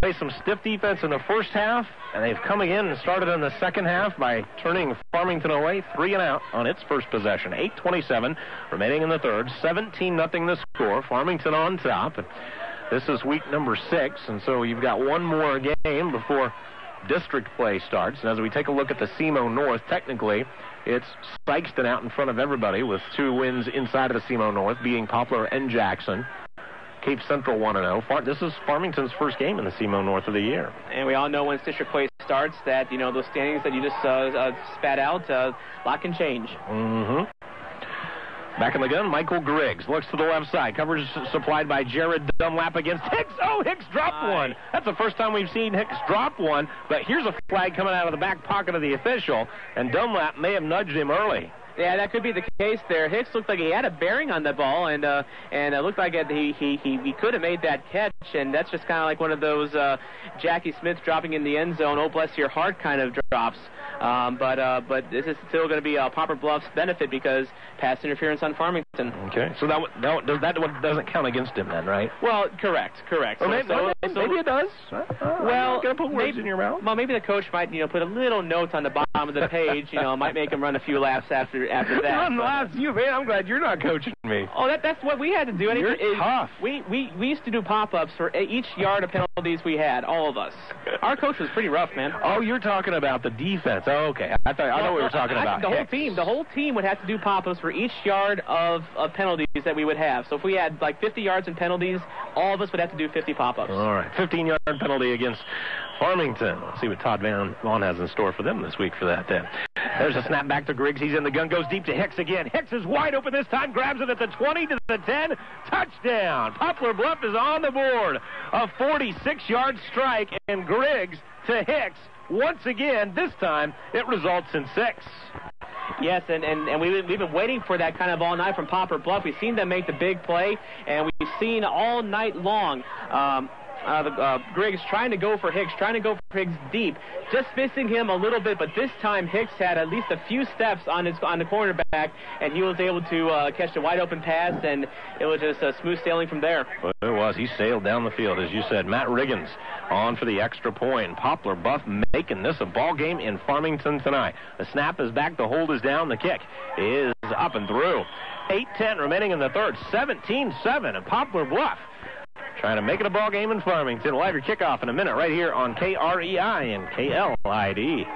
play some stiff defense in the first half, and they've come again and started in the second half by turning Farmington away three and out on its first possession. 8:27 remaining in the third. 17 nothing the score. Farmington on top. This is week number six, and so you've got one more game before district play starts. And as we take a look at the SEMO North, technically it's Sikeston out in front of everybody with two wins inside of the SEMO North, being Poplar and Jackson. Cape Central 1 0. This is Farmington's first game in the SEMO North of the year. And we all know when district play starts that, you know, those standings that you just uh, uh, spat out, uh, a lot can change. Mm-hmm. Back in the gun, Michael Griggs looks to the left side. Coverage supplied by Jared Dunlap against Hicks. Oh, Hicks dropped one. That's the first time we've seen Hicks drop one. But here's a flag coming out of the back pocket of the official, and Dunlap may have nudged him early. Yeah, that could be the case there. Hicks looked like he had a bearing on the ball, and uh, and it looked like it, he, he he he could have made that catch, and that's just kind of like one of those uh, Jackie Smith dropping in the end zone. Oh, bless your heart, kind of drops. Um, but uh, but this is still going to be a Poplar Bluff's benefit because pass interference on Farmington. Okay, so that that that one doesn't count against him then, right? Well, correct, correct. Or So- maybe, so- maybe, so- maybe it does. Uh, well, gonna put words maybe, in your mouth. Well, maybe the coach might, you know, put a little note on the bottom of the page. You know, might make him run a few laps after after that. *laughs* Run laps, you man. I'm glad you're not coaching me. Oh, that, that's what we had to do. You're tough. We, we, we used to do pop-ups for each yard of penalties we had, all of us. Our coach was pretty rough, man. Oh, you're talking about the defense. Oh, okay. I thought I know what we were talking I- about. The whole team, the whole team would have to do pop-ups for each yard of, of penalties that we would have. So if we had like 50 yards in penalties, all of us would have to do 50 pop-ups. All right, 15-yard penalty against Farmington. See what Todd Van Vaughn has in store for them this week for that. Then there's a snap back to Griggs. He's in the gun, goes deep to Hicks again. Hicks is wide open this time, grabs it at the 20 to the 10, touchdown. Poplar Bluff is on the board. A 46-yard strike, and Griggs to Hicks. Once again, this time it results in six. Yes, and, and, and we, we've been waiting for that kind of all night from Poplar Bluff. We've seen them make the big play, and we've seen all night long um, uh, the, uh, Griggs trying to go for Hicks, trying to go for Hicks deep, just missing him a little bit. But this time Hicks had at least a few steps on his on the cornerback, and he was able to uh, catch a wide open pass, and it was just a smooth sailing from there. Well, it was. He sailed down the field, as you said. Matt Riggins on for the extra point. Poplar Bluff making this a ball game in Farmington tonight. The snap is back. The hold is down. The kick is up and through. 8-10 remaining in the third. 17-7 and Poplar Bluff trying to make it a ball game in Farmington. We'll have your kickoff in a minute right here on KREI and KLID.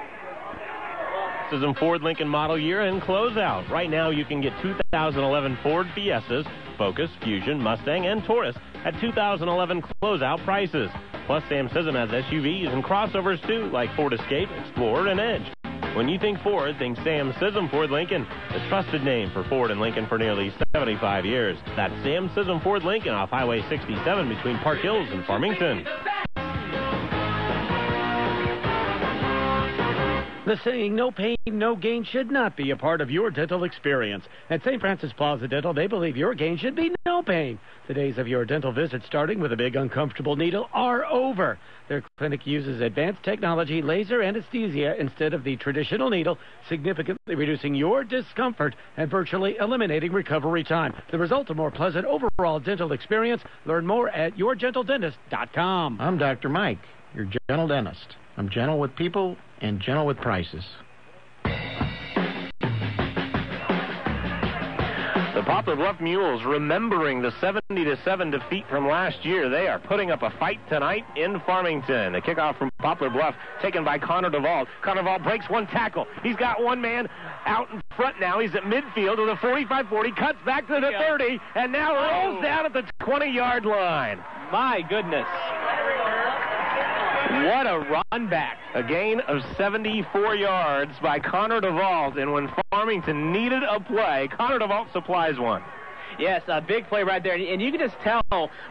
Citizen Ford Lincoln model year and closeout. Right now, you can get 2011 Ford Fiestas, Focus, Fusion, Mustang, and Taurus at 2011 closeout prices. Plus, Sam Scism has SUVs and crossovers too, like Ford Escape, Explorer, and Edge. When you think Ford, think Sam Scism Ford Lincoln, the trusted name for Ford and Lincoln for nearly 75 years. That's Sam Scism Ford Lincoln off Highway 67 between Park Hills and Farmington. The saying, no pain, no gain, should not be a part of your dental experience. At St. Francis Plaza Dental, they believe your gain should be no pain. The days of your dental visit starting with a big uncomfortable needle are over. Their clinic uses advanced technology, laser anesthesia, instead of the traditional needle, significantly reducing your discomfort and virtually eliminating recovery time. The result, a more pleasant overall dental experience. Learn more at yourgentledentist.com. I'm Dr. Mike, your gentle dentist. I'm gentle with people and gentle with prices. The Poplar Bluff Mules, remembering the 70 to 7 defeat from last year, they are putting up a fight tonight in Farmington. The kickoff from Poplar Bluff, taken by Connor DeVault. Connor DeVault breaks one tackle. He's got one man out in front now. He's at midfield with a 45-40, cuts back to the 30, and now rolls oh. down at the 20-yard line. My goodness. What a run back. A gain of 74 yards by Connor DeVault, and when Farmington needed a play, Connor DeVault supplies one. Yes, a big play right there, and you can just tell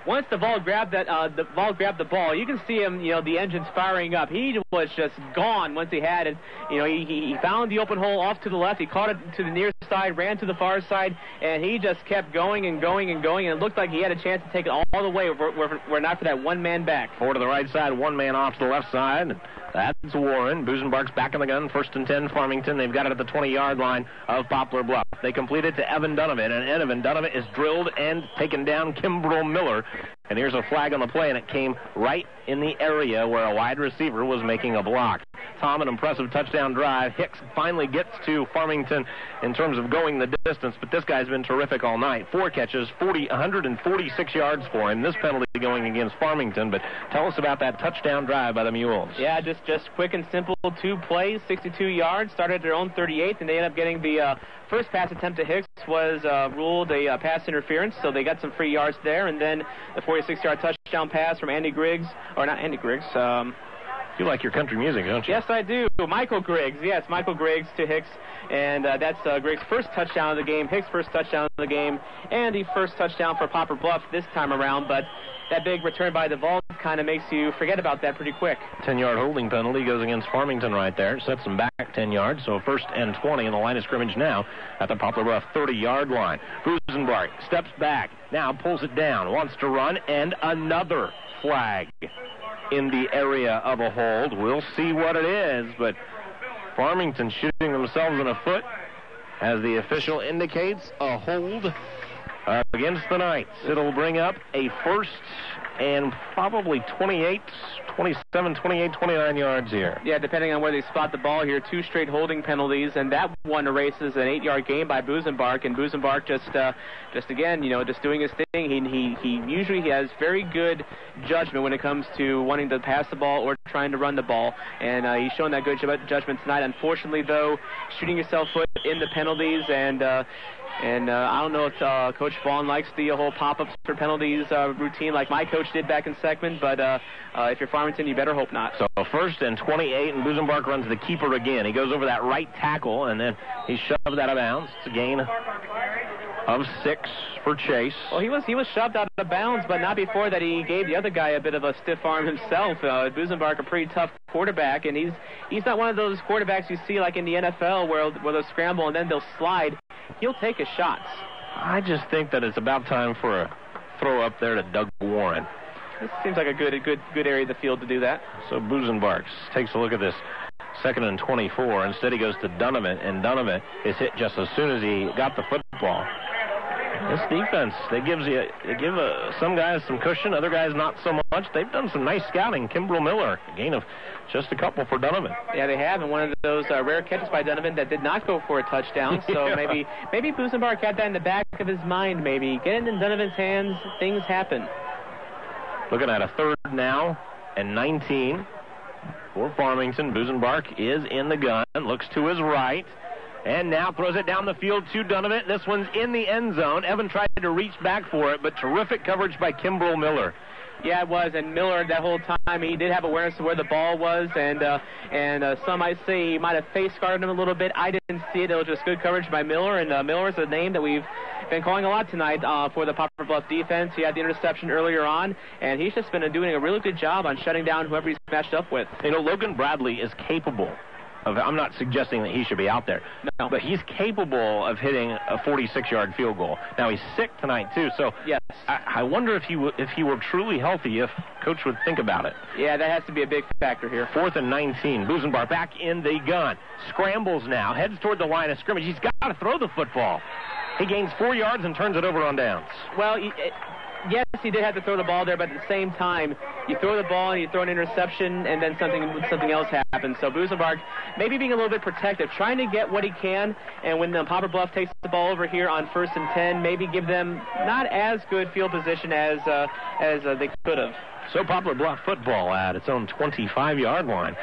once the ball grabbed that uh, the ball grabbed the ball, you can see him, you know, the engines firing up. He was just gone once he had it. You know, he, he found the open hole off to the left. He caught it to the near side, ran to the far side, and he just kept going and going and going. And it looked like he had a chance to take it all, the way. Were, were, were not for that one man back. Four to the right side, one man off to the left side. That's Warren. Busenbark's back in the gun, first and 10, Farmington. They've got it at the 20-yard line of Poplar Bluff. They complete it to Evan Donovan, and Evan Donovan is drilled and taken down Kimbrell Miller. And here's a flag on the play, and it came right in the area where a wide receiver was making a block. Tom, an impressive touchdown drive. Hicks finally gets to Farmington in terms of going the distance, but this guy's been terrific all night. Four catches, 40, 146 yards for him. This penalty going against Farmington, but tell us about that touchdown drive by the Mules. Yeah, just just quick and simple. Two plays, 62 yards. Started at their own 38, and they end up getting the uh, first pass attempt to Hicks was uh, ruled a uh, pass interference, so they got some free yards there. And then the 46-yard touchdown pass from Andy Griggs, or not Andy Griggs. Um, you like your country music, don't you? Yes, I do. Michael Griggs. Yes, Michael Griggs to Hicks. And uh, that's uh, Griggs' first touchdown of the game, Hicks' first touchdown of the game, and the first touchdown for Poplar Bluff this time around. But that big return by DeVault kind of makes you forget about that pretty quick. 10-yard holding penalty goes against Farmington right there. Sets them back 10 yards. So first and 20 in the line of scrimmage now at the Poplar Bluff 30-yard line. Busenbark steps back, now pulls it down, wants to run, and another flag in the area of a hold. We'll see what it is, but Farmington shooting themselves in the foot as the official indicates a hold uh, against the Knights. It'll bring up a first and probably 28, 27, 28, 29 yards here. Yeah, depending on where they spot the ball here, two straight holding penalties, and that one erases an eight-yard gain by Busenbark, and Busenbark just, uh, just again, you know, just doing his thing. He, he, he usually he has very good judgment when it comes to wanting to pass the ball or trying to run the ball, and uh, he's shown that good judgment tonight. Unfortunately, though, shooting yourself foot in the penalties and. Uh, and uh, I don't know if uh, Coach Vaughn likes the whole pop-ups for penalties uh, routine like my coach did back in Seckman, but uh, uh, if you're Farmington, you better hope not. So first and 28, and Busenbark runs the keeper again. He goes over that right tackle, and then he's shoved out of bounds. It's a gain of six for Chase. Well, he was he was shoved out of bounds, but not before that. He gave the other guy a bit of a stiff arm himself. Uh, Busenbark, a pretty tough quarterback, and he's he's not one of those quarterbacks you see like in the NFL where where they'll scramble and then they'll slide. He'll take his shots. I just think that it's about time for a throw up there to Doug Warren. This seems like a good a good good area of the field to do that. So Busenbark takes a look at this second and 24. Instead, he goes to Donovan, and Donovan is hit just as soon as he got the football. This defense, they gives you, they give uh, some guys some cushion, other guys not so much. They've done some nice scouting. Kimbrell Miller, gain of just a couple for Donovan. Yeah, they have, and one of those uh, rare catches by Donovan that did not go for a touchdown. So *laughs* Yeah. maybe maybe Busenbark had that in the back of his mind. Maybe get it in Donovan's hands, things happen. Looking at a third now and 19 for Farmington. Busenbark is in the gun, looks to his right, and now throws it down the field to Donovan. This one's in the end zone. Evan tried to reach back for it, but terrific coverage by Kimbrell Miller. Yeah, it was. And Miller, that whole time, he did have awareness of where the ball was, and uh, and uh, some might say he might have face guarded him a little bit. I didn't see it. It was just good coverage by Miller, and uh, Miller is a name that we've been calling a lot tonight uh, for the Poplar Bluff defense. He had the interception earlier on, and he's just been doing a really good job on shutting down whoever he's matched up with. You know, Logan Bradley is capable of, I'm not suggesting that he should be out there, no. but he's capable of hitting a 46-yard field goal. Now, he's sick tonight, too, so yes. I, I wonder if he, w- if he were truly healthy, if Coach would think about it. Yeah, that has to be a big factor here. Fourth and 19. Busenbark back in the gun. Scrambles now. Heads toward the line of scrimmage. He's got to throw the football. He gains four yards and turns it over on downs. Well, yes, he did have to throw the ball there, but at the same time, you throw the ball and you throw an interception, and then something something else happens. So Busenbark maybe being a little bit protective, trying to get what he can, and when the Poplar Bluff takes the ball over here on first and ten, maybe give them not as good field position as uh, as uh, they could have. So Poplar Bluff football at its own 25-yard line.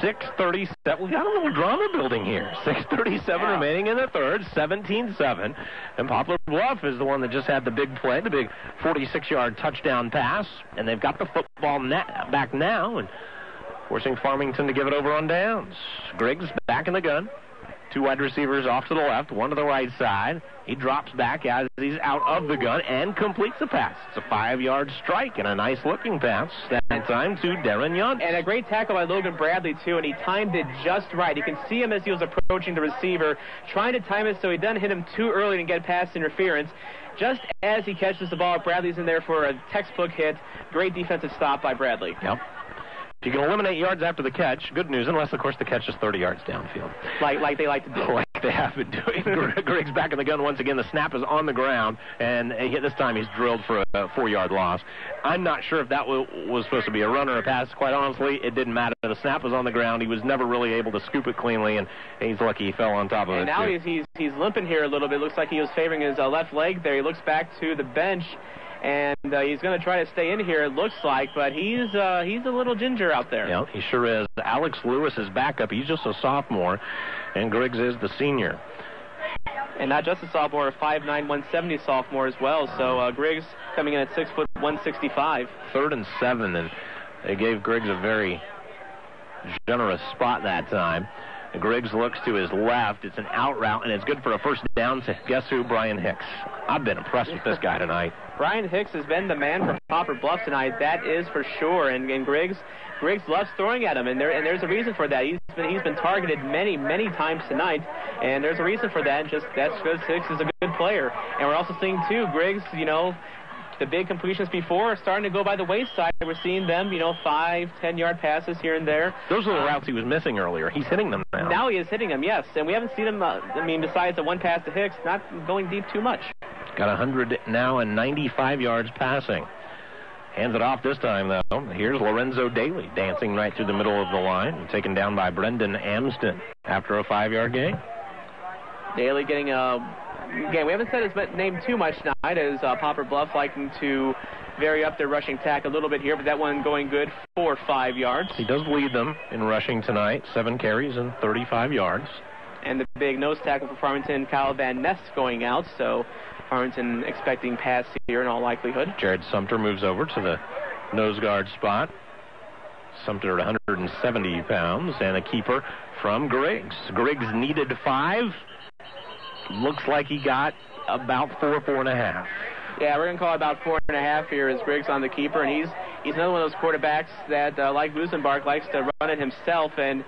6:37. We got a little drama building here. *laughs* 6:37 remaining in the third. 17-7, and Poplar Bluff is the one that just had the big play, the big 46-yard touchdown pass, and they've got the football na- back now and forcing Farmington to give it over on downs. Griggs back in the gun. Two wide receivers off to the left, one to the right side. He drops back as he's out of the gun and completes the pass. It's a five-yard strike and a nice-looking pass that time to Darren Young. And a great tackle by Logan Bradley, too, and he timed it just right. You can see him as he was approaching the receiver, trying to time it so he doesn't hit him too early and get past interference. Just as he catches the ball, Bradley's in there for a textbook hit. Great defensive stop by Bradley. Yep. You can eliminate yards after the catch. Good news, unless, of course, the catch is 30 yards downfield. Like like they like to do. *laughs* Like they have been doing. Gr- *laughs* Griggs back in the gun once again. The snap is on the ground, and this time he's drilled for a four-yard loss. I'm not sure if that w- was supposed to be a run or a pass. Quite honestly, it didn't matter. The snap was on the ground. He was never really able to scoop it cleanly, and he's lucky he fell on top of And it. And now too. he's, he's he's limping here a little bit. Looks like he was favoring his uh, left leg there. He looks back to the bench, and uh, he's going to try to stay in here. It looks like, but he's uh, he's a little ginger out there. Yeah, he sure is. Alex Lewis is backup. He's just a sophomore, and Griggs is the senior. And not just a sophomore, a 5'9", 170 sophomore as well. So uh, Griggs coming in at six foot 165. Third and seven, and they gave Griggs a very generous spot that time. Griggs looks to his left. It's an out route, and it's good for a first down to guess who? Brian Hicks. I've been impressed with this guy tonight. Brian Hicks has been the man for Poplar Bluff tonight. That is for sure. And, and Griggs, Griggs loves throwing at him, and there and there's a reason for that. He's been he's been targeted many many times tonight, and there's a reason for that. Just that's because Hicks is a good player. And we're also seeing too Griggs, you know. The big completions before are starting to go by the wayside. We're seeing them, you know, five, ten yard passes here and there. Those are the routes he was missing earlier. He's hitting them now. Now he is hitting them, yes. And we haven't seen him, uh, I mean, besides the one pass to Hicks, not going deep too much. Got 100 now and 95 yards passing. Hands it off this time, though. Here's Lorenzo Daly dancing right through the middle of the line, taken down by Brendan Amsden after a five-yard gain. Daly getting a. Again, we haven't said his name too much tonight, as uh, Poplar Bluff liking to vary up their rushing attack a little bit here, but that one going good for five yards. He does lead them in rushing tonight, seven carries and 35 yards. And the big nose tackle for Farmington, Kyle Van Ness, going out, so Farmington expecting pass here in all likelihood. Jared Sumter moves over to the nose guard spot. Sumter at 170 pounds and a keeper from Griggs. Griggs needed five. Looks like he got about four, four and a half. Yeah, we're gonna call about four and a half here as Griggs on the keeper, and he's he's another one of those quarterbacks that, uh, like Busenbark, likes to run it himself. And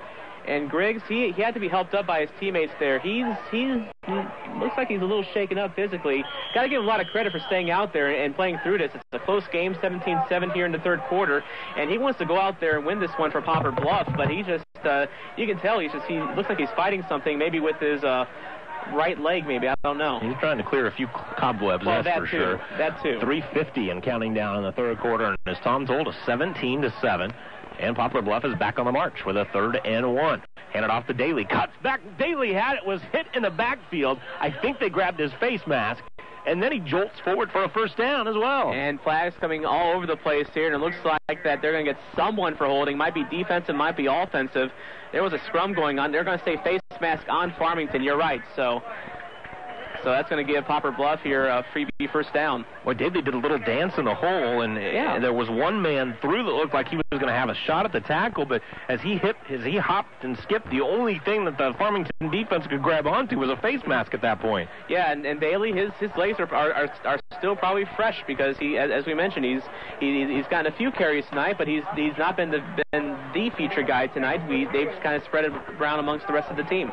and Griggs, he he had to be helped up by his teammates there. He's he's he looks like he's a little shaken up physically. Got to give him a lot of credit for staying out there and playing through this. It's a close game, 17-7 here in the third quarter, and he wants to go out there and win this one for Poplar Bluff. But he just uh, you can tell he's just he looks like he's fighting something, maybe with his. Uh, right leg, maybe. I don't know. He's trying to clear a few cobwebs, Well, that's that for too. sure. That too. 350 and counting down in the third quarter. And as Tom told us, 17 to 7. And Poplar Bluff is back on the march with a third and one. Handed off to Daly. Cuts back. Daly had it, was hit in the backfield. I think they grabbed his face mask. And then he jolts forward for a first down as well. And flags coming all over the place here, and it looks like that they're going to get someone for holding. Might be defensive, might be offensive. There was a scrum going on. They're going to say face mask on Farmington. You're right. So, so that's going to give Poplar Bluff here a freebie first down. Well, Daly did a little dance in the hole, and Yeah. uh, there was one man through that looked like he was going to have a shot at the tackle, but as he hit, as he hopped and skipped, the only thing that the Farmington defense could grab onto was a face mask at that point. Yeah, and, and Daly, his his legs are, are are are still probably fresh because he, as, as we mentioned, he's he, he's gotten a few carries tonight, but he's he's not been the been the feature guy tonight. We they've kind of spread it around amongst the rest of the team.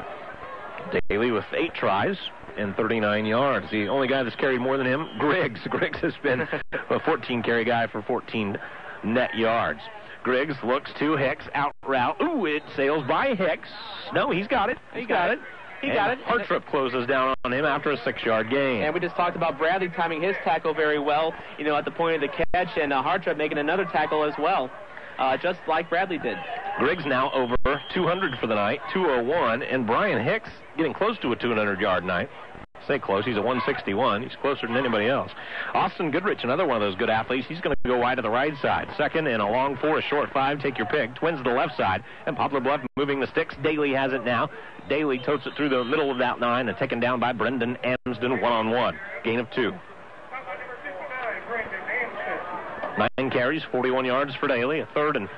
Daly with eight tries and 39 yards. The only guy that's carried more than him, *laughs* Griggs. Griggs has been *laughs* a 14 carry guy for 14 net yards. Griggs looks to Hicks out route. Ooh, it sails by Hicks. No, he's got it. He got it. He got it. Hartrip closes down on him after a six-yard gain. And we just talked about Bradley timing his tackle very well, you know, at the point of the catch, and uh, Hartrip making another tackle as well, uh, just like Bradley did. Griggs now over 200 for the night, 201, and Brian Hicks getting close to a 200-yard night. Say close, he's a 161. He's closer than anybody else. Austin Goodrich, another one of those good athletes. He's going to go wide to the right side. Second and a long four, a short five. Take your pick. Twins to the left side. And Poplar Bluff moving the sticks. Daly has it now. Daly totes it through the middle of that nine and taken down by Brendan Amsden one-on-one. Gain of two. Nine carries, 41 yards for Daly. A third and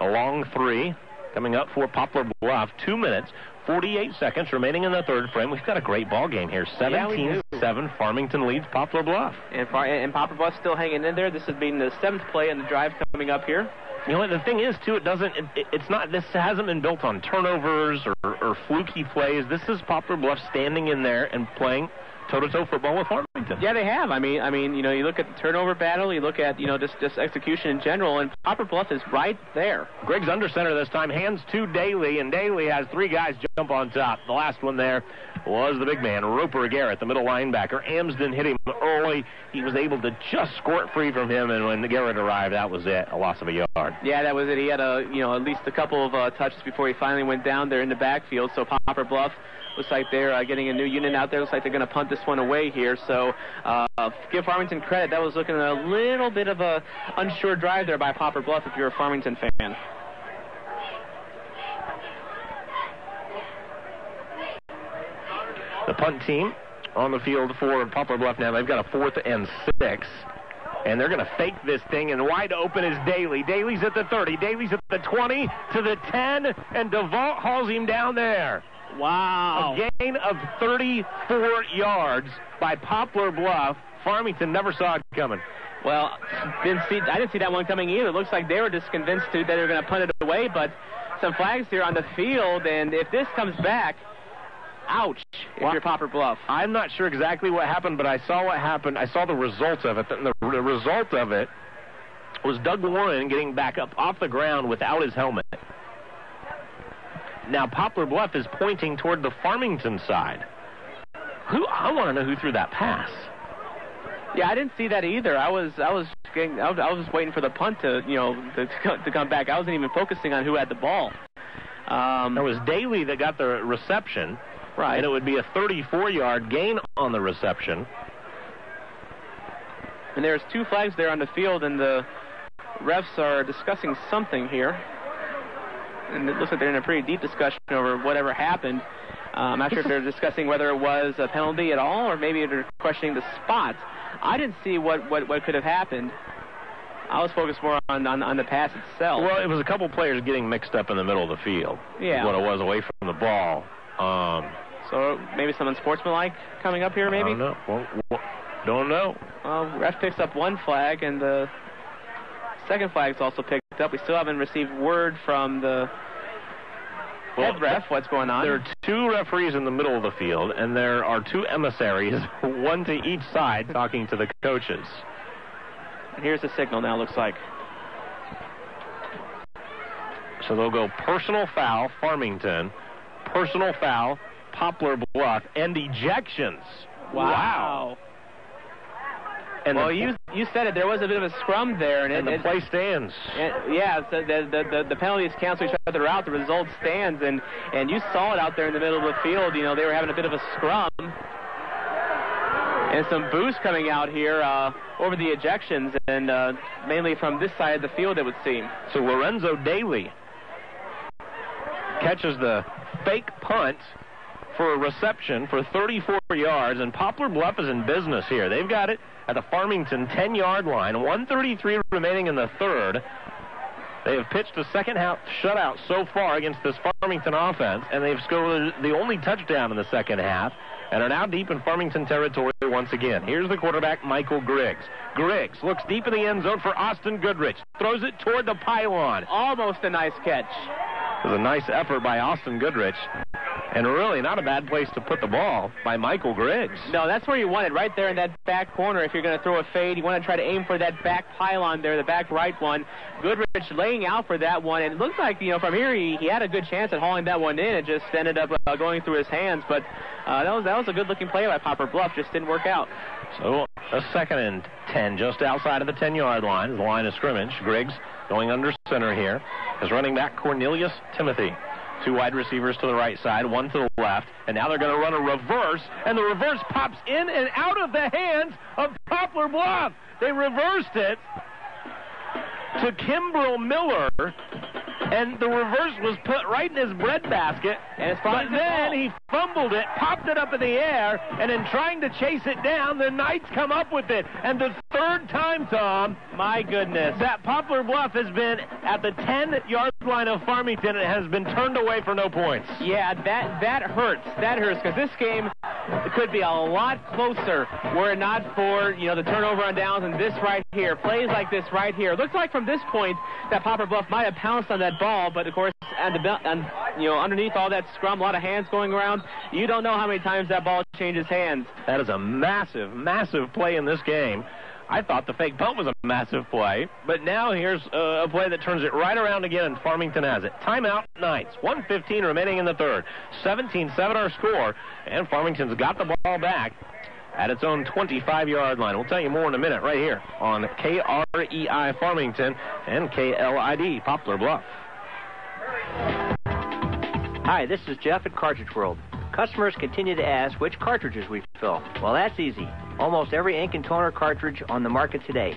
a long three. Coming up for Poplar Bluff. Two minutes, 48 seconds remaining in the third frame. We've got a great ball game here. Yeah, 17-7. Farmington leads Poplar Bluff. And, Far- and Poplar Bluff still hanging in there. This has been the seventh play in the drive coming up here. You know what? The thing is, too, it doesn't. It- it's not. This hasn't been built on turnovers or, or fluky plays. This is Poplar Bluff standing in there and playing toe-to-toe football with Farmington. Yeah, they have. I mean, I mean, you know, you look at the turnover battle, you look at, you know, just just execution in general, and Poplar Bluff is right there. Griggs under center this time, hands to Daly, and Daly has three guys jump on top. The last one there was the big man, Roper Garrett, the middle linebacker. Amsden hit him early. He was able to just squirt free from him, and when Garrett arrived, that was it, a loss of a yard. Yeah, that was it. He had a, you know, at least a couple of uh, touches before he finally went down there in the backfield. So Poplar Bluff looks like they're uh, getting a new unit out there. Looks like they're going to punt this one away here. So uh, give Farmington credit. That was looking a little bit of a unsure drive there by Poplar Bluff if you're a Farmington fan. The punt team on the field for Poplar Bluff now. They've got a fourth and six. And they're going to fake this thing, and wide open is Daly. Daly's at the 30. Daly's at the 20 to the 10, and DeVault hauls him down there. Wow. A gain of 34 yards by Poplar Bluff. Farmington never saw it coming. Well, didn't see. I didn't see that one coming either. It looks like they were just convinced to, that they were going to punt it away, but some flags here on the field, and if this comes back, ouch, if Well, you're Poplar Bluff. I'm not sure exactly what happened, but I saw what happened. I saw the result of it. And the, the result of it was Doug Warren getting back up off the ground without his helmet. Now Poplar Bluff is pointing toward the Farmington side. Who I want to know who threw that pass. Yeah, I didn't see that either. I was, I was, getting, I was, I was just waiting for the punt to, you know, to, to come back. I wasn't even focusing on who had the ball. Um, It was Daly that got the reception. Right. And it would be a 34-yard gain on the reception. And there's two flags there on the field, and the refs are discussing something here. And it looks like they're in a pretty deep discussion over whatever happened. Uh, I'm not sure if they're *laughs* discussing whether it was a penalty at all, or maybe they're questioning the spot. I didn't see what, what, what could have happened. I was focused more on, on, on the pass itself. Well, it was a couple players getting mixed up in the middle of the field. Yeah. What it was away from the ball. Um, so maybe some unsportsmanlike coming up here, maybe? I don't know. Well, well, don't know. Well, ref picks up one flag, and the second flag's also picked up. We still haven't received word from the head ref what's going on. There are two referees in the middle of the field, and there are two emissaries, *laughs* one to each side, talking to the coaches. And here's the signal now, looks like. So they'll go personal foul, Farmington, personal foul, Poplar Bluff, and ejections. Wow. And well, the- you you said it. There was a bit of a scrum there, and, And it, the it- play stands. and- yeah, so the, the the the penalties cancel each other out. The result stands, and and you saw it out there in the middle of the field. You know they were having a bit of a scrum, and some boost coming out here uh, over the ejections, and uh, mainly from this side of the field, it would seem. So Lorenzo Daly catches the fake punt for a reception for 34 yards, and Poplar Bluff is in business here. They've got it at the Farmington 10-yard line, 133 remaining in the third. They have pitched a second half shutout so far against this Farmington offense, and they've scored the only touchdown in the second half, and are now deep in Farmington territory once again. Here's the quarterback, Michael Griggs. Griggs looks deep in the end zone for Austin Goodrich, throws it toward the pylon. Almost a nice catch. It was a nice effort by Austin Goodrich, and really not a bad place to put the ball by Michael Griggs. No, that's where you want it, right there in that back corner. If you're going to throw a fade, you want to try to aim for that back pylon there, the back right one. Goodrich laying out for that one, and it looks like, you know, from here he, he had a good chance at hauling that one in. It just ended up uh, going through his hands, but uh, that was that was a good-looking play by Poplar Bluff. Just didn't work out. So a second and 10 just outside of the 10-yard line, the line of scrimmage. Griggs going under center here is running back Cornelius Timothy. Two wide receivers to the right side, one to the left, and now they're going to run a reverse, and the reverse pops in and out of the hands of Poplar Bluff. They reversed it to Kimbrell Miller, and the reverse was put right in his breadbasket. And but then he fumbled it, popped it up in the air, and in trying to chase it down, the Knights come up with it. And the third time, Tom, My goodness. that Poplar Bluff has been at the 10-yard line of Farmington and has been turned away for no points. Yeah, that that hurts. That hurts because this game could be a lot closer were it not for you know the turnover on downs and this right here, plays like this right here. Looks like from this point that Poplar Bluff might have pounced on that ball, but of course and, and you know underneath all that scrum, a lot of hands going around. You don't know how many times that ball changes hands. That is a massive, massive play in this game. I thought the fake punt was a massive play, but now here's uh, a play that turns it right around again, and Farmington has it. Timeout Knights. 115 remaining in the third. 17-7 our score, and Farmington's got the ball back at its own 25-yard line. We'll tell you more in a minute right here on KREI Farmington and KLID Poplar Bluff. Hi, this is Jeff at Cartridge World. Customers continue to ask which cartridges we fill. Well, that's easy. Almost every ink and toner cartridge on the market today.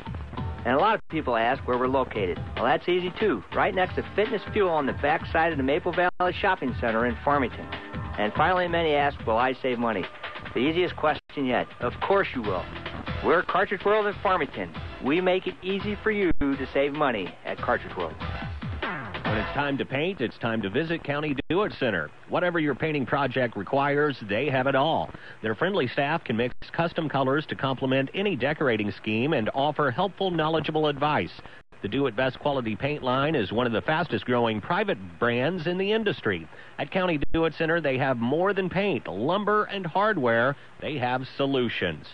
And a lot of people ask where we're located. Well, that's easy too. Right next to Fitness Fuel on the back side of the Maple Valley Shopping Center in Farmington. And finally, many ask, will I save money? The easiest question yet. Of course you will. We're Cartridge World in Farmington. We make it easy for you to save money at Cartridge World. When it's time to paint, it's time to visit County Do It Center. Whatever your painting project requires, they have it all. Their friendly staff can mix custom colors to complement any decorating scheme and offer helpful, knowledgeable advice. The Do It Best quality paint line is one of the fastest growing private brands in the industry. At County Do It Center, they have more than paint, lumber, and hardware. They have solutions.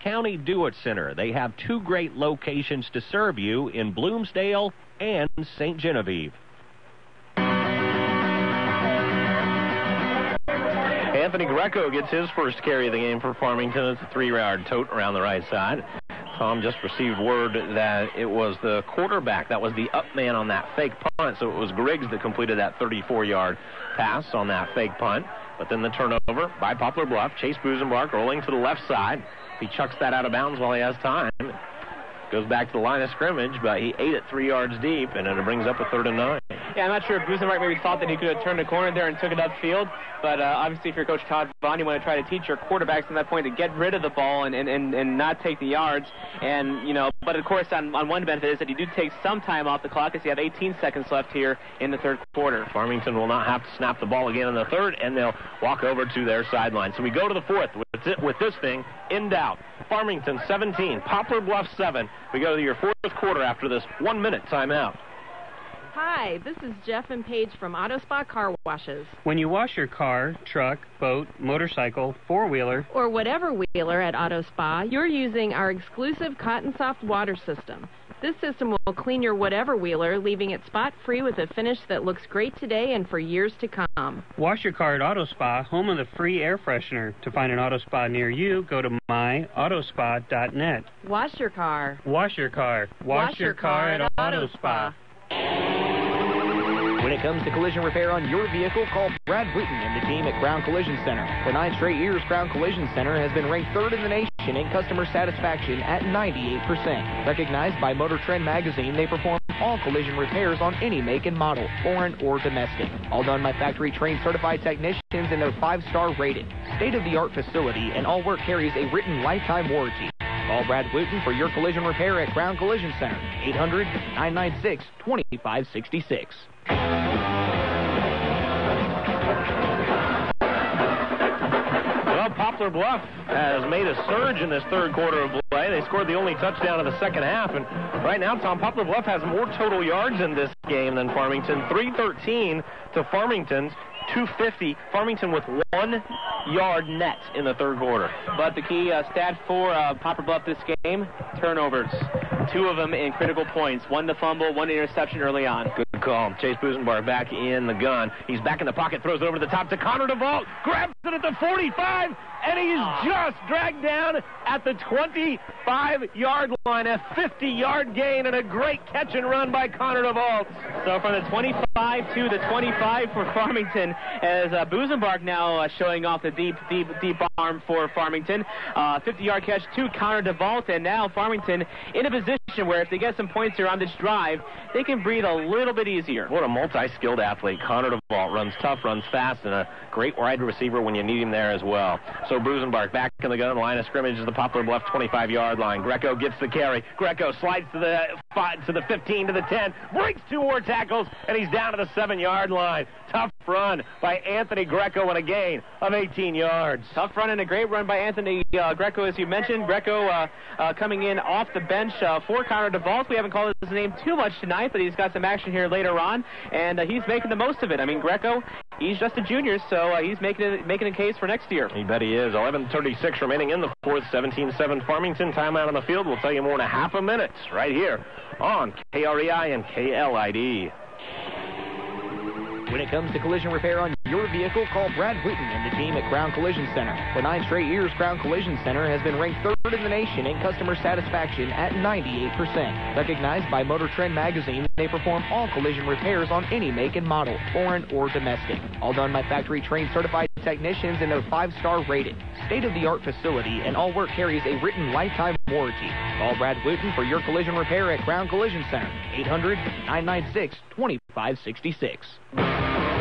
County Do It Center. They have two great locations to serve you in Bloomsdale and St. Genevieve. Anthony Greco gets his first carry of the game for Farmington. It's a three-yard tote around the right side. Tom just received word that it was the quarterback that was the up man on that fake punt, so it was Griggs that completed that 34-yard pass on that fake punt. But then the turnover by Poplar Bluff. Chase Busenbark rolling to the left side. He chucks that out of bounds while he has time. Goes back to the line of scrimmage, but he ate it three yards deep, and it brings up a third and nine. Yeah, I'm not sure if Busenbark maybe thought that he could have turned the corner there and took it upfield, but uh, obviously if you're Coach Todd Vaughn, you want to try to teach your quarterbacks at that point to get rid of the ball and, and, and, and not take the yards. And, you know, but of course on, on one benefit is that you do take some time off the clock as you have 18 seconds left here in the third quarter. Farmington will not have to snap the ball again in the third, and they'll walk over to their sideline. So we go to the fourth with, it, with this thing in doubt. Farmington 17, Poplar Bluff 7. We go to your fourth quarter after this one-minute timeout. Hi, this is Jeff and Paige from Auto Spa Car Washes. When you wash your car, truck, boat, motorcycle, four wheeler, or whatever wheeler at Auto Spa, you're using our exclusive Cotton Soft water system. This system will clean your whatever wheeler, leaving it spot free with a finish that looks great today and for years to come. Wash your car at Auto Spa, home of the free air freshener. To find an Auto Spa near you, go to myautospa.net. Wash your car. Wash your car. Wash, Wash your, your car, car, at, Auto Spa. When it comes to collision repair on your vehicle, call Brad Wooten and the team at Crown Collision Center. For nine straight years, Crown Collision Center has been ranked third in the nation in customer satisfaction at 98%. Recognized by Motor Trend magazine, they perform all collision repairs on any make and model, foreign or domestic. All done by factory-trained certified technicians and they're five-star rated. State-of-the-art facility, and all work carries a written lifetime warranty. Call Brad Wooten for your collision repair at Crown Collision Center, 800-996-2566. Well, Poplar Bluff has made a surge in this third quarter of play. They scored the only touchdown of the second half, and right now, Tom Poplar Bluff has more total yards in this game than Farmington. 313 to Farmington's 250. Farmington with one yard net in the third quarter. But the key uh, stat for uh, Poplar Bluff this game, turnovers. Two of them in critical points. One to fumble, one interception early on. Good call. Chase Busenbark back in the gun. He's back in the pocket, throws it over the top to Connor DeVault. Grabs it at the 45, and he's just dragged down at the 25-yard line. A 50-yard gain and a great catch and run by Connor DeVault. So from the 25 to the 25 for Farmington, as uh, now uh, showing off the deep, deep, deep arm for Farmington. 50-yard uh, catch to Connor DeVault, and now Farmington in a position where if they get some points here on this drive, they can breathe a little bit easier. What a multi-skilled athlete. Connor DeVault runs tough, runs fast, and a great wide receiver when you need him there as well. So Busenbark back in the gun, line of scrimmage is the Poplar Bluff 25-yard line. Greco gets the carry. Greco slides to the five, to the 15, to the 10, breaks two more tackles, and he's down to the seven-yard line. Tough run by Anthony Greco and a gain of 18 yards. Tough run and a great run by Anthony uh, Greco, as you mentioned. Greco uh, uh, coming in off the bench uh, for Connor DeVault. We haven't called his name too much tonight, but he's got some action here later later on, and uh, he's making the most of it. I mean, Greco, he's just a junior, so uh, he's making it, making a case for next year. He bet he is. 11:36 remaining in the fourth. 17-7 Farmington. Timeout on the field. We'll tell you more in a half a minute right here on KREI and KLID. When it comes to collision repair on your vehicle, call Brad Wooten and the team at Crown Collision Center. For nine straight years, Crown Collision Center has been ranked third in the nation in customer satisfaction at 98%. Recognized by Motor Trend magazine, they perform all collision repairs on any make and model, foreign or domestic. All done by factory trained certified technicians and they're five-star rated. State-of-the-art facility and all work carries a written lifetime warranty. Call Brad Wooten for your collision repair at Crown Collision Center. 800-996-2566.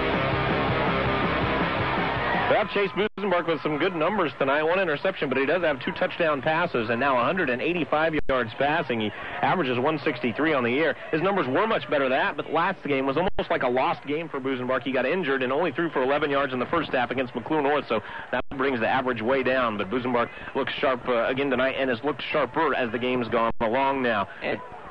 Well, Chase Busenbark with some good numbers tonight. One interception, but he does have two touchdown passes and now 185 yards passing. He averages 163 on the year. His numbers were much better than that, but last game was almost like a lost game for Busenbark. He got injured and only threw for 11 yards in the first half against McCluer North, so that brings the average way down. But Busenbark looks sharp uh, again tonight and has looked sharper as the game's gone along now.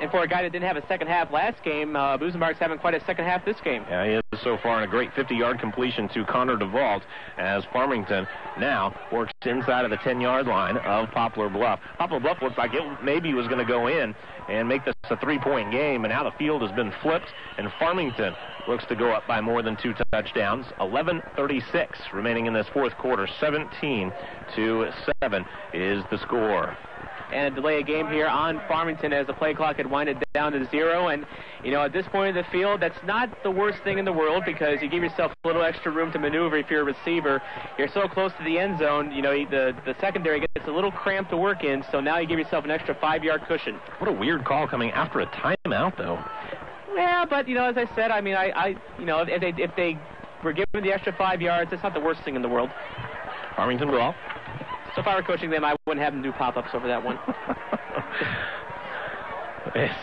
And for a guy that didn't have a second half last game, uh, Busenbark's having quite a second half this game. Yeah, he is so far, and a great 50-yard completion to Connor DeVault as Farmington now works inside of the 10-yard line of Poplar Bluff. Poplar Bluff looked like it maybe was going to go in and make this a three-point game, and now the field has been flipped, and Farmington looks to go up by more than two touchdowns. 11:36 remaining in this fourth quarter. 17 to 7 is the score and a delay a game here on Farmington as the play clock had winded down to zero. And, you know, at this point in the field, that's not the worst thing in the world because you give yourself a little extra room to maneuver if you're a receiver. You're so close to the end zone, you know, the, the secondary gets a little cramped to work in, so now you give yourself an extra five-yard cushion. What a weird call coming after a timeout, though. Yeah, but, you know, as I said, I mean, I, I you know, if they, if they were given the extra five yards, it's not the worst thing in the world. Farmington ball. So if I were coaching them, I wouldn't have them do pop-ups over that one. *laughs* it's,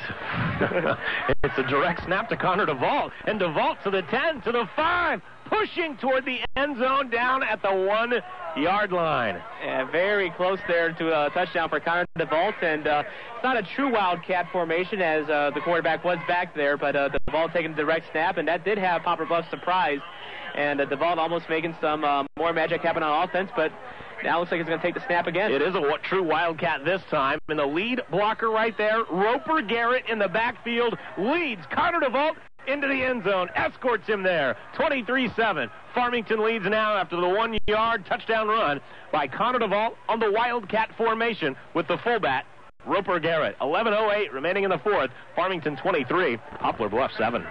*laughs* it's a direct snap to Connor DeVault. And DeVault to the 10, to the 5, pushing toward the end zone down at the one-yard line. Yeah, very close there to a touchdown for Connor DeVault. And uh, it's not a true Wildcat formation as uh, the quarterback was back there, but uh, DeVault taking a direct snap, and that did have Poplar Bluff surprised. And uh, DeVault almost making some uh, more magic happen on offense, but now looks like he's going to take the snap again. It is a true Wildcat this time. And the lead blocker right there, Roper Garrett in the backfield, leads Connor DeVault into the end zone, escorts him there. 23-7. Farmington leads now after the one-yard touchdown run by Connor DeVault on the Wildcat formation with the fullback, Roper Garrett. 11.08 remaining in the fourth. Farmington 23, Poplar Bluff 7.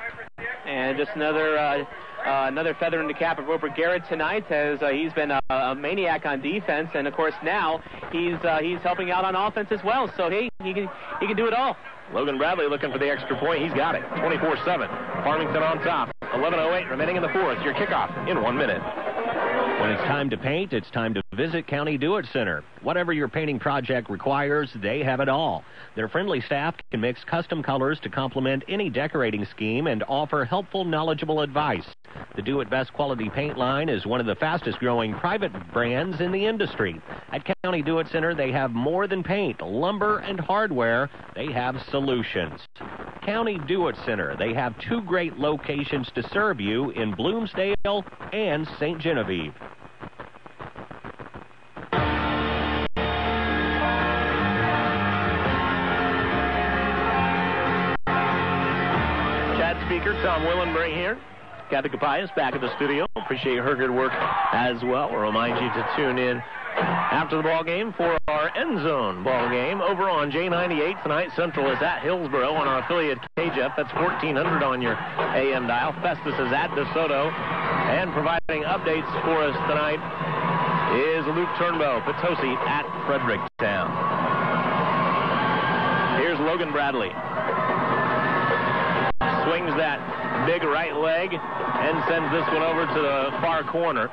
And just another uh, uh, another feather in the cap of Roper Garrett tonight, as uh, he's been a, a, maniac on defense, and of course now he's uh, he's helping out on offense as well. So he he can he can do it all. Logan Bradley looking for the extra point. He's got it. 24-7. Farmington on top. 11:08 remaining in the fourth. Your kickoff in one minute. When it's time to paint, it's time to visit County Do It Center. Whatever your painting project requires, they have it all. Their friendly staff can mix custom colors to complement any decorating scheme and offer helpful, knowledgeable advice. The Do It Best quality paint line is one of the fastest growing private brands in the industry. At County Do It Center, they have more than paint, lumber, and hardware. They have solutions. County Do It Center. They have two great locations to serve you in Bloomsdale and St. Genevieve. Speaker, Tom Willenbury here. Kathy Capias back at the studio. Appreciate her good work as well. We'll remind you to tune in after the ball game for our end zone ball game over on J98 tonight. Central is at Hillsboro on our affiliate KJFF. That's 1400 on your AM dial. Festus is at DeSoto. And providing updates for us tonight is Luke Turnbow, Potosi at Fredericktown. Here's Logan Bradley. Swings that big right leg and sends this one over to the far corner.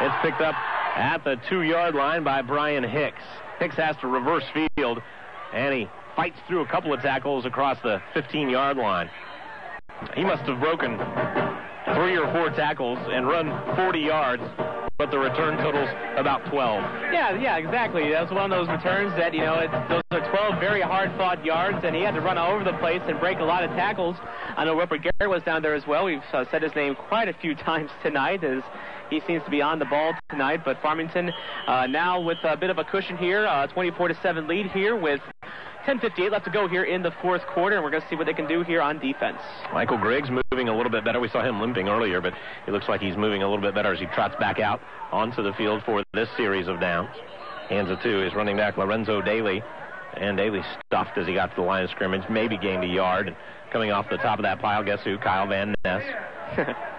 It's picked up at the two-yard line by Brian Hicks. Hicks has to reverse field, and he fights through a couple of tackles across the 15-yard line. He must have broken three or four tackles and run 40 yards but the return total's about 12. Yeah, yeah, exactly. That was one of those returns that, you know, it, those are 12 very hard-fought yards, and he had to run all over the place and break a lot of tackles. I know Roper Garrett was down there as well. We've uh, said his name quite a few *laughs* times tonight as he seems to be on the ball tonight. But Farmington uh, now with a bit of a cushion here, uh, 24 to 7 lead here with 10:58 left to go here in the fourth quarter, and we're going to see what they can do here on defense. Michael Griggs moving a little bit better. We saw him limping earlier, but it looks like he's moving a little bit better as he trots back out onto the field for this series of downs. Hands it to his running back Lorenzo Daly, and Daly stuffed as he got to the line of scrimmage, maybe gained a yard. And coming off the top of that pile, guess who? Kyle Van Ness. *laughs*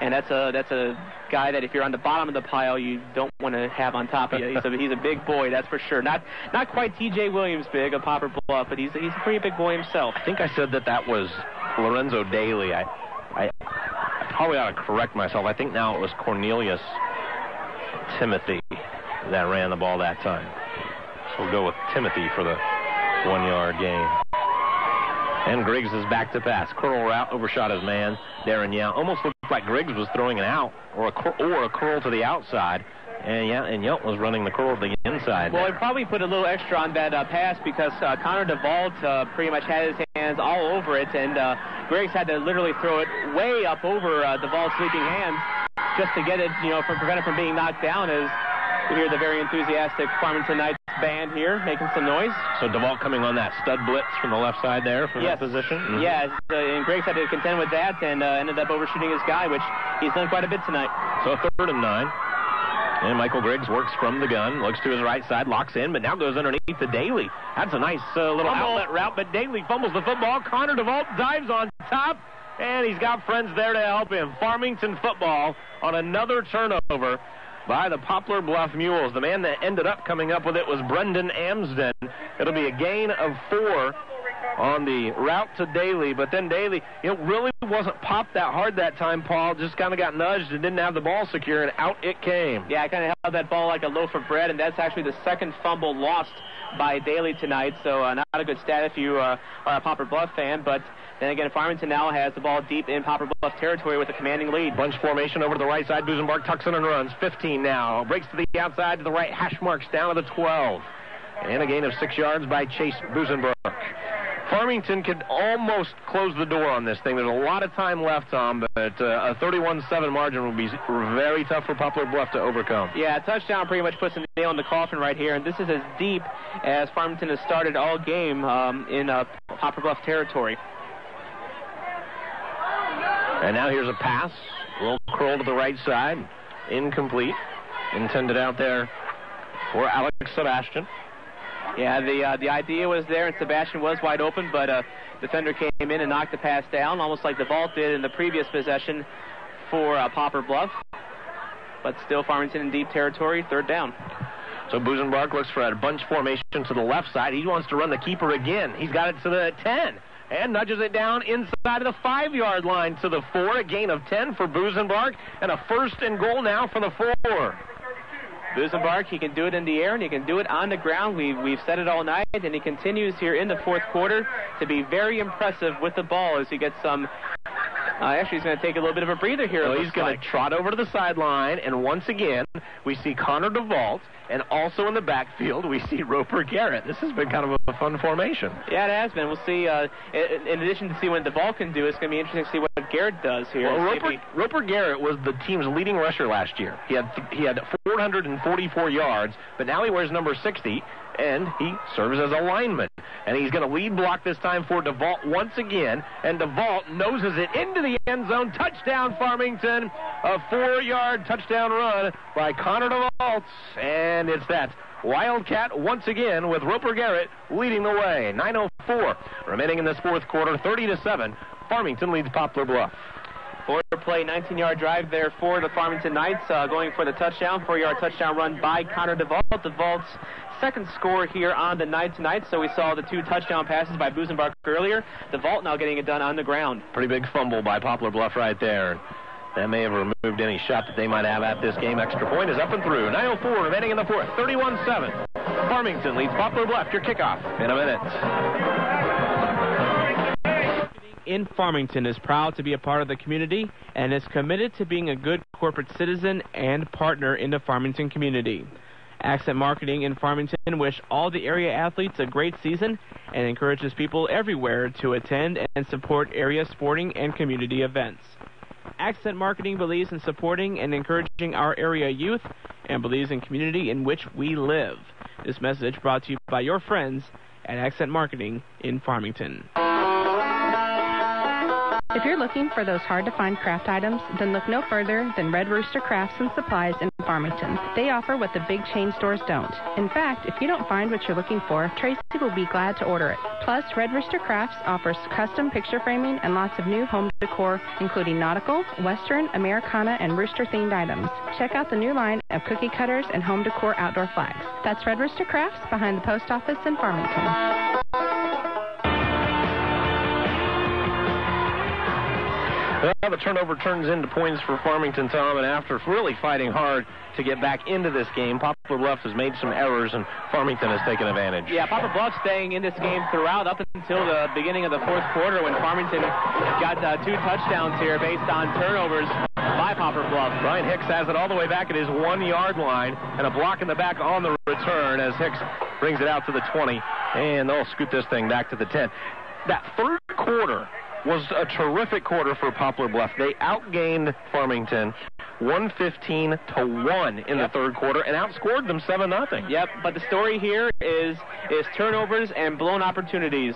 and that's a that's a guy that if you're on the bottom of the pile, you don't want to have on top of you. He's a, he's a big boy, that's for sure. Not not quite T.J. Williams big of Poplar Bluff, but he's he's a pretty big boy himself. I think I said that that was Lorenzo Daly. I I, I probably ought to correct myself. I think now it was Cornelius Timothy that ran the ball that time. So we'll go with Timothy for the one-yard gain. And Griggs is back to pass. Curl route, overshot his man. Darren Young almost looked like Griggs was throwing an out or a cur- or a curl to the outside. And yeah, and Yelp was running the curl to the inside. Well, he probably put a little extra on that uh, pass because uh, Connor DeVault uh, pretty much had his hands all over it, and uh, Griggs had to literally throw it way up over uh, DeVault's sleeping hands just to get it, you know, from prevent it from being knocked down. As we hear the very enthusiastic Farmington Knights band here making some noise. So DeVault coming on that stud blitz from the left side there from yes. that position. Mm-hmm. Yes, uh, and Griggs had to contend with that and uh, ended up overshooting his guy, which he's done quite a bit tonight. So third and nine. And Michael Griggs works from the gun, looks to his right side, locks in, but now goes underneath the Daly. That's a nice uh, little Fumble. outlet route, but Daly fumbles the football. Connor DeVault dives on top, and he's got friends there to help him. Farmington football on another turnover by the Poplar Bluff Mules. The man that ended up coming up with it was Brendan Amsden. It'll be a gain of four on the route to Daly, but then Daly, it really wasn't popped that hard that time, Paul. Just kind of got nudged and didn't have the ball secure, and out it came. Yeah, I kind of held that ball like a loaf of bread, and that's actually the second fumble lost by Daly tonight, so uh, not a good stat if you uh, are a Poplar Bluff fan, but then again, Farmington now has the ball deep in Poplar Bluff territory with a commanding lead. Bunch formation over to the right side. Busenbark tucks in and runs. 15 now. Breaks to the outside to the right. Hash marks down to the 12. And a gain of six yards by Chase Busenbark. Farmington could almost close the door on this thing. There's a lot of time left, Tom, but uh, a 31-7 margin will be very tough for Poplar Bluff to overcome. Yeah, touchdown pretty much puts a nail in the coffin right here, and this is as deep as Farmington has started all game um, in uh, Poplar Bluff territory. And now here's a pass. A little curl to the right side. Incomplete. Intended out there for Alex Sebastian. Yeah, the uh, the idea was there, and Sebastian was wide open, but uh, defender came in and knocked the pass down, almost like DeVault did in the previous possession for uh, Poplar Bluff. But still, Farmington in deep territory, third down. So Busenbark looks for a bunch formation to the left side. He wants to run the keeper again. He's got it to the 10 and nudges it down inside of the five-yard line to the four. A gain of 10 for Busenbark, and a first and goal now for the four. Busenbark, he can do it in the air and he can do it on the ground. We've, we've said it all night, and he continues here in the fourth quarter to be very impressive with the ball as he gets some. Uh, actually, he's going to take a little bit of a breather here. So he's going like. to trot over to the sideline, and once again, we see Connor DeVault, and also in the backfield, we see Roper Garrett. This has been kind of a fun formation. Yeah, it has been. We'll see. Uh, in, in, addition to see what DeVault can do, it's going to be interesting to see what Garrett does here. Well, Roper, Roper, Garrett was the team's leading rusher last year. He had he had 444 yards, but now he wears number 60, and he serves as a lineman. And he's going to lead block this time for DeVault once again. And DeVault noses it into the end zone. Touchdown, Farmington. A four-yard touchdown run by Connor DeVault. And it's that Wildcat once again with Roper Garrett leading the way. 9.04 remaining in this fourth quarter, 30 to 7. Farmington leads Poplar Bluff. Four play, 19-yard drive there for the Farmington Knights, uh, going for the touchdown. Four-yard touchdown run by Connor DeVault. DeVault's second score here on the night tonight. So we saw the two touchdown passes by Busenbark earlier. DeVault now getting it done on the ground. Pretty big fumble by Poplar Bluff right there. That may have removed any shot that they might have at this game. Extra point is up and through. 9.04 remaining in the fourth. 31-7. Farmington leads Poplar Bluff. Your kickoff in a minute. in Farmington is proud to be a part of the community and is committed to being a good corporate citizen and partner in the Farmington community. Accent Marketing in Farmington wish all the area athletes a great season and encourages people everywhere to attend and support area sporting and community events. Accent Marketing believes in supporting and encouraging our area youth and believes in community in which we live. This message brought to you by your friends at Accent Marketing in Farmington. If you're looking for those hard to find craft items, then look no further than Red Rooster Crafts and Supplies in Farmington. They offer what the big chain stores don't. In fact, if you don't find what you're looking for, Tracy will be glad to order it. Plus, Red Rooster Crafts offers custom picture framing and lots of new home decor, including nautical, western, Americana, and rooster themed items. Check out the new line of cookie cutters and home decor outdoor flags. That's Red Rooster Crafts behind the post office in Farmington. Well, the turnover turns into points for Farmington, Tom, and after really fighting hard to get back into this game, Poplar Bluff has made some errors, and Farmington has taken advantage. Yeah, Poplar Bluff staying in this game throughout up until the beginning of the fourth quarter when Farmington got uh, two touchdowns here based on turnovers by Poplar Bluff. Brian Hicks has it all the way back at his one-yard line, and a block in the back on the return as Hicks brings it out to the 20, and they'll scoot this thing back to the 10. That third quarter was a terrific quarter for Poplar Bluff. They outgained Farmington 115 to 1 in the third quarter and outscored them 7 nothing. Yep, but the story here is is turnovers and blown opportunities.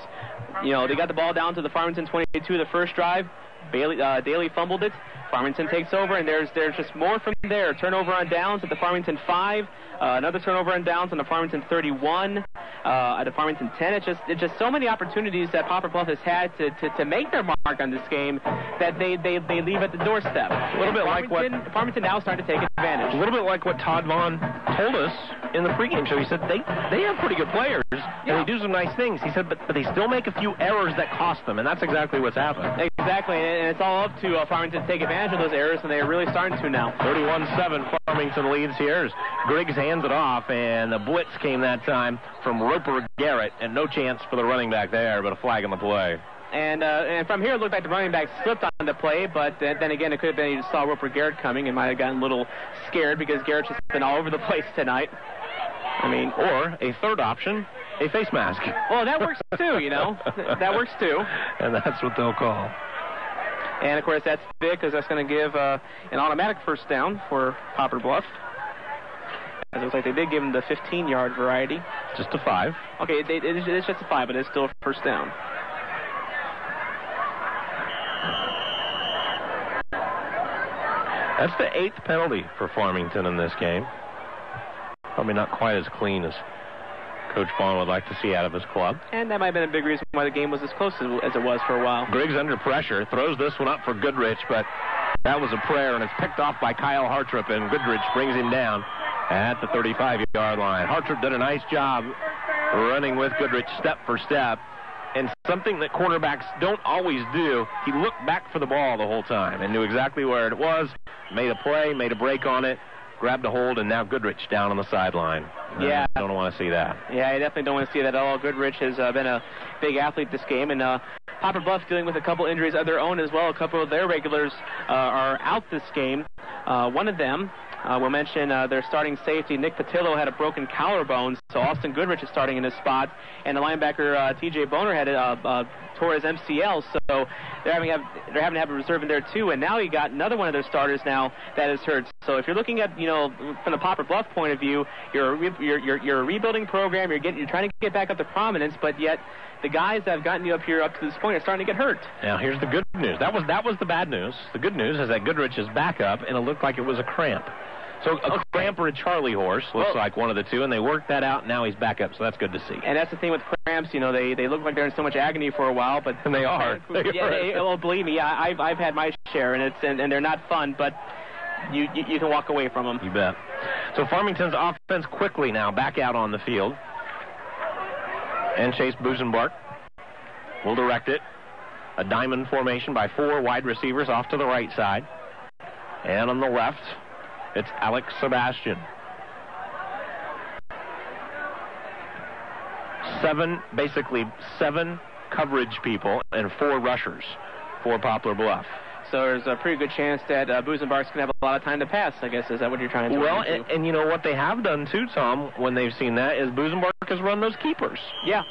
You know, they got the ball down to the Farmington 22 the first drive. Bailey uh, Daly fumbled it. Farmington takes over, and there's there's just more from there. Turnover on downs at the Farmington 5, uh, another turnover on downs on the Farmington 31, uh, at the Farmington 10. It's just it's just so many opportunities that Poplar Bluff has had to, to, to make their mark on this game that they, they, they leave at the doorstep. A little bit like what Farmington now starting to take advantage. A little bit like what Todd Vaughn told us in the pregame show. He said they they have pretty good players and they do some nice things. He said, but, but they still make a few errors that cost them, and that's exactly what's happened. Exactly, and it's all up to uh, Farmington to take advantage of those errors, and they're really starting to now. 31-7, Farmington leads here. Griggs hands it off, and the blitz came that time from Roper Garrett, and no chance for the running back there, but a flag on the play. And uh, and from here, it looked like the running back slipped on the play, but then, then again, it could have been he just saw Roper Garrett coming and might have gotten a little scared because Garrett's just been all over the place tonight. I mean, or a third option, a face mask. Well, that works too, you know. *laughs* that works too. And that's what they'll call. And of course, that's big because that's going to give uh, an automatic first down for Poplar Bluff. It looks like they did give him the 15-yard variety. Just a five. Okay, they, it is, it's just a five, but it's still a first down. That's the eighth penalty for Farmington in this game. Probably not quite as clean as Coach Vaughn would like to see out of his club. And that might have been a big reason why the game was as close as, as it was for a while. Griggs under pressure, throws this one up for Goodrich, but that was a prayer, and it's picked off by Kyle Hartrip, and Goodrich brings him down at the 35-yard line. Hartrip did a nice job running with Goodrich step for step, and something that cornerbacks don't always do, he looked back for the ball the whole time and knew exactly where it was, made a play, made a break on it, grabbed a hold, and now Goodrich down on the sideline. Yeah. I don't want to see that. Yeah, I definitely don't want to see that at all. Goodrich has uh, been a big athlete this game, and uh, Poplar Bluff dealing with a couple injuries of their own as well. A couple of their regulars uh, are out this game. Uh, one of them, uh, we'll mention uh, their starting safety, Nick Patillo, had a broken collarbone, so Austin Goodrich is starting in his spot, and the linebacker uh, T.J. Boner had a uh, tore his MCL, so they're having have, they're having to have a reserve in there too. And now you got another one of their starters now that is hurt. So if you're looking at you know from the Poplar Bluff point of view, you're a re- you're, you're, you're a rebuilding program. You're getting you're trying to get back up to prominence, but yet the guys that have gotten you up here up to this point are starting to get hurt. Now here's the good news. That was that was the bad news. The good news is that Goodrich is back up, and it looked like it was a cramp. So a cramp or a Charlie horse looks Well- like one of the two, and they worked that out. Now he's back up, so that's good to see. And that's the thing with cramps. You know, they they look like they're in so much agony for a while, but And *laughs* they are. *laughs* They yeah, are. they- well, believe me, I, I've I've had my share, and it's and, and they're not fun, but you, you you can walk away from them. You bet. So Farmington's offense quickly now back out on the field. And Chase Busenbark will direct it. A diamond formation by four wide receivers off to the right side. And on the left, it's Alex Sebastian. Seven, basically seven coverage people and four rushers for Poplar Bluff. So there's a pretty good chance that uh, Busenbark's going to have a lot of time to pass, I guess. Is that what you're trying to Well, and, and you know what they have done too, Tom, when they've seen that, is Busenbark has run those keepers. Yeah,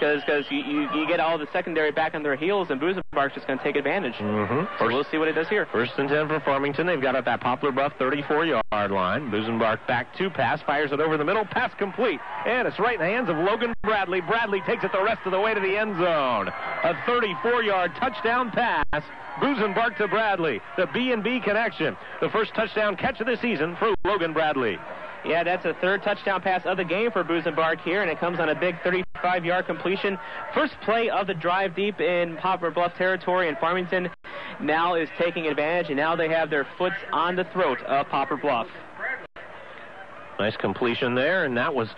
because you, you, you get all the secondary back on their heels, and Busenbark's just going to take advantage. Mm-hmm. So we'll see what it does here. First and 10 for Farmington. They've got at that Poplar Bluff 34-yard line. Busenbark back two pass, fires it over the middle, pass complete. And it's right in the hands of Logan Bradley. Bradley takes it the rest of the way to the end zone. A 34-yard touchdown pass. Busenbark to Bradley. The B&B connection. The first touchdown catch of the season for Logan Bradley. Yeah, that's a third touchdown pass of the game for Busenbark here, and it comes on a big 35-yard completion. First play of the drive deep in Poplar Bluff territory, and Farmington now is taking advantage, and now they have their foot on the throat of Poplar Bluff. Nice completion there, and that was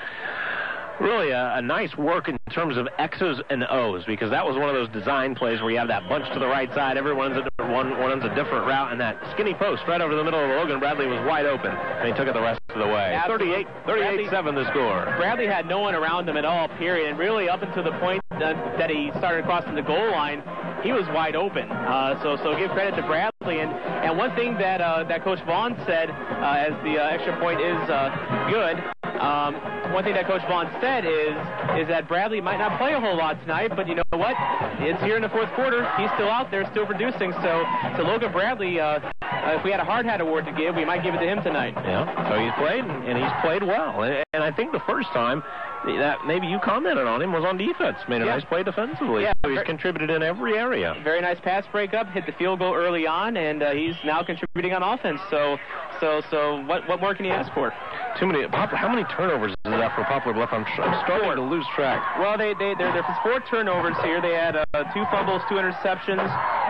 really a, a, nice work in terms of X's and O's because that was one of those design plays where you have that bunch to the right side, everyone's a, different one, one's a different route, and that skinny post right over the middle of Logan Bradley was wide open, and he took it the rest of the way. 38, 38 7 the score. Bradley had no one around him at all, period, and really up until the point that, that he started crossing the goal line, he was wide open. Uh, so, so give credit to Bradley. And, and one thing that uh, that Coach Vaughn said, uh, as the uh, extra point is uh, good, um, one thing that Coach Vaughn said is is that Bradley might not play a whole lot tonight, but you know what? It's here in the fourth quarter. He's still out there, still producing. So, to Logan Bradley, uh, uh, if we had a hard hat award to give, we might give it to him tonight. Yeah. So he's played, and he's played well. And I think the first time that maybe you commented on him was on defense. Made a Yeah. nice play defensively. Yeah. So he's contributed in every area. Very nice pass breakup, hit the field goal early on, and uh, he's now contributing on offense. So, so, so, what, what more can you ask for? Too many. How many turnovers is that for Poplar Bluff? I'm, I'm starting to lose track. Well, they they there there's four turnovers here. They had uh, two fumbles, two interceptions,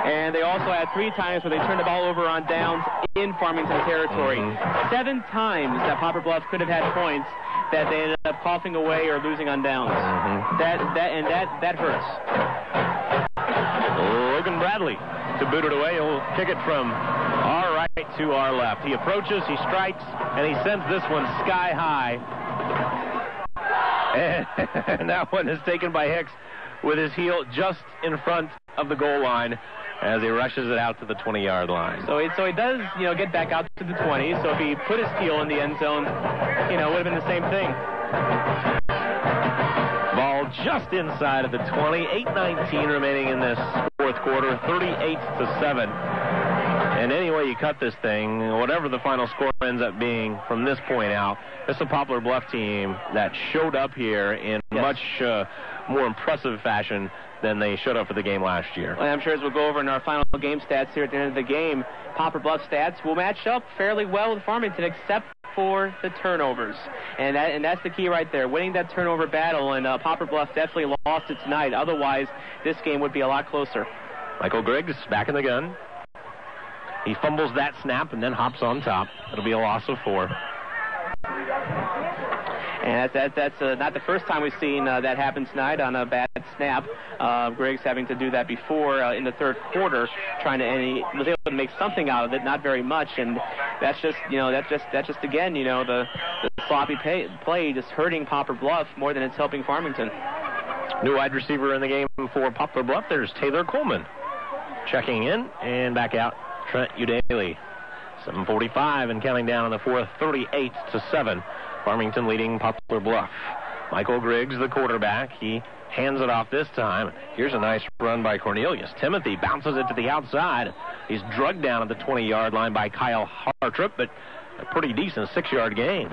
and they also had three times where they turned the ball over on downs in Farmington territory. Seven times that Poplar Bluff could have had points that they ended up coughing away or losing on downs. Mm-hmm. That that and that that hurts. Logan Bradley to boot it away. He'll kick it from our right to our left. He approaches, he strikes, and he sends this one sky high. And *laughs* that one is taken by Hicks with his heel just in front of the goal line as he rushes it out to the 20-yard line. So he so he does you know get back out to the 20. So if he put his heel in the end zone, you know, it would have been the same thing. Ball just inside of the 20. 8-19 remaining in this fourth quarter. 38 to 7. And any way you cut this thing, whatever the final score ends up being from this point out, it's a Poplar Bluff team that showed up here in much uh, more impressive fashion than they showed up for the game last year. And I'm sure as we'll go over in our final game stats here at the end of the game, Poplar Bluff stats will match up fairly well with Farmington, except for the turnovers. And that and that's the key right there, winning that turnover battle. And uh, Poplar Bluff definitely lost it tonight. Otherwise, this game would be a lot closer. Michael Griggs back in the gun. He fumbles that snap and then hops on top. It'll be a loss of four. And that's that, that's uh, not the first time we've seen uh, that happen tonight on a bad snap. Uh, Griggs having to do that before uh, in the third quarter, trying to and he was able to make something out of it, not very much. And that's just you know that's just that's just again you know the, the sloppy pay, play just hurting Poplar Bluff more than it's helping Farmington. New wide receiver in the game for Poplar Bluff. There's Taylor Coleman checking in and back out. Trent Udaly. 7:45 and counting down in the fourth, 38 to seven. Farmington leading Poplar Bluff. Michael Griggs, the quarterback, he hands it off this time. Here's a nice run by Cornelius. Timothy bounces it to the outside. He's drugged down at the 20-yard line by Kyle Hartrip, but a pretty decent six-yard gain.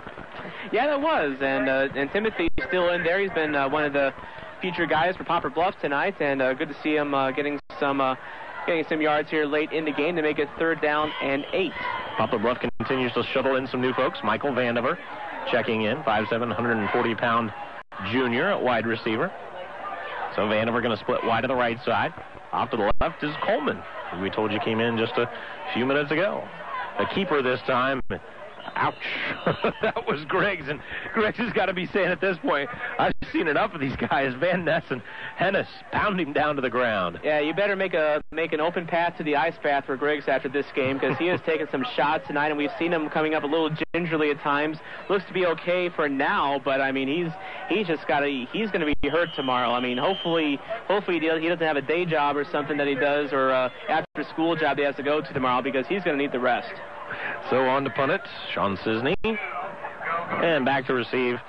Yeah, that was, and uh, and Timothy's still in there. He's been uh, one of the future guys for Poplar Bluff tonight, and uh, good to see him uh, getting some uh, getting some yards here late in the game to make it third down and eight. Poplar Bluff continues to shuttle in some new folks. Michael Vandiver checking in, 5'7", 140-pound junior at wide receiver. So Vandiver going to split wide to the right side. Off to the left is Coleman, we told you came in just a few minutes ago. The keeper this time. Ouch. *laughs* that was Griggs. And Griggs has got to be saying at this point, I've seen enough of these guys. Van Ness and Hennis pound him down to the ground. Yeah, you better make a make an open path to the ice path for Griggs after this game because he has taken some shots tonight, and we've seen him coming up a little gingerly at times. Looks to be okay for now, but I mean he's he's just got to he's going to be hurt tomorrow. I mean hopefully hopefully he doesn't have a day job or something that he does or uh, after school job he has to go to tomorrow because he's going to need the rest. So on to punt it, Sean Cisney. And back to receive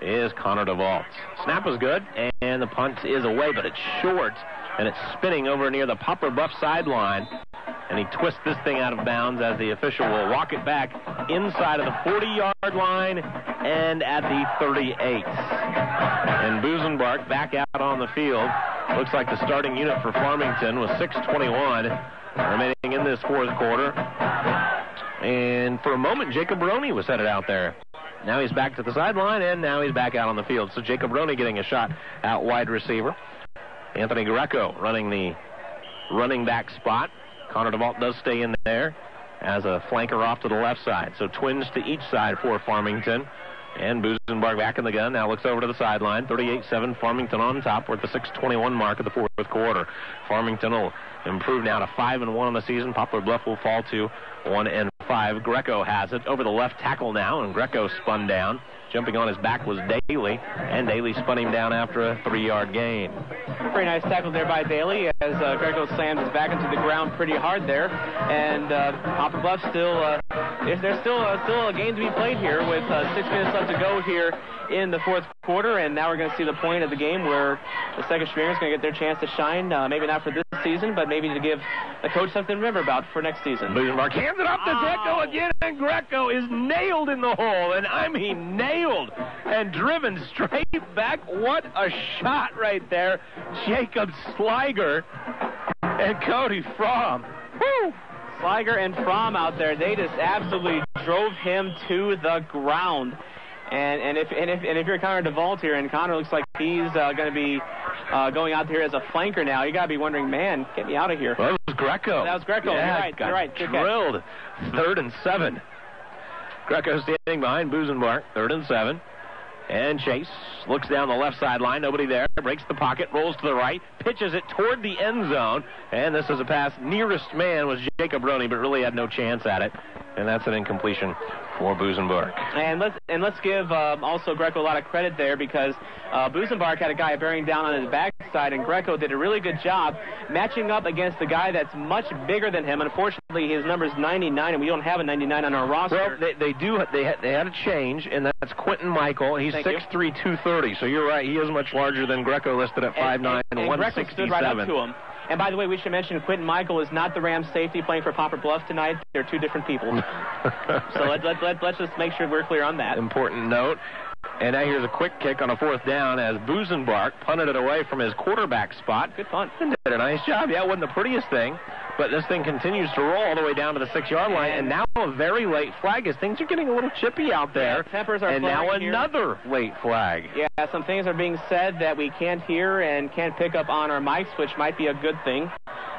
is Connor DeVault. Snap was good, and the punt is away, but it's short, and it's spinning over near the Poplar Bluff sideline. And he twists this thing out of bounds as the official will walk it back inside of the 40-yard line and at the 38. And Busenbark back out on the field. Looks like the starting unit for Farmington was 621 remaining in this fourth quarter. And for a moment, Jacob Roney was headed out there. Now he's back to the sideline, and now he's back out on the field. So Jacob Roney getting a shot out wide receiver. Anthony Greco running the running back spot. Connor DeVault does stay in there as a flanker off to the left side. So twins to each side for Farmington. And Busenbark back in the gun. Now looks over to the sideline. 38-7 Farmington on top. We're at the 6:21 mark of the fourth quarter. Farmington will improve now to five and one on the season. Poplar Bluff will fall to one and five. Greco has it over the left tackle now, and Greco spun down. Jumping on his back was Daly, and Daly spun him down after a three-yard gain. Very nice tackle there by Daly as uh, Greco slams his back into the ground pretty hard there. And uh, Bluff still, uh, there's still uh, still a game to be played here with uh, six minutes left to go here in the fourth quarter. And now we're going to see the point of the game where the second stringers is going to get their chance to shine. Uh, maybe not for this season, but maybe to give the coach something to remember about for next season. Busenbark hands it off to Greco again, and Greco is nailed in the hole, and I mean nailed, and driven straight back. What a shot right there. Jacob Sliger and Cody Fromm. Woo! Sliger and Fromm out there, they just absolutely drove him to the ground. And and if and if and if you're Connor DeVault here, and Connor looks like he's uh, going to be uh, going out there as a flanker now, you got to be wondering, man, get me out of here. Well, that was Greco. That was Greco. Yeah, you're right. got You're right. Good catch. drilled. Third and seven. Greco standing behind Busenbark. Third and seven. And Chase looks down the left sideline. Nobody there. Breaks the pocket. Rolls to the right. Pitches it toward the end zone. And this is a pass. Nearest man was Jacob Roney, but really had no chance at it. And that's an incompletion for Busenbark. And let's and let's give um, also Greco a lot of credit there because uh, Busenbark had a guy bearing down on his backside, and Greco did a really good job matching up against a guy that's much bigger than him. Unfortunately, his number is 99, and we don't have a 99 on our roster. Well, they, they do. They had, they had a change, and that's Quentin Michael. He's Thank you. 6'3", 230. So you're right. He is much larger than Greco listed at 5'9", and, and, and Greco stood right up to him. And by the way, we should mention Quentin Michael is not the Rams safety playing for Poplar Bluff tonight. They're two different people. *laughs* so let, let, let, let's just make sure we're clear on that. Important note. And now here's a quick kick on a fourth down as Busenbark punted it away from his quarterback spot. Good punt. And did a nice job. Yeah, it wasn't the prettiest thing, but this thing continues to roll all the way down to the six-yard line. And now a very late flag as things are getting a little chippy out there. Yeah, tempers are and now flowing here. another late flag. Yeah, some things are being said that we can't hear and can't pick up on our mics, which might be a good thing.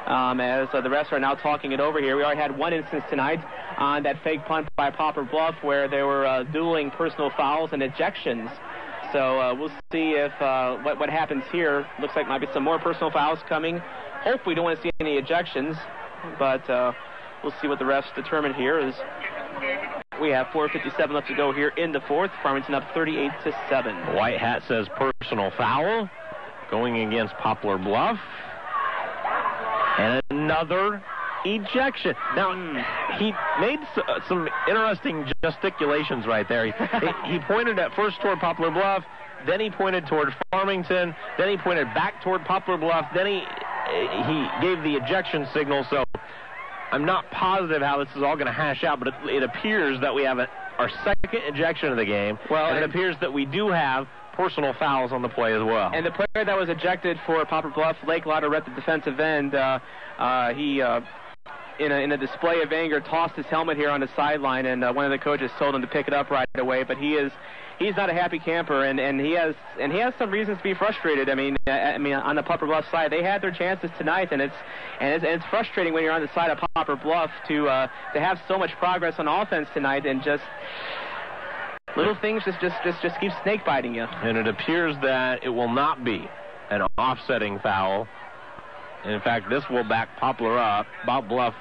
Um, as uh, the refs are now talking it over here. We already had one instance tonight on that fake punt by Poplar Bluff where they were uh, dueling personal fouls and ejections. So uh, we'll see if uh, what, what happens here. Looks like might be some more personal fouls coming. Hope we don't want to see any ejections, but uh, we'll see what the refs determine here. Is we have 4:57 left to go here in the fourth. Farmington up 38 to seven. White hat says personal foul going against Poplar Bluff. And another ejection. Now, he made s- uh, some interesting gesticulations right there. *laughs* He, he- pointed at first toward Poplar Bluff, then he pointed toward Farmington, then he pointed back toward Poplar Bluff, then he uh, he gave the ejection signal. So I'm not positive how this is all going to hash out, but it, it appears that we have a, our second ejection of the game. Well, and it appears that we do have personal fouls on the play as well. And the player that was ejected for Poplar Bluff, Lake Lotterette, the defensive end, uh, uh, he, uh, in, a, in a display of anger, tossed his helmet here on the sideline, and uh, one of the coaches told him to pick it up right away. But he is. He's not a happy camper, and, and he has and he has some reasons to be frustrated. I mean, I, I mean, on the Poplar Bluff side, they had their chances tonight, and it's and it's, and it's frustrating when you're on the side of Poplar Bluff to uh, to have so much progress on offense tonight and just Little things just just just just keep snake biting you. And it appears that it will not be an offsetting foul. In fact, this will back Poplar up. Bob Bluff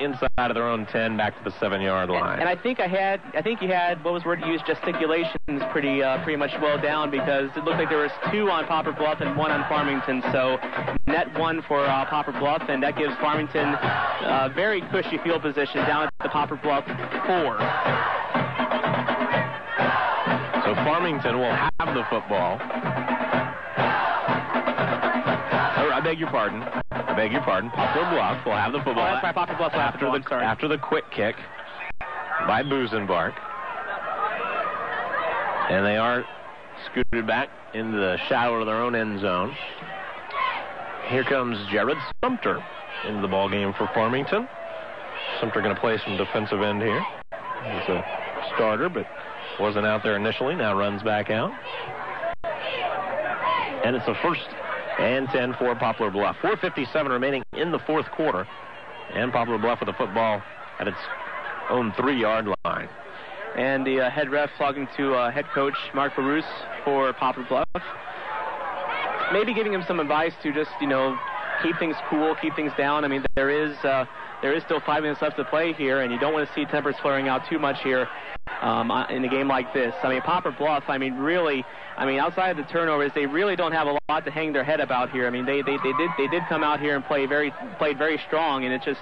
inside of their own 10 back to the seven yard line. And I think I had, I think you had, what was word you used, gesticulations pretty, uh, pretty much well down because it looked like there was two on Poplar Bluff and one on Farmington. So net one for uh, Poplar Bluff, and that gives Farmington uh, very cushy field position down at the Poplar Bluff four. So Farmington will have the football. Beg your pardon. I beg your pardon. Poplar Bluff will have the football. Oh, that's right, Poplar Bluff will have the after the, sorry. after the quick kick by Busenbark. And they are scooted back into the shadow of their own end zone. Here comes Jared Sumter into the ball game for Farmington. Sumter going to play some defensive end here. He's a starter, but wasn't out there initially. Now runs back out. And it's a first and 10 for Poplar Bluff. 4.57 remaining in the fourth quarter. And Poplar Bluff with the football at its own three-yard line. And the uh, head ref talking to uh, head coach Mark Baruch for Poplar Bluff. Maybe giving him some advice to just, you know, keep things cool, keep things down. I mean, there is uh, there is still five minutes left to play here, and you don't want to see tempers flaring out too much here um, uh, in a game like this. I mean, Poplar Bluff. I mean, really. I mean, outside of the turnovers, they really don't have a lot to hang their head about here. I mean, they they, they did they did come out here and play very played very strong, and it just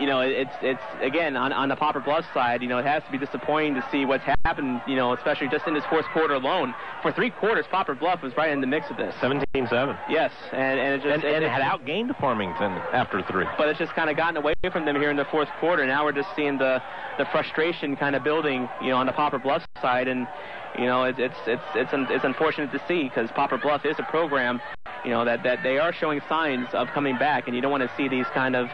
you know, it's it's again on on the Poplar Bluff side. You know, it has to be disappointing to see what's happened. You know, especially just in this fourth quarter alone. For three quarters, Poplar Bluff was right in the mix of this. 17-7. Yes, and and it just And, and it had outgained Farmington after three. but it's just kind of gotten away from them here in the fourth quarter. Now we're just seeing the the frustration kind of building, you know, on the Poplar Bluff side, and you know, it's it's it's it's, un- it's unfortunate to see because Poplar Bluff is a program, you know, that that they are showing signs of coming back, and you don't want to see these kind of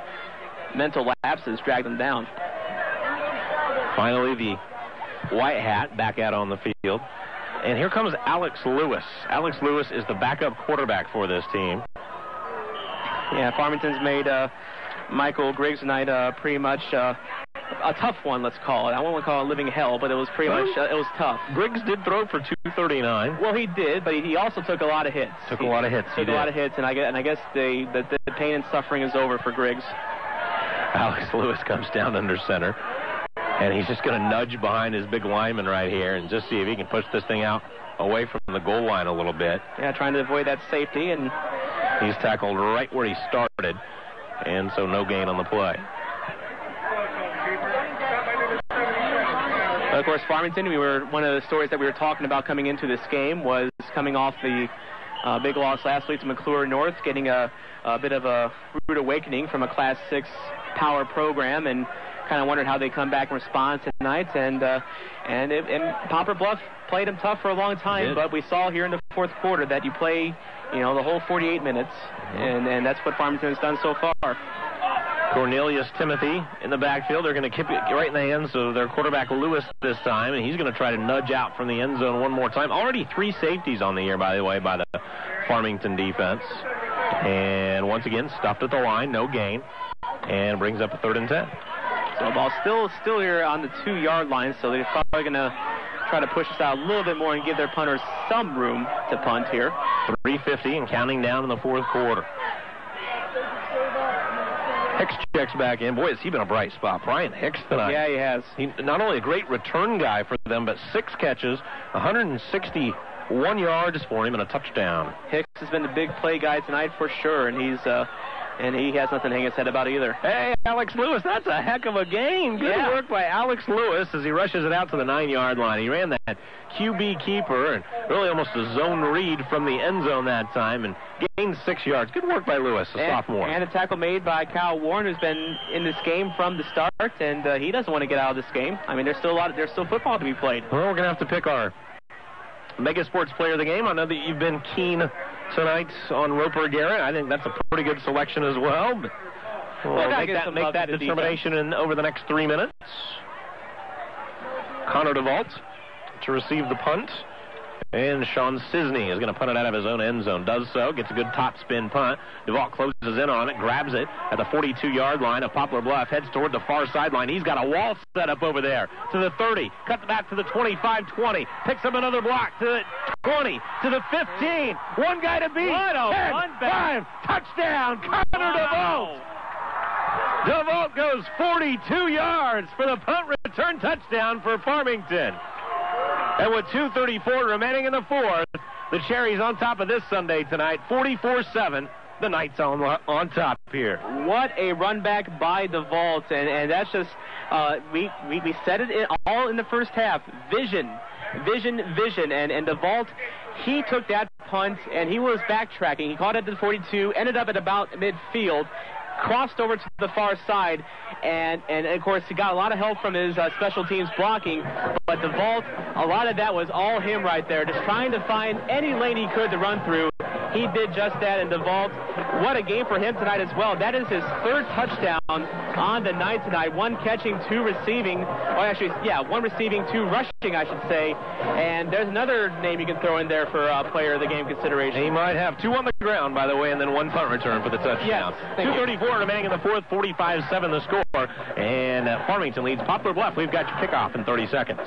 mental lapses drag them down. Finally, the white hat back out on the field. And here comes Alex Lewis. Alex Lewis is the backup quarterback for this team. Yeah, Farmington's made uh, Michael Griggs tonight uh, pretty much uh, a tough one, let's call it. I won't call it living hell, but it was pretty much uh, it was tough. Griggs did throw for 239. Well, he did, but he, he also took a lot of hits. Took a lot of hits, he Took a lot of hits, and I guess, and I guess the, the the pain and suffering is over for Griggs. Alex Lewis comes down under center. And he's just going to nudge behind his big lineman right here and just see if he can push this thing out away from the goal line a little bit. Yeah, trying to avoid that safety, and He's tackled right where he started. And so no gain on the play. of course Farmington. We were one of the stories that we were talking about coming into this game was coming off the uh, big loss last week to McCluer North, getting a, a bit of a rude awakening from a Class Six power program, and kind of wondered how they come back and respond tonight. And uh, and, it, and Poplar Bluff played them tough for a long time, but we saw here in the fourth quarter that you play, you know, the whole 48 minutes, and and that's what Farmington has done so far. Cornelius Timothy in the backfield. They're going to keep it right in the hands of their quarterback Lewis this time, and he's going to try to nudge out from the end zone one more time. Already three safeties on the year, by the way, by the Farmington defense. And once again, stuffed at the line, no gain, and brings up a third and ten. So the ball still still here on the two yard line, so they're probably going to try to push this out a little bit more and give their punters some room to punt here. 350 and counting down in the fourth quarter. Hicks checks back in. Boy, has he been a bright spot. Brian Hicks tonight. Yeah, he has. He, not only a great return guy for them, but six catches, 161 yards for him, and a touchdown. Hicks has been the big play guy tonight for sure, and he's uh, and he has nothing to hang his head about either. Hey, Alex Lewis, that's a heck of a game. Good Yeah. work by Alex Lewis as he rushes it out to the nine-yard line. He ran that QB keeper and really almost a zone read from the end zone that time and gained six yards. Good work by Lewis, a and, sophomore. And a tackle made by Kyle Warren, who's been in this game from the start, and uh, he doesn't want to get out of this game. I mean, there's still a lot. Of, there's still football to be played. Well, we're going to have to pick our Mega Sports Player of the Game. I know that you've been keen tonight on Roper Garrett. I think that's a pretty good selection as well. But we'll Well, make that, make that determination in over the next three minutes. Connor DeVault to receive the punt. And Sean Sisney is going to punt it out of his own end zone. Does so. Gets a good top spin punt. DeVault closes in on it. Grabs it at the 42-yard line of Poplar Bluff. Heads toward the far sideline. He's got a wall set up over there to the 30. Cuts back to the 25-20. Picks up another block to the 20 to the 15. One guy to beat. What a 10, run back. 5. Touchdown. Connor DeVault. DeVault goes 42 yards for the punt return touchdown for Farmington. And with 2.34 remaining in the fourth, the Cherries on top of this sundae tonight, 44-7. The Knights on on top here. What a run back by DeVault, and, and that's just uh, we, we we said it all in the first half. Vision, vision, vision, and and DeVault, he took that punt and he was backtracking. He caught it at the 42, ended up at about midfield, crossed over to the far side, and and of course he got a lot of help from his uh, special teams blocking. But DeVault, a lot of that was all him right there, just trying to find any lane he could to run through. He did just that in DeVault. What a game for him tonight as well. That is his third touchdown on the night tonight. One catching, two receiving. Well, actually, yeah, one receiving, two rushing, I should say. And there's another name you can throw in there for uh, player of the game consideration. He might have two on the ground, by the way, and then one punt return for the touchdown. Yes, thank you. 2.34 remaining in the fourth, 45-7 the score. And uh, Farmington leads Poplar Bluff. We've got your kickoff in 30 seconds.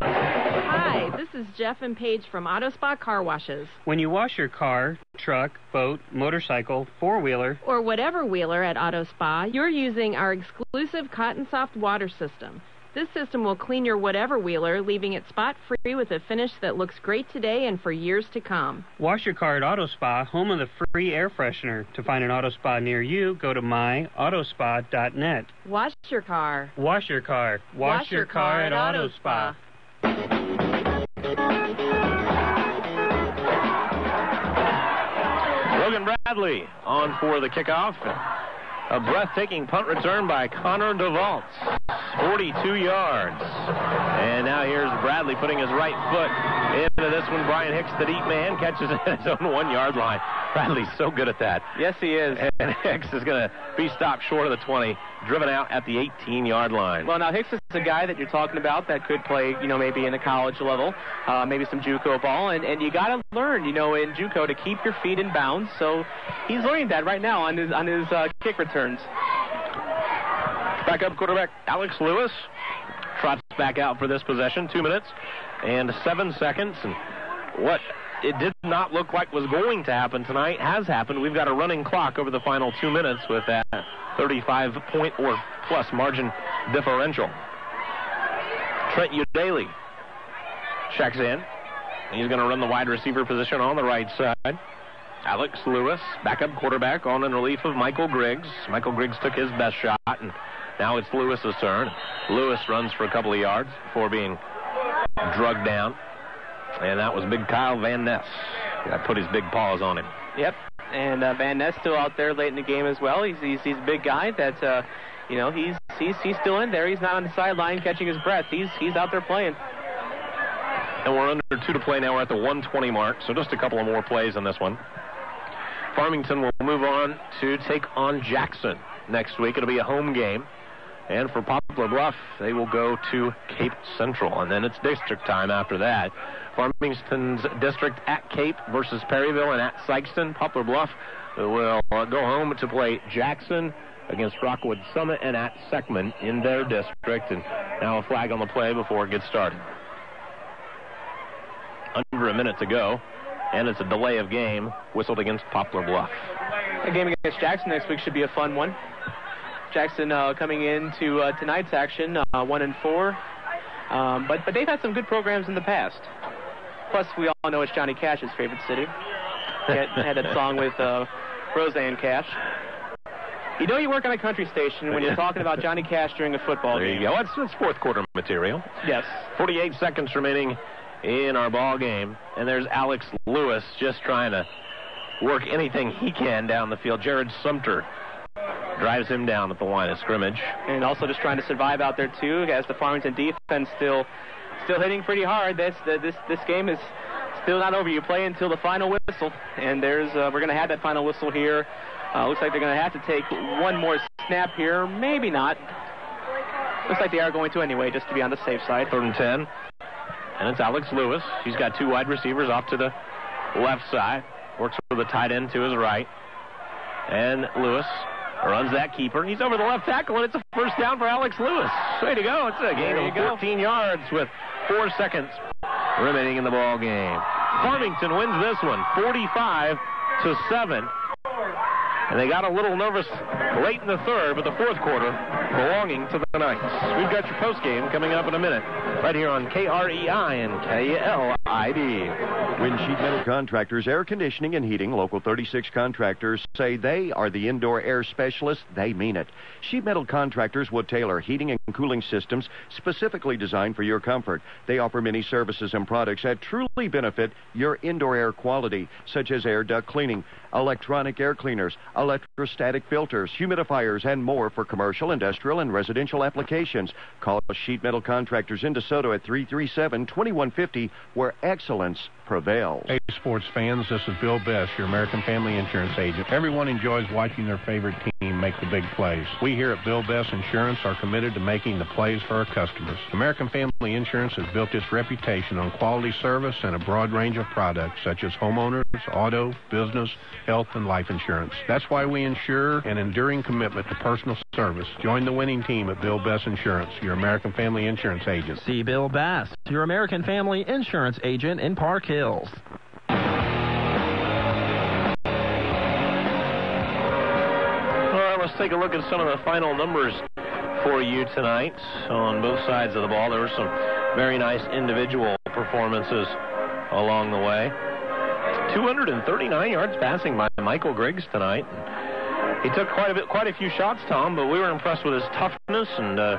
Hi, this is Jeff and Paige from Auto Spa Car Washes. When you wash your car, truck, boat, motorcycle, four wheeler, Or whatever wheeler at Auto Spa, you're using our exclusive Cotton Soft water system. This system will clean your whatever wheeler, leaving it spot free with a finish that looks great today and for years to come. wash your car at Auto Spa, home of the free air freshener. To find an Auto Spa near you, go to myautospa.net. Wash your car. Wash your car. Wash, your car at Auto Spa. Logan Bradley on for the kickoff. A breathtaking punt return by Connor DeVault. 42 yards. And now here's Bradley putting his right foot into this one. Brian Hicks, the deep man, catches it *laughs* at his own one yard line. Bradley's so good at that. Yes, he is. And *laughs* Hicks is going to be stopped short of the 20, driven out at the 18 yard line. Well, now Hicks is a guy that you're talking about that could play, you know, maybe in the college level, uh, maybe some JUCO ball, and, and you got to learn, you know, in JUCO to keep your feet in bounds. So he's learning that right now on his on his uh, kick returns. Backup quarterback Alex Lewis trots back out for this possession. Two minutes and seven seconds. And what it did not look like was going to happen tonight has happened. We've got a running clock over the final two minutes with that 35 point or plus margin differential. Trent Udaly checks in. He's going to run the wide receiver position on the right side. Alex Lewis, backup quarterback, on in relief of Michael Griggs. Michael Griggs took his best shot, and now it's Lewis's turn. Lewis runs for a couple of yards before being drugged down. And that was big Kyle Van Ness. That put his big paws on him. Yep. And uh, Van Ness still out there late in the game as well. He's he's, he's a big guy that uh, you know he's he's he's still in there. He's not on the sideline catching his breath. He's he's out there playing. And we're under two to play now. We're at the 120 mark, so just a couple of more plays on this one. Farmington will move on to take on Jackson next week. It'll be a home game. And for Poplar Bluff, they will go to Cape Central. And then it's district time after that. Farmington's district at Cape versus Perryville and at Sikeston. Poplar Bluff will go home to play Jackson against Rockwood Summit and at Seckman in their district. And now a flag on the play before it gets started. Under a minute to go. And it's a delay of game whistled against Poplar Bluff. The game against Jackson next week should be a fun one. Jackson uh, coming into uh, tonight's action, uh, one and four, um, but but they've had some good programs in the past. Plus, we all know it's Johnny Cash's favorite city. Had, had that song with uh, Rosanne Cash. You know you work on a country station when you're talking about Johnny Cash during a football There game. There you go. That's, that's fourth quarter material. Yes. 48 seconds remaining in our ball game, and there's Alex Lewis just trying to work anything he can down the field. Jared Sumter drives him down at the line of scrimmage. and also just trying to survive out there too, as the Farmington defense still still hitting pretty hard. This the, this this game is still not over. You play until the final whistle, and there's uh, we're going to have that final whistle here. Uh, looks like they're going to have to take one more snap here, maybe not. Looks like they are going to anyway, just to be on the safe side. Third and ten. And it's Alex Lewis. He's got two wide receivers off to the left side. Works with the tight end to his right. And Lewis runs that keeper. He's over the left tackle, and it's a first down for Alex Lewis. Way to go. It's a gain of 14 yards with four seconds remaining in the ball game. Farmington wins this one, 45 to 7. And they got a little nervous late in the third, but the fourth quarter belonging to the Knights. We've got your post game coming up in a minute, right here on KREI and KLID. Sheet Metal Contractors Air Conditioning and Heating, Local 36 contractors, say they are the indoor air specialists, they mean it. Sheet Metal Contractors will tailor heating and cooling systems specifically designed for your comfort. They offer many services and products that truly benefit your indoor air quality, such as air duct cleaning, electronic air cleaners, electrostatic filters, humidifiers, and more for commercial, industrial, and residential applications. Call Sheet Metal Contractors in DeSoto at 337-2150, where excellence prevails. Hey, sports fans, this is Bill Best, your American Family Insurance agent. Everyone enjoys watching their favorite team make the big plays. We here at Bill Best Insurance are committed to making the plays for our customers. American Family Insurance has built its reputation on quality service and a broad range of products such as homeowners, auto, business, health, and life insurance. That's why we ensure an enduring commitment to personal service. Join the winning team at Bill Best Insurance, your American Family Insurance agent. See Bill Best, your American Family Insurance agent in Park All right, let's take a look at some of the final numbers for you tonight on both sides of the ball. There were some very nice individual performances along the way. 239 yards passing by Michael Griggs tonight. He took quite a bit, quite a few shots, Tom, but we were impressed with his toughness and uh,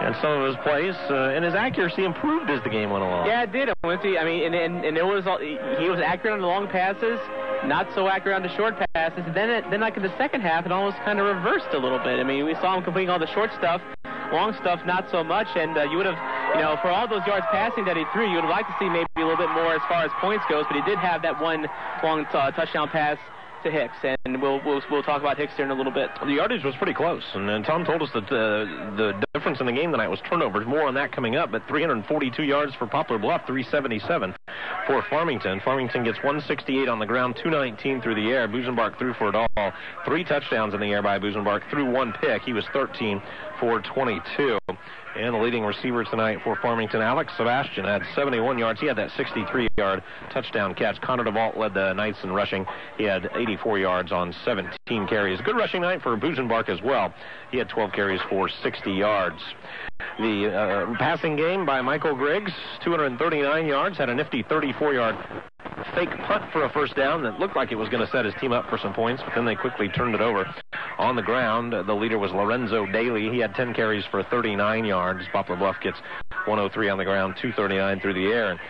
and some of his plays, uh, and his accuracy improved as the game went along. Yeah, it did. I mean, and, and, and it was all, he was accurate on the long passes, not so accurate on the short passes. And then, it, then like in the second half, it almost kind of reversed a little bit. I mean, we saw him completing all the short stuff, long stuff not so much. And uh, you would have, you know, for all those yards passing that he threw, you would have liked to see maybe a little bit more as far as points goes. But he did have that one long uh, touchdown pass to Hicks, and we'll, we'll we'll talk about Hicks here in a little bit. The yardage was pretty close, and, and Tom told us that uh, the difference in the game tonight was turnovers. More on that coming up, but 342 yards for Poplar Bluff, 377 for Farmington. Farmington gets 168 on the ground, 219 through the air. Busenbark threw for it all. Three touchdowns in the air by Busenbark, threw one pick. He was 13 for 22. And the leading receiver tonight for Farmington, Alex Sebastian, had 71 yards. He had that 63-yard touchdown catch. Connor DeVault led the Knights in rushing. He had 84 yards on 17 carries. Good rushing night for Busenbark as well. He had 12 carries for 60 yards. The uh, passing game by Michael Griggs, 239 yards, had a nifty 34-yard fake punt for a first down that looked like it was going to set his team up for some points, but then they quickly turned it over. On the ground, the leader was Lorenzo Daly. He had 10 carries for 39 yards. Poplar Bluff gets 103 on the ground, 239 through the air. And